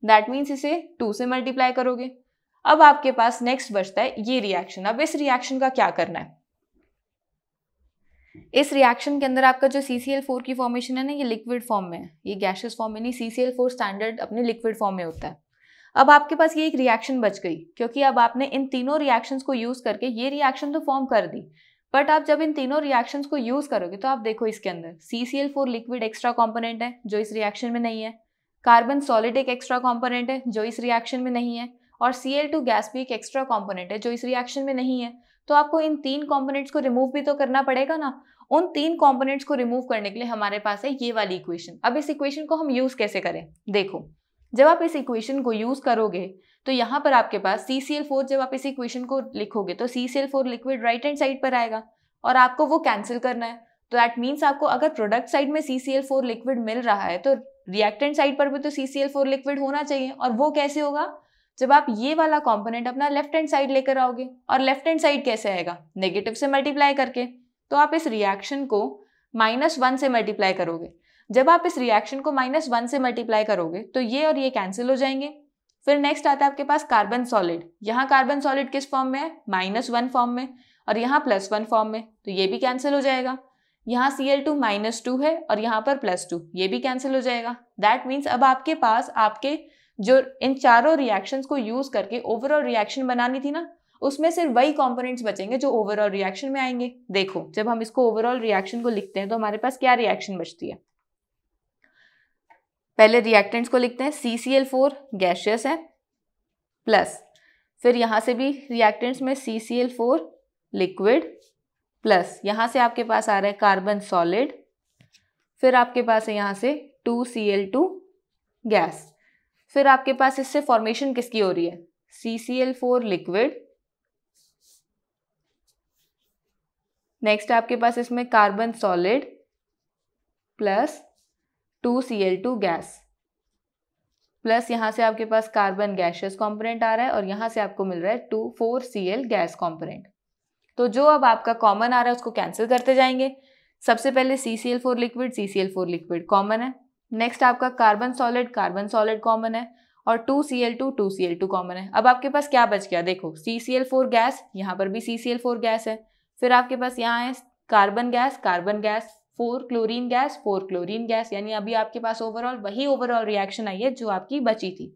दैट मीन्स इसे टू से मल्टीप्लाई करोगे। अब आपके पास नेक्स्ट बचता है ये रिएक्शन अब इस रिएक्शन का क्या करना है? इस रिएक्शन के अंदर आपका जो सी सी एल फोर की फॉर्मेशन है ना, ये लिक्विड फॉर्म में है। ये गैशियस फॉर्म में नहीं C C L four standard अपने लिक्विड फॉर्म में होता है। अब आपके पास ये एक रिएक्शन बच गई, क्योंकि अब आपने इन तीनों रिएक्शंस को यूज़ करके ये रिएक्शन तो फॉर्म कर दी। बट आप जब इन तीनों रिएक्शंस को यूज़ करोगे तो आप देखो इसके अंदर C C L four liquid extra component है, जो इस रिएक्शन में नहीं है। कार्बन सॉलिड एक एक्स्ट्रा कॉम्पोनेंट है, जो इस रिएक्शन में नहीं है। और सी एल टू गैस भी एक एक्स्ट्रा कॉम्पोनेंट है, जो इस रिएक्शन में नहीं है। तो आपको इन तीन कॉम्पोनेंट्स को रिमूव भी तो करना पड़ेगा ना? उन तीन कॉम्पोनेंट्स को रिमूव करने के लिए हमारे पास है ये वाली इक्वेशन अब इस इक्वेशन को हम यूज़ कैसे करें? देखो, जब आप इस इक्वेशन को यूज़ करोगे तो यहाँ पर आपके पास सी सी एल फोर जब आप इस इक्वेशन को लिखोगे तो C C L four liquid right hand side पर आएगा और आपको वो कैंसिल करना है। तो दैट मीन्स आपको अगर प्रोडक्ट साइड में C C L four liquid मिल रहा है तो रिएक्टेंट साइड पर भी तो C C L four liquid होना चाहिए और वो कैसे होगा? जब आप ये वाला कॉम्पोनेंट अपना लेफ़्ट हैंड साइड लेकर आओगे, और लेफ़्ट हैंड साइड कैसे आएगा? नेगेटिव से मल्टीप्लाई करके। तो आप इस रिएक्शन को माइनस वन से मल्टीप्लाई करोगे। जब आप इस रिएक्शन को माइनस वन से मल्टीप्लाई करोगे तो ये और ये कैंसिल हो जाएँगे। फिर नेक्स्ट आता है आपके पास कार्बन सॉलिड यहाँ कार्बन सॉलिड किस फॉर्म में है? माइनस वन फॉर्म में। और यहाँ प्लस वन फॉर्म में। तो ये भी कैंसिल हो जाएगा। यहाँ C L two minus two है, और यहाँ पर प्लस टू ये भी कैंसिल हो जाएगा। दैट मीन्स अब आपके पास आपके जो इन चारों रिएक्शंस को यूज़ करके ओवरऑल रिएक्शन बनानी थी ना, उसमें सिर्फ़ वही कंपोनेंट्स बचेंगे जो ओवरऑल रिएक्शन में आएँगे। देखो, जब हम इसको ओवरऑल रिएक्शन को लिखते हैं तो हमारे पास क्या रिएक्शन बचती है? पहले रिएक्टेंट्स को लिखते हैं C C L four gaseous है प्लस फिर यहाँ से भी रिएक्टेंट्स में C C L four liquid plus यहाँ से आपके पास आ रहा है कार्बन सॉलिड फिर आपके पास है यहाँ से two C L two gas फिर आपके पास इससे फॉर्मेशन किसकी हो रही है? C C L four liquid next आपके पास इसमें carbon solid plus two C L two gas plus यहाँ से आपके पास कार्बन गैशियस कॉम्पोनेंट आ रहा है और यहाँ से आपको मिल रहा है two four C L gas component तो जो अब आपका कॉमन आ रहा है, उसको कैंसिल करते जाएँगे. सबसे पहले C C L four liquid C C L four liquid common है. नेक्स्ट आपका carbon solid carbon solid common है और two C L two two C L two common है। अब आपके पास क्या बच गया? देखो C C L four gas यहाँ पर भी C C L four gas है। फिर आपके पास यहाँ है carbon gas carbon gas four chlorine gas four chlorine gas यानी अभी आपके पास ओवरऑल वही ओवरऑल रिएक्शन आई है जो आपकी बची थी।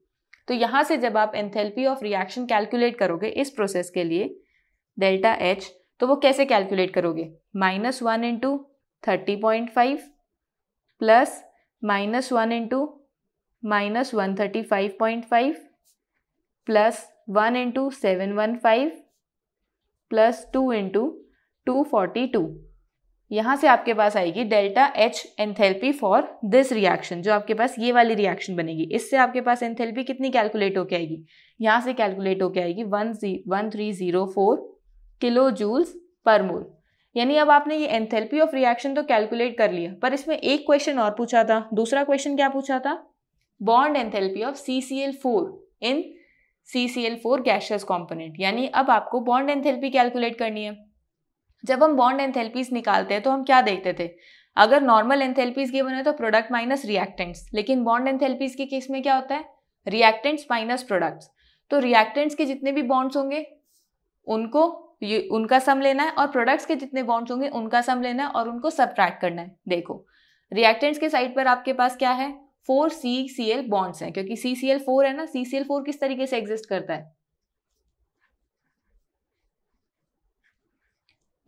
तो यहाँ से जब आप एंथेल्पी ऑफ़ रिएक्शन कैलकुलेट करोगे इस प्रोसेस के लिए डेल्टा एच तो वो कैसे कैलकुलेट करोगे? Minus one into thirty point five plus minus one into minus one thirty five point five plus one into seven one five plus two into two forty two यहाँ से आपके पास आएगी delta H enthalpy for this reaction जो आपके पास ये वाली रिएक्शन बनेगी। इससे आपके पास एंथेल्पी कितनी कैलकुलेट होके आएगी? यहाँ से कैलकुलेट होके आएगी one G one three zero four kilo joules per mole यानी अब आपने ये एंथेल्पी ऑफ़ रिएक्शन तो कैलकुलेट कर लिया, पर इसमें एक क्वेश्चन और पूछा था। दूसरा क्वेश्चन क्या पूछा था? Bond enthalpy of C C L four in C C L four gaseous component यानी अब आपको बॉन्ड एंथेल्पी कैलकुलेट करनी है। जब हम बॉन्ड एंथेल्पीज निकालते हैं तो हम क्या देखते थे? अगर नॉर्मल एंथेल्पीज गिवन है तो प्रोडक्ट माइनस रिएक्टेंट्स लेकिन बॉन्ड एंथेल्पीज के केस में क्या होता है? रिएक्टेंट्स माइनस प्रोडक्ट्स तो रिएक्टेंट्स के जितने भी बॉन्ड्स होंगे, उनको ये उनका सम लेना है और प्रोडक्ट्स के जितने बॉन्ड्स होंगे उनका सम लेना है और उनको सब्ट्रैक्ट करना है। देखो रिएक्टेंट्स के साइड पर आपके पास क्या है? Four C C L bonds हैं, क्योंकि सी सी एल फोर है ना? सी सी एल फोर किस तरीके से एग्जिस्ट करता है?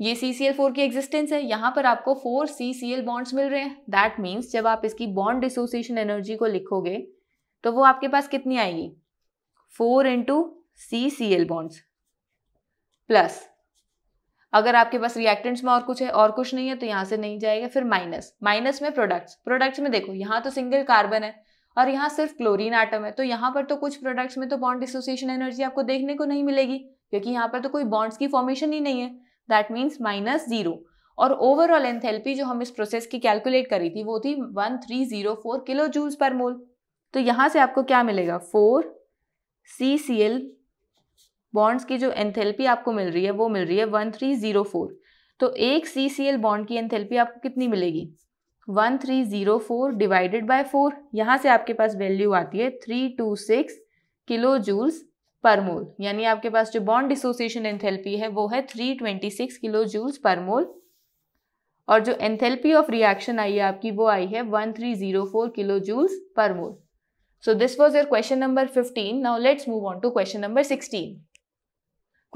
ये सी सी एल फोर की एग्जिस्टेंस है। यहाँ पर आपको four C C L bonds मिल रहे हैं। दैट मीन्स जब आप इसकी बॉन्ड डिसोसिएशन एनर्जी को लिखोगे तो वो आपके पास कितनी आएगी? Four into C C L bonds plus. अगर आपके पास रिएक्टेंट्स में और कुछ है, और कुछ नहीं है तो यहाँ से नहीं जाएगा, फिर माइनस माइनस में प्रोडक्ट्स प्रोडक्ट्स में देखो, यहाँ तो सिंगल कार्बन है, और यहाँ सिर्फ़ क्लोरीन आटम है तो यहाँ पर तो कुछ प्रोडक्ट्स में तो बॉन्ड डिसोसिएशन एनर्जी आपको देखने को नहीं मिलेगी, क्योंकि यहाँ पर तो कोई बॉन्ड्स की फॉर्मेशन ही नहीं है। दैट मीन्स माइनस ज़ीरो और ओवरऑल एंथेल्पी जो हम इस प्रोसेस की कैलकुलेट करी थी, वो थी one three zero four kilo joules per mole तो यहाँ से आपको क्या मिलेगा? Four C C L bonds की जो एंथैल्पी आपको मिल रही है, वो मिल रही है वन थ्री ज़ीरो फोर तो एक सी सी एल बॉन्ड की एंथैल्पी आपको कितनी मिलेगी? One three zero four divided by four यहाँ से आपके पास वैल्यू आती है three two six kilo joules per mole यानी आपके पास जो बॉन्ड डिसोसिएशन एंथैल्पी है, वो है three twenty six kilo joules per mole और जो एंथैल्पी ऑफ़ रिएक्शन आई है आपकी, वो आई है one three zero four kilo joules per mole so this was your question number fifteen now let's move on to question number sixteen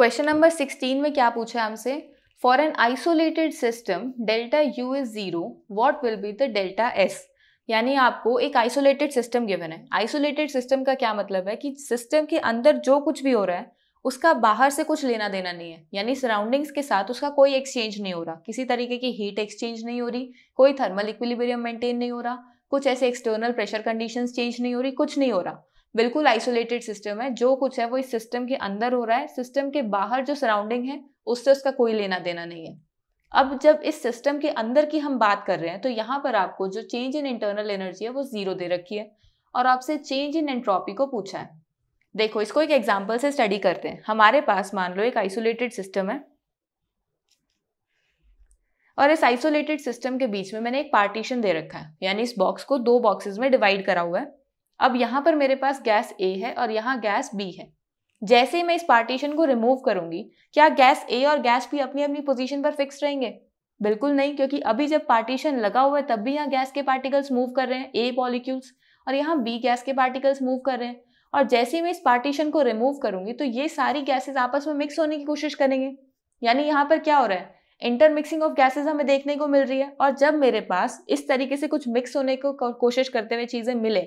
question number sixteen में क्या पूछा है हमसे? For an isolated system delta U is zero what will be the delta S यानी आपको एक isolated system given है। Isolated system का क्या मतलब है कि सिस्टम के अंदर जो कुछ भी हो रहा है, उसका बाहर से कुछ लेना देना नहीं है। यानी सराउंडिंग्स के साथ उसका कोई एक्सचेंज नहीं हो रहा। किसी तरीके की हीट एक्सचेंज नहीं हो रही, कोई थर्मल इक्विलिब्रियम मेंटेन नहीं हो रहा, कुछ ऐसे एक्सटर्नल प्रेशर कंडीशंस चेंज नहीं हो रही, कुछ नहीं हो रहा। बिल्कुल आइसोलेटेड सिस्टम है, जो कुछ है वो इस सिस्टम के अंदर हो रहा है। सिस्टम के बाहर जो सराउंडिंग है, उससे उसका कोई लेना देना नहीं है। अब जब इस सिस्टम के अंदर की हम बात कर रहे हैं तो यहाँ पर आपको जो चेंज इन इंटरनल एनर्जी है, वो ज़ीरो दे रखी है। और आपसे चेंज इन एंट्रोपी को पूछा है। देखो, इसको एक एग्ज़ाम्पल से स्टडी करते हैं। हमारे पास मान लो एक आइसोलेटेड सिस्टम है। और इस आइसोलेटेड सिस्टम के बीच में मैंने एक पार्टीशन दे रखा है। यानी इस बॉक्स को दो बॉक्सेस में डिवाइड करा हुआ है। अब यहाँ पर मेरे पास गैस ए है और यहाँ गैस बी है। जैसे ही मैं इस पार्टीशन को रिमूव करूँगी, क्या गैस ए और गैस बी अपनी अपनी पोजीशन पर फिक्स रहेंगे? बिल्कुल नहीं, क्योंकि अभी जब पार्टीशन लगा हुआ है, तब भी यहाँ गैस के पार्टिकल्स मूव कर रहे हैं ए मॉलिक्यूल्स और यहाँ बी गैस के पार्टिकल्स मूव कर रहे हैं। और जैसे ही मैं इस पार्टीशन को रिमूव करूँगी तो ये सारी गैसेज आपस में मिक्स होने की कोशिश करेंगे। यानी यहाँ पर क्या हो रहा है? इंटरमिक्सिंग ऑफ़ गैसेज हमें देखने को मिल रही है, और जब मेरे पास इस तरीके से कुछ मिक्स होने को कोशिश करते हुए चीज़ें मिले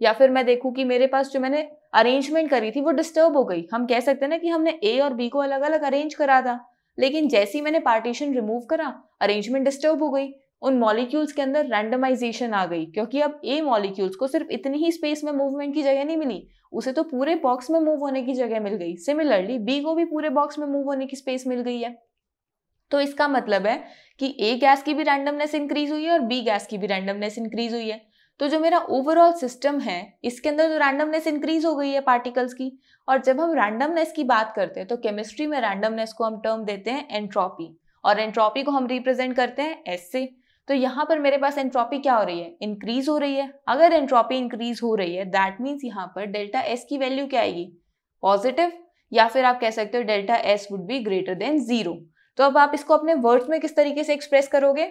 या फिर मैं देखूँ कि मेरे पास जो मैंने अरेंजमेंट करी थी वो डिस्टर्ब हो गई। हम कह सकते हैं ना कि हमने ए और बी को अलग अलग अरेंज करा था। लेकिन जैसे ही मैंने पार्टीशन रिमूव करा अरेंजमेंट डिस्टर्ब हो गई। उन मॉलिक्यूल्स के अंदर रैंडमाइजेशन आ गई, क्योंकि अब ए मॉलिक्यूल्स को सिर्फ़ इतनी ही स्पेस में मूवमेंट की जगह नहीं मिली। उसे तो पूरे बॉक्स में मूव होने की जगह मिल गई। सिमिलरली बी को भी पूरे बॉक्स में मूव होने की स्पेस मिल गई है। तो इसका मतलब है कि ए गैस की भी रैंडमनेस इंक्रीज हुई है और बी गैस की भी रैंडमनेस इंक्रीज हुई है। तो जो मेरा ओवरऑल सिस्टम है, इसके अंदर जो रैंडमनेस इंक्रीज हो गई है पार्टिकल्स की। और जब हम रैंडमनेस की बात करते हैं तो केमिस्ट्री में रैंडमनेस को हम टर्म देते हैं एंट्रोपी और एंट्रोपी को हम रिप्रेजेंट करते हैं एस से। तो यहाँ पर मेरे पास एंट्रोपी क्या हो रही है? इंक्रीज हो रही है। अगर एंट्रोपी इंक्रीज हो रही है दैट मीन्स यहाँ पर डेल्टा एस की वैल्यू क्या आएगी? पॉजिटिव या फिर आप कह सकते हो delta S would be greater than zero तो अब आप इसको अपने वर्ड्स में किस तरीके से एक्सप्रेस करोगे?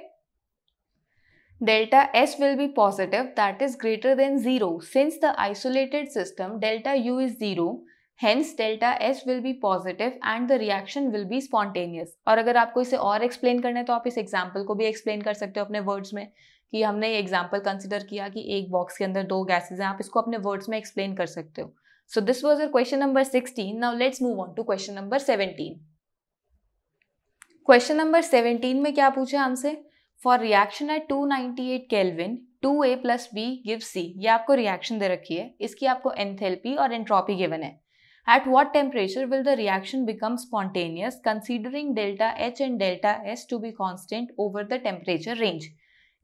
Delta s will be positive, that is greater than 0 since the isolated system, delta u is 0 hence delta S will be positive and the reaction will be spontaneous और अगर आपको इसे और एक्सप्लेन करना है तो आप इस एग्ज़ाम्पल को भी एक्सप्लेन कर सकते हो अपने वर्ड्स में, कि हमने ये एग्ज़ाम्पल कंसिडर किया कि एक बॉक्स के अंदर दो गैसेज हैं, आप इसको अपने वर्ड्स में एक्सप्लेन कर सकते हो। So this was your question number sixteen now let's move on to question number seventeen question number seventeen में क्या पूछा हमसे? For reaction at two ninety eight kelvin two A plus B give C ये आपको reaction दे रखी है। इसकी आपको एंथेल्पी और एंट्रोपी गिवन है। At what temperature will the reaction become spontaneous considering delta H and delta S to be constant over the temperature range?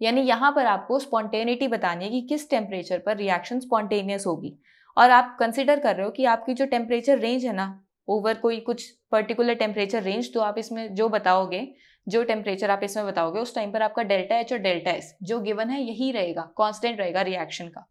यानी यहाँ पर आपको स्पॉन्टेनिटी बतानी है कि किस टेम्परेचर पर रिएक्शन स्पॉन्टेनियस होगी। और आप कंसिडर कर रहे हो कि आपकी जो टेम्परेचर रेंज है ना ओवर कोई कुछ पर्टिकुलर टेम्परेचर रेंज तो आप इसमें जो बताओगे जो टेम्परेचर आप इसमें बताओगे, उस टाइम पर आपका डेल्टा एच और डेल्टा एस जो गिवन है, यही रहेगा कॉन्स्टेंट रहेगा रिएक्शन का।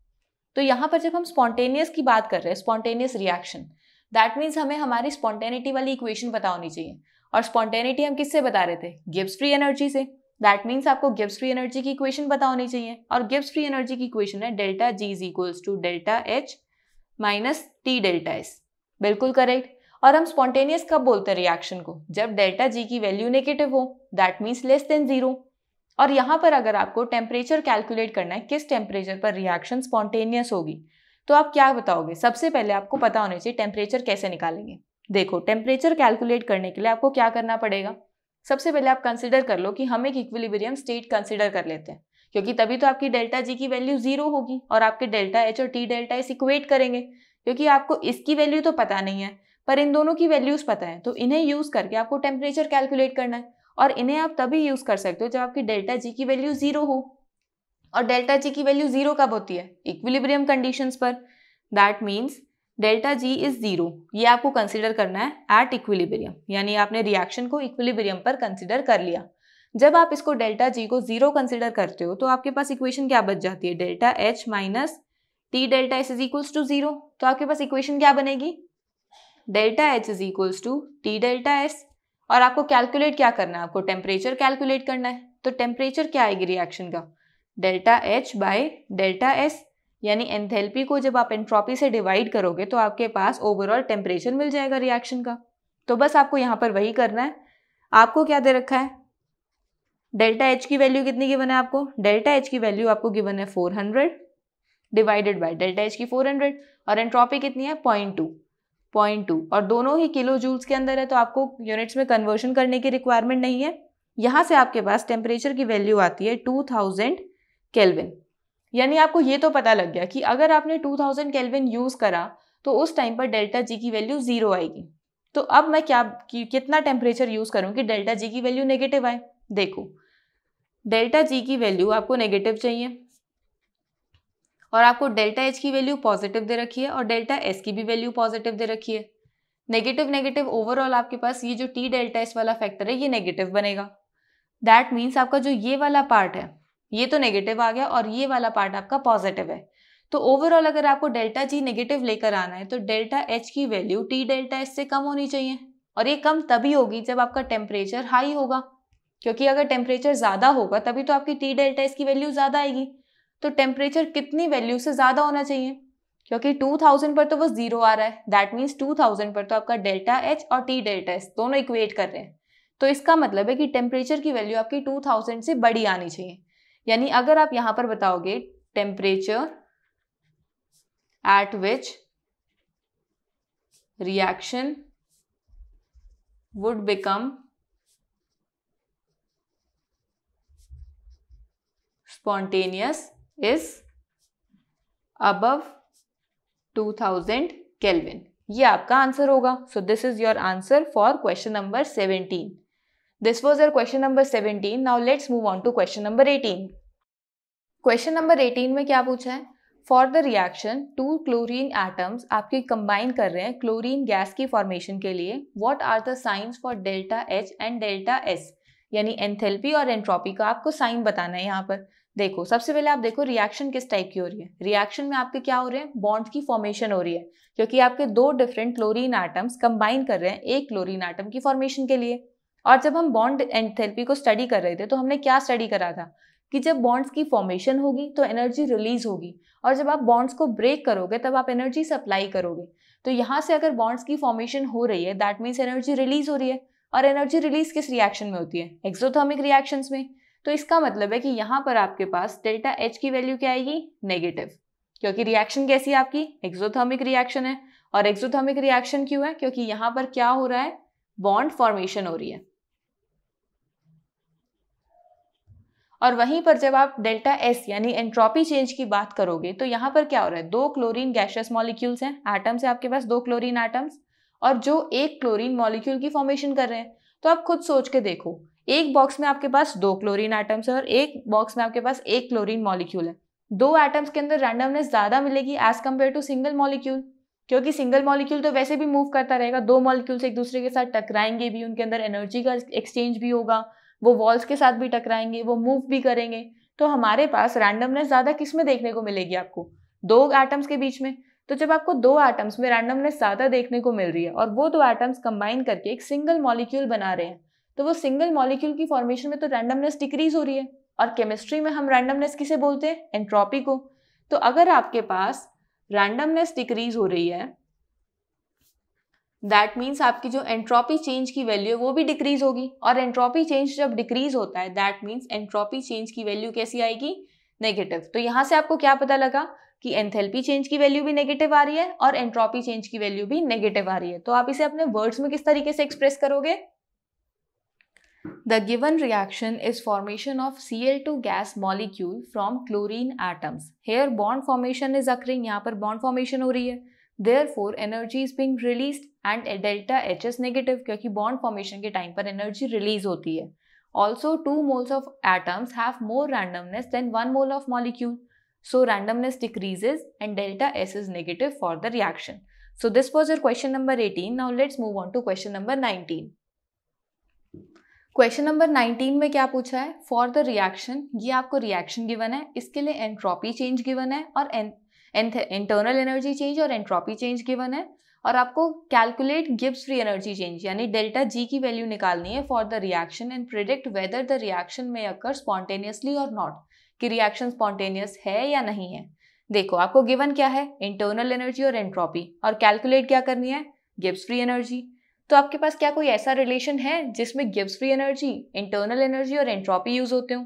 तो यहाँ पर जब हम स्पॉन्टेनियस की बात कर रहे हैं स्पॉन्टेनियस रिएक्शन दैट मीन्स हमें हमारी स्पॉन्टेनिटी वाली इक्वेशन पता होनी चाहिए। और स्पॉन्टेनिटी हम किससे बता रहे थे? गिब्स फ्री एनर्जी से। दैट मीन्स आपको गिब्स फ्री एनर्जी की इक्वेशन पता होनी चाहिए। और गिब्स फ्री एनर्जी की इक्वेशन है delta G is equals to delta H minus T delta S बिल्कुल करेक्ट और हम स्पॉन्टेनियस कब बोलते हैं रिएक्शन को? जब डेल्टा जी की वैल्यू नेगेटिव हो that means less than zero और यहाँ पर अगर आपको टेम्परेचर कैलकुलेट करना है, किस टेम्परेचर पर रिएक्शन स्पॉन्टेनियस होगी तो आप क्या बताओगे? सबसे पहले आपको पता होना चाहिए टेम्परेचर कैसे निकालेंगे। देखो टेम्परेचर कैलकुलेट करने के लिए आपको क्या करना पड़ेगा? सबसे पहले आप कंसिडर कर लो कि हम एक इक्विलिब्रियम स्टेट कंसिडर कर लेते हैं, क्योंकि तभी तो आपकी डेल्टा जी की वैल्यू ज़ीरो होगी और आपके डेल्टा एच और टी डेल्टा एस इक्वेट करेंगे, क्योंकि आपको इसकी वैल्यू तो पता नहीं है। पर इन दोनों की वैल्यूज़ पता है तो इन्हें यूज़ करके आपको टेम्परेचर कैलकुलेट करना है और इन्हें आप तभी यूज़ कर सकते हो जब आपकी डेल्टा जी की वैल्यू ज़ीरो हो। और डेल्टा जी की वैल्यू ज़ीरो कब होती है? इक्विलिब्रियम कंडीशंस पर। That means delta G is zero ये आपको कंसिडर करना है एट इक्विलिब्रियम यानी आपने रिएक्शन को इक्विलिब्रियम पर कंसिडर कर लिया। जब आप इसको डेल्टा जी को ज़ीरो कंसिडर करते हो तो आपके पास इक्वेशन क्या बच जाती है? Delta H minus T delta S is equals to zero तो आपके पास इक्वेशन क्या बनेगी? Delta H is equals to T delta S. और आपको कैलकुलेट क्या करना है? आपको टेम्परेचर कैलकुलेट करना है। तो टेम्परेचर क्या आएगी रिएक्शन का? Delta H by delta S. यानी एंथैल्पी को जब आप एंट्रोपी से डिवाइड करोगे तो आपके पास ओवरऑल टेम्परेचर मिल जाएगा रिएक्शन का। तो बस आपको यहाँ पर वही करना है। आपको क्या दे रखा है? डेल्टा एच की वैल्यू कितनी गिवन है आपको? डेल्टा एच की वैल्यू आपको गिवन है four hundred divided by delta H की फोर हंड्रेड और एंट्रोपी कितनी है? Point two point two. और दोनों ही किलो जूल्स के अंदर है तो आपको यूनिट्स में कन्वर्शन करने की रिक्वायरमेंट नहीं है। यहाँ से आपके पास टेम्परेचर की वैल्यू आती है टू थाउज़ेंड केल्विन यानी आपको ये तो पता लग गया कि अगर आपने टू थाउज़ेंड केल्विन यूज़ करा तो उस टाइम पर डेल्टा जी की वैल्यू ज़ीरो आएगी। तो अब मैं क्या कि, कितना टेम्परेचर यूज़ करूँ कि डेल्टा जी की वैल्यू नेगेटिव आए। देखो डेल्टा जी की वैल्यू आपको नेगेटिव चाहिए। और आपको डेल्टा एच की वैल्यू पॉजिटिव दे रखी है और डेल्टा एस की भी वैल्यू पॉजिटिव दे रखी है। नेगेटिव नेगेटिव ओवरऑल आपके पास ये जो टी डेल्टा एस वाला फैक्टर है, ये नेगेटिव बनेगा। दैट मीन्स आपका जो ये वाला पार्ट है, ये तो नेगेटिव आ गया और ये वाला पार्ट आपका पॉजिटिव है। तो ओवरऑल अगर आपको डेल्टा जी नेगेटिव लेकर आना है तो डेल्टा एच की वैल्यू टी डेल्टा एस से कम होनी चाहिए। और ये कम तभी होगी जब आपका टेम्परेचर हाई होगा, क्योंकि अगर टेम्परेचर ज़्यादा होगा, तभी तो आपकी टी डेल्टा एस की वैल्यू ज़्यादा आएगी। तो टेम्परेचर कितनी वैल्यू से ज़्यादा होना चाहिए? क्योंकि 2000 पर तो वो ज़ीरो आ रहा है। दैट मीन्स 2000 पर तो आपका डेल्टा एच और टी डेल्टा एस दोनों इक्वेट कर रहे हैं। तो इसका मतलब है कि टेम्परेचर की वैल्यू आपकी 2000 से बड़ी आनी चाहिए। यानी अगर आप यहाँ पर बताओगे temperature at which reaction would become spontaneous is above 2000 kelvin ये आपका आंसर होगा. So this is your answer for question number 17 this was your question number 17 now let's move on to question number 18 question number 18 में क्या पूछा है? For the reaction two chlorine atoms आपके combine कर रहे हैं क्लोरीन गैस की formation के लिए. What are the signs for delta H and delta S यानी एंथेल्पी और एंट्रोपी का आपको साइन बताना है यहाँ पर. देखो, सबसे पहले आप देखो रिएक्शन किस टाइप की हो रही है। रिएक्शन में आपके क्या हो रहे हैं? बॉन्ड की फॉर्मेशन हो रही है, क्योंकि आपके दो डिफरेंट क्लोरीन एटम्स कंबाइन कर रहे हैं एक क्लोरीन एटम की फॉर्मेशन के लिए। और जब हम बॉन्ड एंथेल्पी को स्टडी कर रहे थे तो हमने क्या स्टडी करा था? कि जब बॉन्ड्स की फॉर्मेशन होगी तो एनर्जी रिलीज़ होगी। और जब आप बॉन्ड्स को ब्रेक करोगे, तब आप एनर्जी सप्लाई करोगे। तो यहाँ से अगर बॉन्ड्स की फॉर्मेशन हो रही है दैट मीन्स एनर्जी रिलीज़ हो रही है। और एनर्जी रिलीज़ किस रिएक्शन में होती है? एक्सोथर्मिक रिएक्शंस में। तो इसका मतलब है कि यहाँ पर आपके पास डेल्टा एच की वैल्यू क्या आएगी? नेगेटिव। क्योंकि रिएक्शन कैसी आपकी? एक्सोथर्मिक रिएक्शन है। और एक्सोथर्मिक रिएक्शन क्यों है? क्योंकि यहाँ पर क्या हो रहा है? बॉन्ड फॉर्मेशन हो रही है। और वहीं पर जब आप डेल्टा एस यानी एंट्रोपी चेंज की बात करोगे तो यहाँ पर क्या हो रहा है? दो क्लोरीन गैशियस मॉलिक्यूल्स हैं। एटम्स है आपके पास, दो क्लोरीन एटम्स और जो एक क्लोरीन मॉलिक्यूल की फॉर्मेशन कर रहे हैं तो आप खुद सोच के देखो। एक बॉक्स में आपके पास दो क्लोरीन आइटम्स है और एक बॉक्स में आपके पास एक क्लोरीन मॉलिक्यूल है। दो एटम्स के अंदर रैंडमनेस ज़्यादा मिलेगी as compare to single molecule क्योंकि सिंगल मॉलिक्यूल तो वैसे भी मूव करता रहेगा। दो मॉलिक्यूल्स एक दूसरे के साथ टकराएँगे भी, उनके अंदर एनर्जी का एक्सचेंज भी होगा, वो वॉल्स के साथ भी टकराएँगे, वो मूव भी करेंगे। तो हमारे पास रैंडमनेस ज़्यादा किसमें देखने को मिलेगी आपको? दो एटम्स के बीच में। तो जब आपको दो एटम्स में रैंडमनेस ज़्यादा देखने को मिल रही है और वो दो एटम्स कंबाइन करके एक सिंगल मॉलिक्यूल बना रहे हैं तो वो सिंगल मॉलिक्यूल की फॉर्मेशन में तो रैंडमनेस डिक्रीज हो रही है। और केमिस्ट्री में हम रैंडमनेस किसे बोलते हैं? एंट्रोपी को। तो अगर आपके पास रैंडमनेस डिक्रीज हो रही है दैट मीन्स आपकी जो एंट्रोपी चेंज की वैल्यू है, वो भी डिक्रीज होगी। और एंट्रोपी चेंज जब डिक्रीज होता है दैट मीन्स एंट्रोपी चेंज की वैल्यू कैसी आएगी? नेगेटिव तो यहाँ से आपको क्या पता लगा कि एंथेल्पी चेंज की वैल्यू भी नेगेटिव आ रही है और एंट्रोपी चेंज की वैल्यू भी नेगेटिव आ रही है। तो आप इसे अपने वर्ड्स में किस तरीके से एक्सप्रेस करोगे? The given reaction is formation of Cl2 gas molecule from chlorine atoms. Here bond formation is occurring. यहाँ पर bond formation हो रही है Therefore energy is being released and delta H is negative क्योंकि bond formation के time पर energy release होती है Also, two moles of atoms have more randomness than one mole of molecule. So, randomness decreases and delta S is negative for the reaction. So, this was your question number 18. Now, let's move on to question number 19. Question number 19 में क्या पूछा है? For the reaction ये आपको reaction given है। इसके लिए entropy change given है और इंटरनल एनर्जी चेंज और एंट्रोपी चेंज गिवन है। और आपको calculate Gibbs free energy change यानी डेल्टा जी की वैल्यू निकालनी है for the reaction and predict whether the reaction may occur spontaneously और नॉट कि रिएक्शन स्पॉन्टेनियस है या नहीं है। देखो, आपको गिवन क्या है? इंटरनल एनर्जी और एंट्रोपी और कैलकुलेट क्या करनी है? गिब्स फ्री एनर्जी तो आपके पास क्या कोई ऐसा रिलेशन है जिसमें Gibbs free energy internal energy और एंट्रोपी यूज़ होते हो?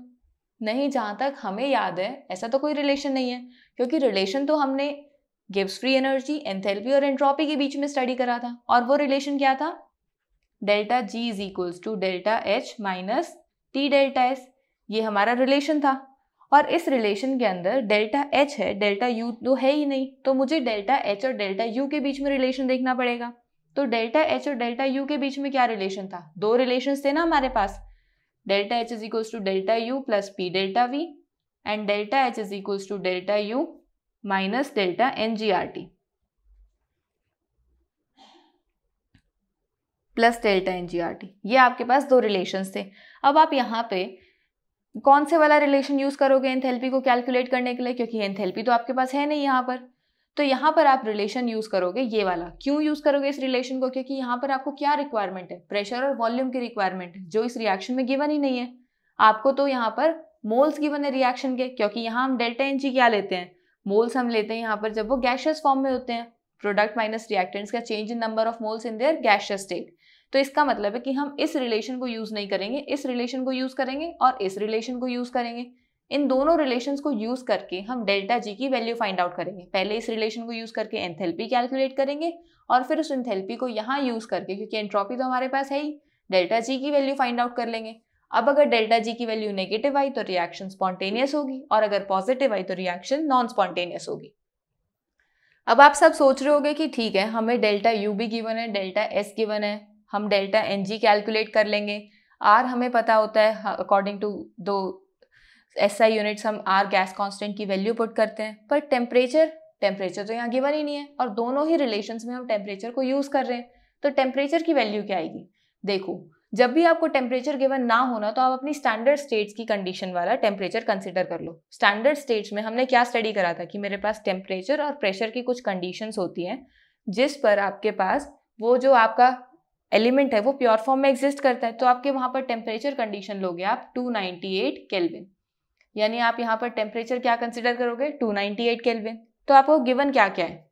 नहीं, जहाँ तक हमें याद है, ऐसा तो कोई रिलेशन नहीं है, क्योंकि रिलेशन तो हमने गिव्स फ्री एनर्जी एंथेल्पी और एंट्रोपी के बीच में स्टडी करा था। और वो रिलेशन क्या था? Delta G is equals to delta H minus T delta S ये हमारा रिलेशन था। और इस रिलेशन के अंदर डेल्टा एच है डेल्टा यू तो है ही नहीं तो मुझे डेल्टा एच और डेल्टा यू के बीच में रिलेशन देखना पड़ेगा। तो डेल्टा एच और डेल्टा यू के बीच में क्या रिलेशन था? दो रिलेशन थे ना हमारे पास। Delta H is equals to delta U plus P delta V and delta H is equals to delta U minus delta N G R T plus delta N G R T ये आपके पास दो relation थे। अब आप यहाँ पे कौन से वाला रिलेशन यूज़ करोगे एंथैल्पी को कैलकुलेट करने के लिए? क्योंकि एंथैल्पी तो आपके पास है नहीं यहाँ पर। तो यहाँ पर आप रिलेशन यूज़ करोगे ये वाला। क्यों यूज़ करोगे इस रिलेशन को? क्योंकि यहाँ पर आपको क्या रिक्वायरमेंट है? प्रेशर और वॉल्यूम की रिक्वायरमेंट है, जो इस रिएक्शन में गिवन ही नहीं है। आपको तो यहाँ पर मोल्स गिवन है रिएक्शन के, क्योंकि यहाँ हम डेल्टा एन जी क्या लेते हैं? मोल्स हम लेते हैं यहाँ पर जब वो गैशियस फॉर्म में होते हैं। प्रोडक्ट माइनस रिएक्टेंट्स का change in number of moles in their gaseous state तो इसका मतलब है कि हम इस रिलेशन को यूज़ नहीं करेंगे, इस रिलेशन को यूज़ करेंगे और इस रिलेशन को यूज़ करेंगे। इन दोनों रिलेशंस को यूज़ करके हम डेल्टा जी की वैल्यू फाइंड आउट करेंगे। पहले इस रिलेशन को यूज़ करके एंथेल्पी कैलकुलेट करेंगे और फिर उस एंथेल्पी को यहाँ यूज़ करके, क्योंकि एंट्रोपी तो हमारे पास है ही डेल्टा जी की वैल्यू फाइंड आउट कर लेंगे। अब अगर डेल्टा जी की वैल्यू नेगेटिव आई तो रिएक्शन स्पॉन्टेनियस होगी और अगर पॉजिटिव आई तो रिएक्शन नॉन स्पॉन्टेनियस होगी। अब आप सब सोच रहे होगे कि ठीक है, हमें डेल्टा यू भी गिवन है डेल्टा एस गिवन है, हम डेल्टा एन जी कैलकुलेट कर लेंगे। आर हमें पता होता है अकॉर्डिंग टू दो एस आई यूनिट्स हम आर गैस कांस्टेंट की वैल्यू पुट करते हैं, पर टेम्परेचर टेम्परेचर तो यहाँ गिवन ही नहीं है, और दोनों ही रिलेशंस में हम टेम्परेचर को यूज़ कर रहे हैं तो टेम्परेचर की वैल्यू क्या आएगी? देखो, जब भी आपको टेम्परेचर गिवन ना होना तो आप अपनी स्टैंडर्ड स्टेट्स की कंडीशन वाला टेम्परेचर कंसिडर कर लो। स्टैंडर्ड स्टेट्स में हमने क्या स्टडी करा था कि मेरे पास टेम्परेचर और प्रेशर की कुछ कंडीशंस होती हैं, जिस पर आपके पास वो जो आपका एलिमेंट है, वो प्योर फॉर्म में एग्जिस्ट करता है तो आपके वहाँ पर टेम्परेचर कंडीशन लोगे आप 298 केल्विन यानी आप यहाँ पर टेम्परेचर क्या कंसिडर करोगे? 298 केल्विन तो आपको गिवन क्या क्या है?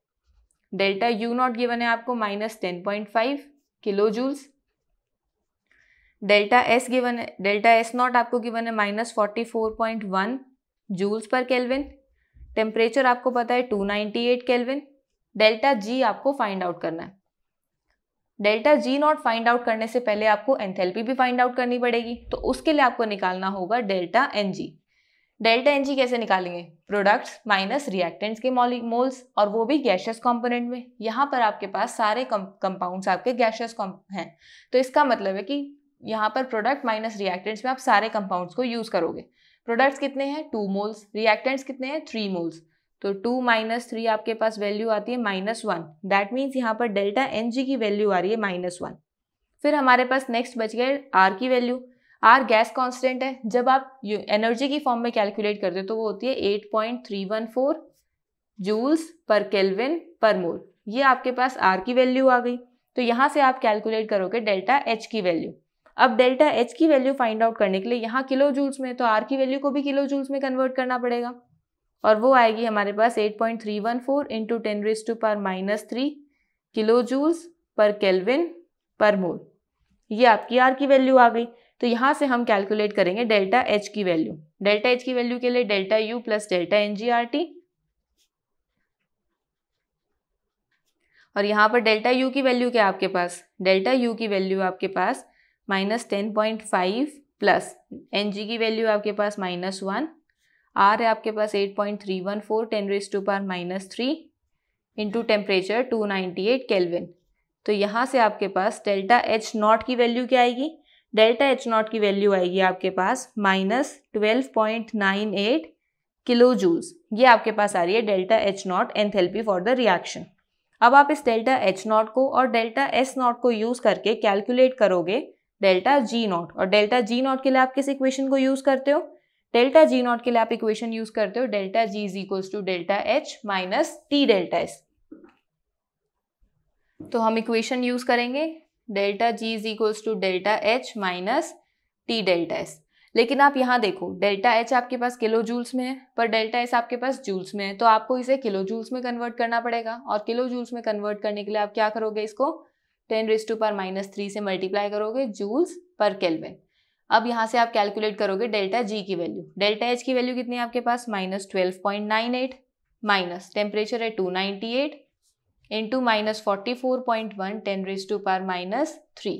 डेल्टा यू नॉट गिवन है आपको minus ten point five kilo joules delta S given है डेल्टा एस नॉट आपको गिवन है minus forty four point one joules per kelvin temperature आपको पता है two ninety eight kelvin delta G आपको find out करना है. Delta G not find out करने से पहले आपको एंथैल्पी भी फाइंड आउट करनी पड़ेगी. तो उसके लिए आपको निकालना होगा delta N G delta N G कैसे निकालेंगे? प्रोडक्ट्स माइनस रिएक्टेंट्स के मोल्स और वो भी गैशियस कंपोनेंट में। यहाँ पर आपके पास सारे कंपाउंड्स आपके गैशियस हैं। तो इसका मतलब है कि यहाँ पर प्रोडक्ट माइनस रिएक्टेंट्स में आप सारे कंपाउंड्स को यूज़ करोगे। प्रोडक्ट्स कितने हैं? Two moles. रिएक्टेंट्स कितने हैं? Three moles. तो टू माइनस थ्री आपके पास वैल्यू आती है माइनस वन। दैट मीन्स यहाँ पर डेल्टा एन जी की वैल्यू आ रही है माइनस वन। फिर हमारे पास नेक्स्ट बच गए आर की वैल्यू। आर गैस कांस्टेंट है, जब आप एनर्जी की फॉर्म में कैलकुलेट करते हो तो वो होती है eight point three one four joules per kelvin per mole. ये आपके पास आर की वैल्यू आ गई। तो यहाँ से आप कैलकुलेट करोगे डेल्टा एच की वैल्यू। अब डेल्टा एच की वैल्यू फाइंड आउट करने के लिए यहाँ किलो जूल्स में तो आर की वैल्यू को भी किलो जूल्स में कन्वर्ट करना पड़ेगा। और वो आएगी हमारे पास 8.314 point three one four into ten raise to power minus three kilo joules per kelvin per mole. ये आपकी आर की वैल्यू आ गई। तो यहाँ से हम कैलकुलेट करेंगे डेल्टा एच की वैल्यू डेल्टा एच की वैल्यू के लिए delta U plus delta N G R T और यहाँ पर डेल्टा यू की वैल्यू क्या आपके पास? डेल्टा यू की वैल्यू आपके पास minus ten point five plus N G की वैल्यू आपके पास माइनस वन आर है आपके पास eight point three one four ten raise to power minus three into temperature two ninety eight kelvin तो यहाँ से आपके पास डेल्टा एच नॉट की वैल्यू क्या आएगी? डेल्टा एच नॉट की वैल्यू आएगी आपके पास minus twelve point nine eight kilo joules ये आपके पास आ रही है delta H not enthalpy for the reaction. अब आप इस डेल्टा एच नॉट को और डेल्टा एस नॉट को यूज़ करके कैलकुलेट करोगे डेल्टा जी नॉट। और डेल्टा जी नॉट के लिए आप किस इक्वेशन को यूज़ करते हो? डेल्टा जी नॉट के लिए आप इक्वेशन यूज़ करते हो delta G is equals to delta H minus T delta S. तो हम इक्वेशन यूज़ करेंगे delta G is equals to delta H minus T delta S लेकिन आप यहाँ देखो, डेल्टा एच आपके पास किलो जूल्स में है, पर डेल्टा एस आपके पास जूल्स में है तो आपको इसे किलो जूल्स में कन्वर्ट करना पड़ेगा। और किलो जूल्स में कन्वर्ट करने के लिए आप क्या करोगे इसको? Ten raise to power minus three से मल्टीप्लाई करोगे जूल्स पर केल्विन अब यहाँ से आप कैलकुलेट करोगे डेल्टा जी की वैल्यू डेल्टा एच की वैल्यू कितनी है आपके पास? Minus twelve point nine eight minus temperature है two ninety eight into minus forty four point one ten raise to power minus three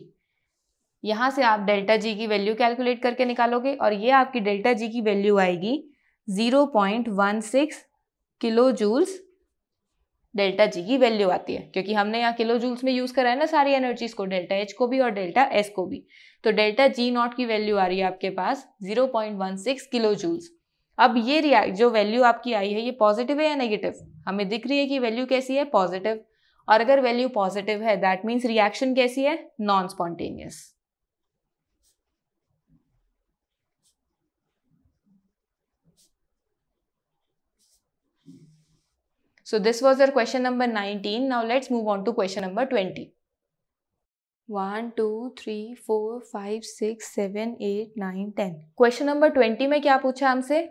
यहाँ से आप डेल्टा जी की वैल्यू कैलकुलेट करके निकालोगे और ये आपकी डेल्टा जी की वैल्यू आएगी zero point one six kilo joules delta G की वैल्यू आती है। क्योंकि हमने यहाँ किलो जूल्स में यूज़ करा है ना सारी एनर्जीज को डेल्टा एच को भी और डेल्टा एस को भी। तो डेल्टा जी नॉट की वैल्यू आ रही है आपके पास zero point one six kilo joules अब ये रिएक्ट जो वैल्यू आपकी आई है ये पॉजिटिव है या नेगेटिव हमें दिख रही है कि वैल्यू कैसी है पॉजिटिव और अगर वैल्यू पॉजिटिव है दैट मीन्स रिएक्शन कैसी है non spontaneous So this was our question number 19. Now let's move on to question number 20. 1, 2, 3, 4, 5, 6, 7, 8, 9, 10. Question number 20 में क्या पूछा हमसे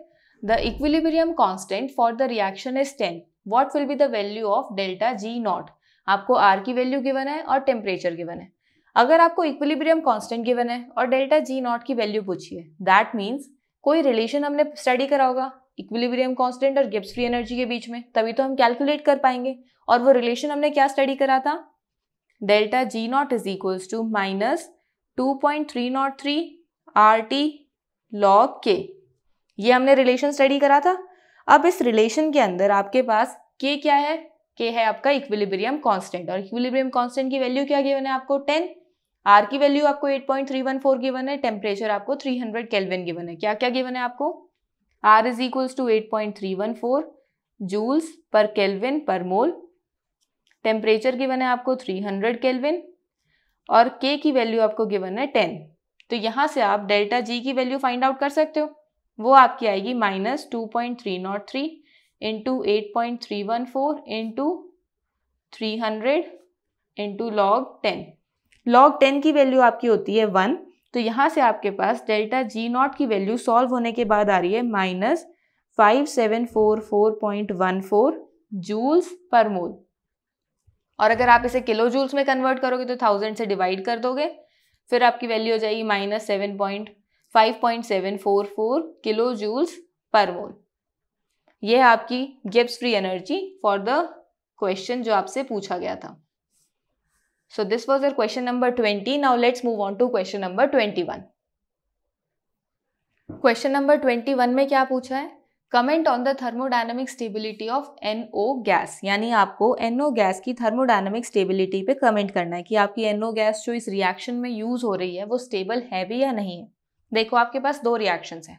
The equilibrium constant for the reaction is 10. What will be the value of delta G naught? आपको R की value given है और temperature given है अगर आपको इक्विलिब्रियम कांस्टेंट गिवन है और डेल्टा जी नॉट की वैल्यू पूछी है दैट मीन्स कोई रिलेशन हमने स्टडी करा होगा इक्विलिब्रियम कांस्टेंट और गिब्स फ्री एनर्जी के बीच में, तभी तो हम कैलकुलेट कर पाएँगे और वो रिलेशन हमने क्या स्टडी करा था delta G naught is equals to minus two point three naught three R T log के ये हमने रिलेशन स्टडी करा था। अब इस रिलेशन के अंदर आपके पास के क्या है? के है आपका इक्विलिब्रियम कांस्टेंट और इक्विलिब्रियम कांस्टेंट की वैल्यू क्या गिवन है आपको? टेन आर की वैल्यू आपको eight point three one four given है। टेम्परेचर आपको थ्री हंड्रेड केल्विन गिवन है। क्या क्या गिवन है आपको? R is equals to eight point three one four joules per kelvin per mole temperature given है आपको थ्री हंड्रेड केल्विन और के की वैल्यू आपको गिवन है टेन तो यहाँ से आप डेल्टा जी की वैल्यू फाइंड आउट कर सकते हो। वो आपकी आएगी minus two point three naught three into eight point three one four into three hundred into log ten. Log ten की वैल्यू आपकी होती है वन तो यहाँ से आपके पास डेल्टा जी नॉट की वैल्यू सॉल्व होने के बाद आ रही है minus five seven four four point one four joules per mole. और अगर आप इसे किलो जूल्स में कन्वर्ट करोगे तो थाउज़ेंड से डिवाइड कर दोगे, फिर आपकी वैल्यू हो जाएगी minus seven point five point seven four four kilo joules per mole. यह आपकी Gibbs free energy for the question जो आपसे पूछा गया था। So, this was our question number 20. Now, let's move on to question number 21. Question number 21 में क्या पूछा है? Comment on the thermodynamic stability of NO gas यानी आपको एनओ गैस की थर्मोडाइनमिक स्टेबिलिटी पे कमेंट करना है कि आपकी एनओ गैस जो इस रिएक्शन में यूज़ हो रही है, वो स्टेबल है भी या नहीं है। देखो, आपके पास दो रिएक्शन हैं।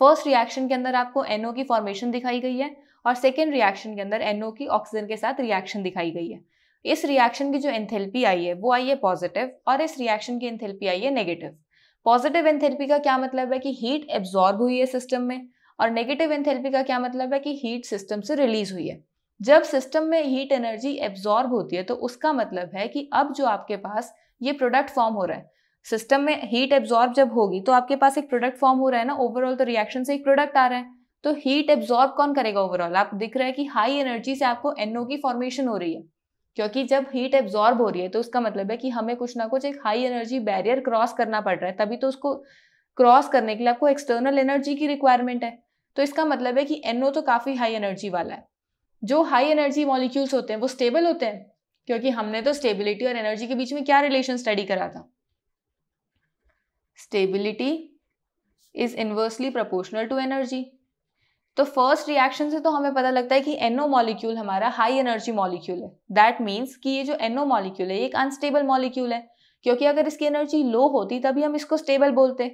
फ़र्स्ट रिएक्शन के अंदर आपको एनओ की फॉर्मेशन दिखाई गई है और सेकेंड रिएक्शन के अंदर एनओ की ऑक्सीजन के साथ रिएक्शन दिखाई गई है। इस रिएक्शन की जो एंथेल्पी आई है, वो आई है पॉजिटिव और इस रिएक्शन की एंथेल्पी आई है नेगेटिव पॉजिटिव एंथेल्पी का क्या मतलब है कि हीट एब्जॉर्ब हुई है सिस्टम में और नेगेटिव एंथेल्पी का क्या मतलब है कि हीट सिस्टम से रिलीज़ हुई है। जब सिस्टम में हीट एनर्जी एब्जॉर्ब होती है तो उसका मतलब है कि अब जो आपके पास ये प्रोडक्ट फॉर्म हो रहा है सिस्टम में हीट एब्जॉर्ब जब होगी तो आपके पास एक प्रोडक्ट फॉर्म हो रहा है ना ओवरऑल तो रिएक्शन से एक प्रोडक्ट आ रहा है। तो हीट एब्जॉर्ब कौन करेगा ओवरऑल आप दिख रहा है कि हाई एनर्जी से आपको एनओ की फॉर्मेशन हो रही है, क्योंकि जब हीट एब्जॉर्ब हो रही है तो उसका मतलब है कि हमें कुछ ना कुछ एक हाई एनर्जी बैरियर क्रॉस करना पड़ रहा है, तभी तो उसको क्रॉस करने के लिए आपको एक्सटर्नल एनर्जी की रिक्वायरमेंट है। तो इसका मतलब है कि एनओ तो काफ़ी हाई एनर्जी वाला है। जो हाई एनर्जी मॉलिक्यूल्स होते हैं, वो स्टेबल होते हैं, क्योंकि हमने तो स्टेबिलिटी और एनर्जी के बीच में क्या रिलेशन स्टडी करा था? Stability is inversely proportional to energy तो फ़र्स्ट रिएक्शन से तो हमें पता लगता है कि एनओ मॉलिक्यूल हमारा हाई एनर्जी मॉलिक्यूल है। दैट मीन्स कि ये जो एनओ मॉलिक्यूल है, ये एक अनस्टेबल मॉलिक्यूल है। क्योंकि अगर इसकी एनर्जी लो होती, तभी हम इसको स्टेबल बोलते।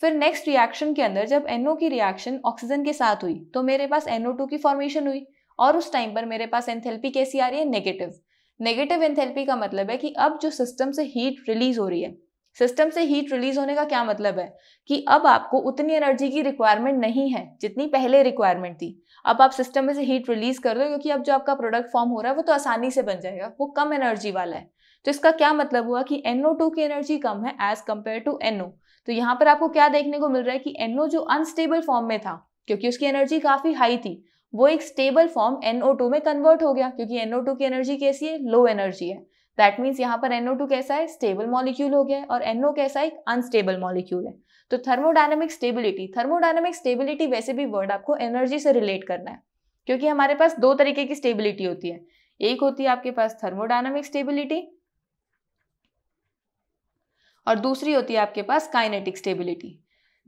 फिर नेक्स्ट रिएक्शन के अंदर जब एनओ की रिएक्शन ऑक्सीजन के साथ हुई तो मेरे पास एनओ की फॉर्मेशन हुई। और उस टाइम पर मेरे पास एंथेल्पी कैसी आ रही है? नेगेटिव नेगेटिव एंथेल्पी का मतलब है कि अब जो सिस्टम से हीट रिलीज़ हो रही है सिस्टम से हीट रिलीज़ होने का क्या मतलब है? कि अब आपको उतनी एनर्जी की रिक्वायरमेंट नहीं है, जितनी पहले रिक्वायरमेंट थी। अब आप सिस्टम में से हीट रिलीज़ कर दो क्योंकि अब जो आपका प्रोडक्ट फॉर्म हो रहा है, वो तो आसानी से बन जाएगा, वो कम एनर्जी वाला है। तो इसका क्या मतलब हुआ कि NO2 की एनर्जी कम है एज कंपेयर टू NO तो यहाँ पर आपको क्या देखने को मिल रहा है कि NO जो अनस्टेबल फॉर्म में था, क्योंकि उसकी एनर्जी काफ़ी हाई थी, वो एक स्टेबल फॉर्म NO2 में कन्वर्ट हो गया, क्योंकि NO2 की एनर्जी कैसी है? लो एनर्जी है। दैट मीन्स यहाँ पर NO2 कैसा है? स्टेबल मॉलिक्यूल हो गया और NO कैसा है? अनस्टेबल मॉलिक्यूल है। तो थर्मोडायनेमिक स्टेबिलिटी थर्मोडायनेमिक स्टेबिलिटी वैसे भी वर्ड आपको एनर्जी से रिलेट करना है, क्योंकि हमारे पास दो तरीके की स्टेबिलिटी होती है। एक होती है आपके पास थर्मोडायनेमिक स्टेबिलिटी और दूसरी होती है आपके पास काइनेटिक स्टेबिलिटी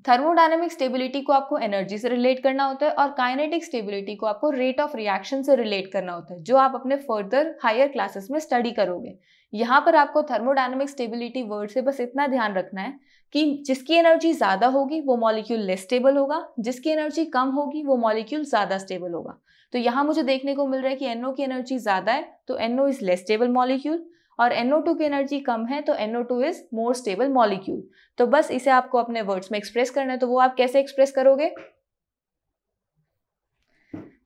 थर्मोडायनेमिक स्टेबिलिटी को आपको एनर्जी से रिलेट करना होता है और काइनेटिक स्टेबिलिटी को आपको रेट ऑफ़ रिएक्शन से रिलेट करना होता है, जो आप अपने फर्दर हायर क्लासेस में स्टडी करोगे। यहाँ पर आपको थर्मोडायनेमिक स्टेबिलिटी वर्ड से बस इतना ध्यान रखना है कि जिसकी एनर्जी ज़्यादा होगी, वो मॉलिक्यूल लेस स्टेबल होगा, जिसकी एनर्जी कम होगी, वो मॉलिक्यूल ज़्यादा स्टेबल होगा। तो यहाँ मुझे देखने को मिल रहा है कि एनओ की एनर्जी ज़्यादा है तो NO is less stable molecule और NO2 की एनर्जी कम है तो NO2 two is more stable molecule तो बस इसे आपको अपने वर्ड्स में एक्सप्रेस करना है तो वो आप कैसे एक्सप्रेस करोगे?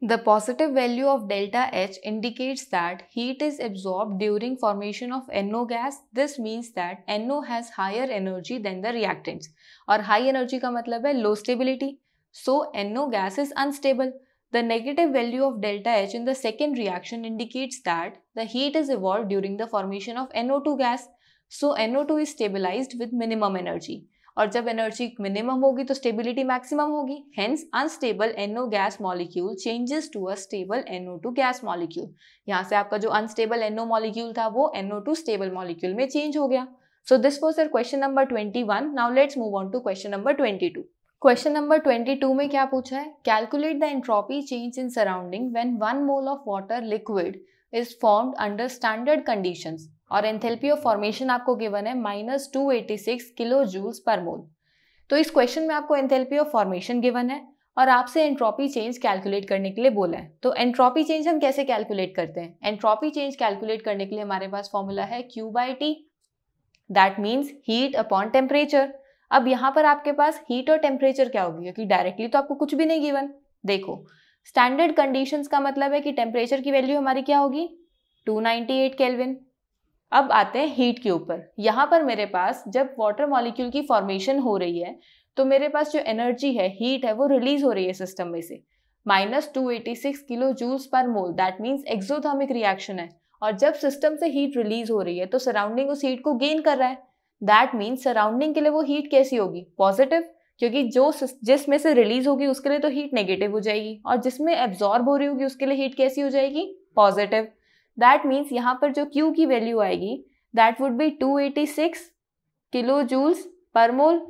The positive value of delta H indicate that heat is absorb during formation of NO gas this means that NO has higher energy than the reactants और हाई एनर्जी का मतलब है low stability so NO gas is unstable The negative value of delta H in the second reaction indicates that the heat is evolved during the formation of NO2 gas. So NO2 is stabilized with minimum energy. और जब energy minimum होगी तो stability maximum होगी hence unstable NO gas molecule changes to a stable NO2 gas molecule यहाँ से आपका जो unstable NO molecule था वो NO2 स्टेबल मॉलिक्यूल में चेंज हो गया so this was sir question number 21 now let's move on to question number 22 Question number 22 में क्या पूछा है? Calculate the entropy change in surrounding when one mole of water liquid is formed under standard conditions और enthalpy of formation आपको given है minus two kilo joules per mole तो इस question में आपको एंथेल्पी ऑफ़ फॉर्मेशन गिवन है और आपसे एंट्रोपी चेंज कैलकुलेट करने के लिए बोला है। तो एंट्रोपी चेंज हम कैसे कैलकुलेट करते हैं? एंट्रोपी चेंज कैलकुलेट करने के लिए हमारे पास फॉर्मूला है Q by T that means heat upon temperature अब यहाँ पर आपके पास हीट और टेम्परेचर क्या होगी? क्योंकि डायरेक्टली तो आपको कुछ भी नहीं गिवन देखो स्टैंडर्ड कंडीशंस का मतलब है कि टेम्परेचर की वैल्यू हमारी क्या होगी? 298 केल्विन अब आते हैं हीट के ऊपर। यहाँ पर मेरे पास जब वाटर मॉलिक्यूल की फॉर्मेशन हो रही है तो मेरे पास जो एनर्जी है हीट है, वो रिलीज़ हो रही है सिस्टम में से। Minus two eighty six kilo joules per mole that means exothermic reaction है। और जब सिस्टम से हीट रिलीज़ हो रही है तो सराउंडिंग उस हीट को गेन कर रहा है। दैट मीन्स सराउंडिंग के लिए वो हीट कैसी होगी? पॉजिटिव क्योंकि जो जिसमें से रिलीज़ होगी, उसके लिए तो हीट नेगेटिव हो जाएगी। और जिसमें एब्जॉर्ब हो रही होगी, उसके लिए हीट कैसी हो जाएगी? पॉजिटिव दैट मीन्स यहाँ पर जो क्यू की वैल्यू आएगी that would be 286 kilo joules per mole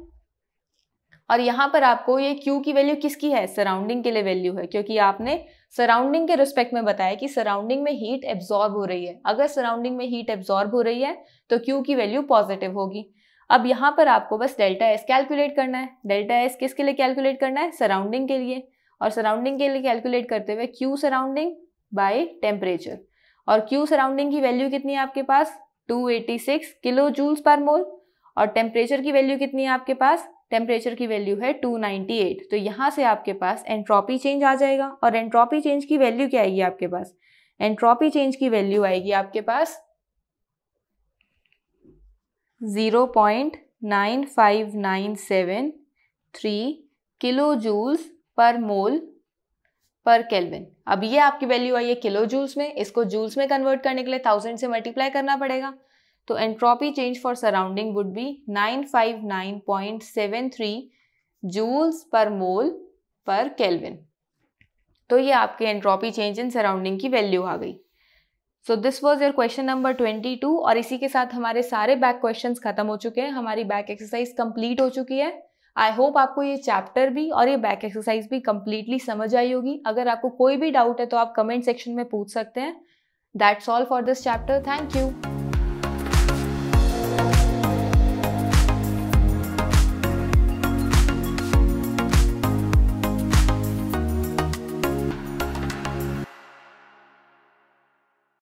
और यहाँ पर आपको ये क्यू की वैल्यू किसकी है? सराउंडिंग के लिए वैल्यू है, क्योंकि आपने सराउंडिंग के रिस्पेक्ट में बताया कि सराउंडिंग में हीट एब्जॉर्ब हो रही है। अगर सराउंडिंग में हीट एब्जॉर्ब हो रही है तो क्यू की वैल्यू पॉजिटिव होगी। अब यहाँ पर आपको बस डेल्टा एस कैलकुलेट करना है। डेल्टा एस किसके लिए कैलकुलेट करना है? सराउंडिंग के लिए। और सराउंडिंग के लिए कैलकुलेट करते हुए क्यू सराउंडिंग बाय टेम्परेचर और क्यू सराउंडिंग की वैल्यू कितनी है आपके पास? 286 किलो जूल्स पर मोल और टेम्परेचर की वैल्यू कितनी है आपके पास? टेम्परेचर की वैल्यू है 298 तो यहाँ से आपके पास एंट्रोपी चेंज आ जाएगा। और एंट्रोपी चेंज की वैल्यू क्या आएगी आपके पास? एंट्रोपी चेंज की वैल्यू आएगी आपके पास zero point nine five nine seven three kilo joules per mole per kelvin. अब ये आपकी वैल्यू आई है किलो जूल्स में, इसको जूल्स में कन्वर्ट करने के लिए थाउज़ेंड से मल्टीप्लाई करना पड़ेगा। तो entropy change for surrounding would be 959.73 joules per mole per kelvin तो ये आपके एंट्रोपी चेंज इन सराउंडिंग की वैल्यू आ गई। So this was your question number twenty two और इसी के साथ हमारे सारे बैक क्वेश्चन खत्म हो चुके हैं। हमारी बैक एक्सरसाइज कंप्लीट हो चुकी है। आई होप आपको ये चैप्टर भी और ये बैक एक्सरसाइज भी कंप्लीटली समझ आई होगी। अगर आपको कोई भी डाउट है तो आप कमेंट सेक्शन में पूछ सकते हैं। That's all for this chapter thank you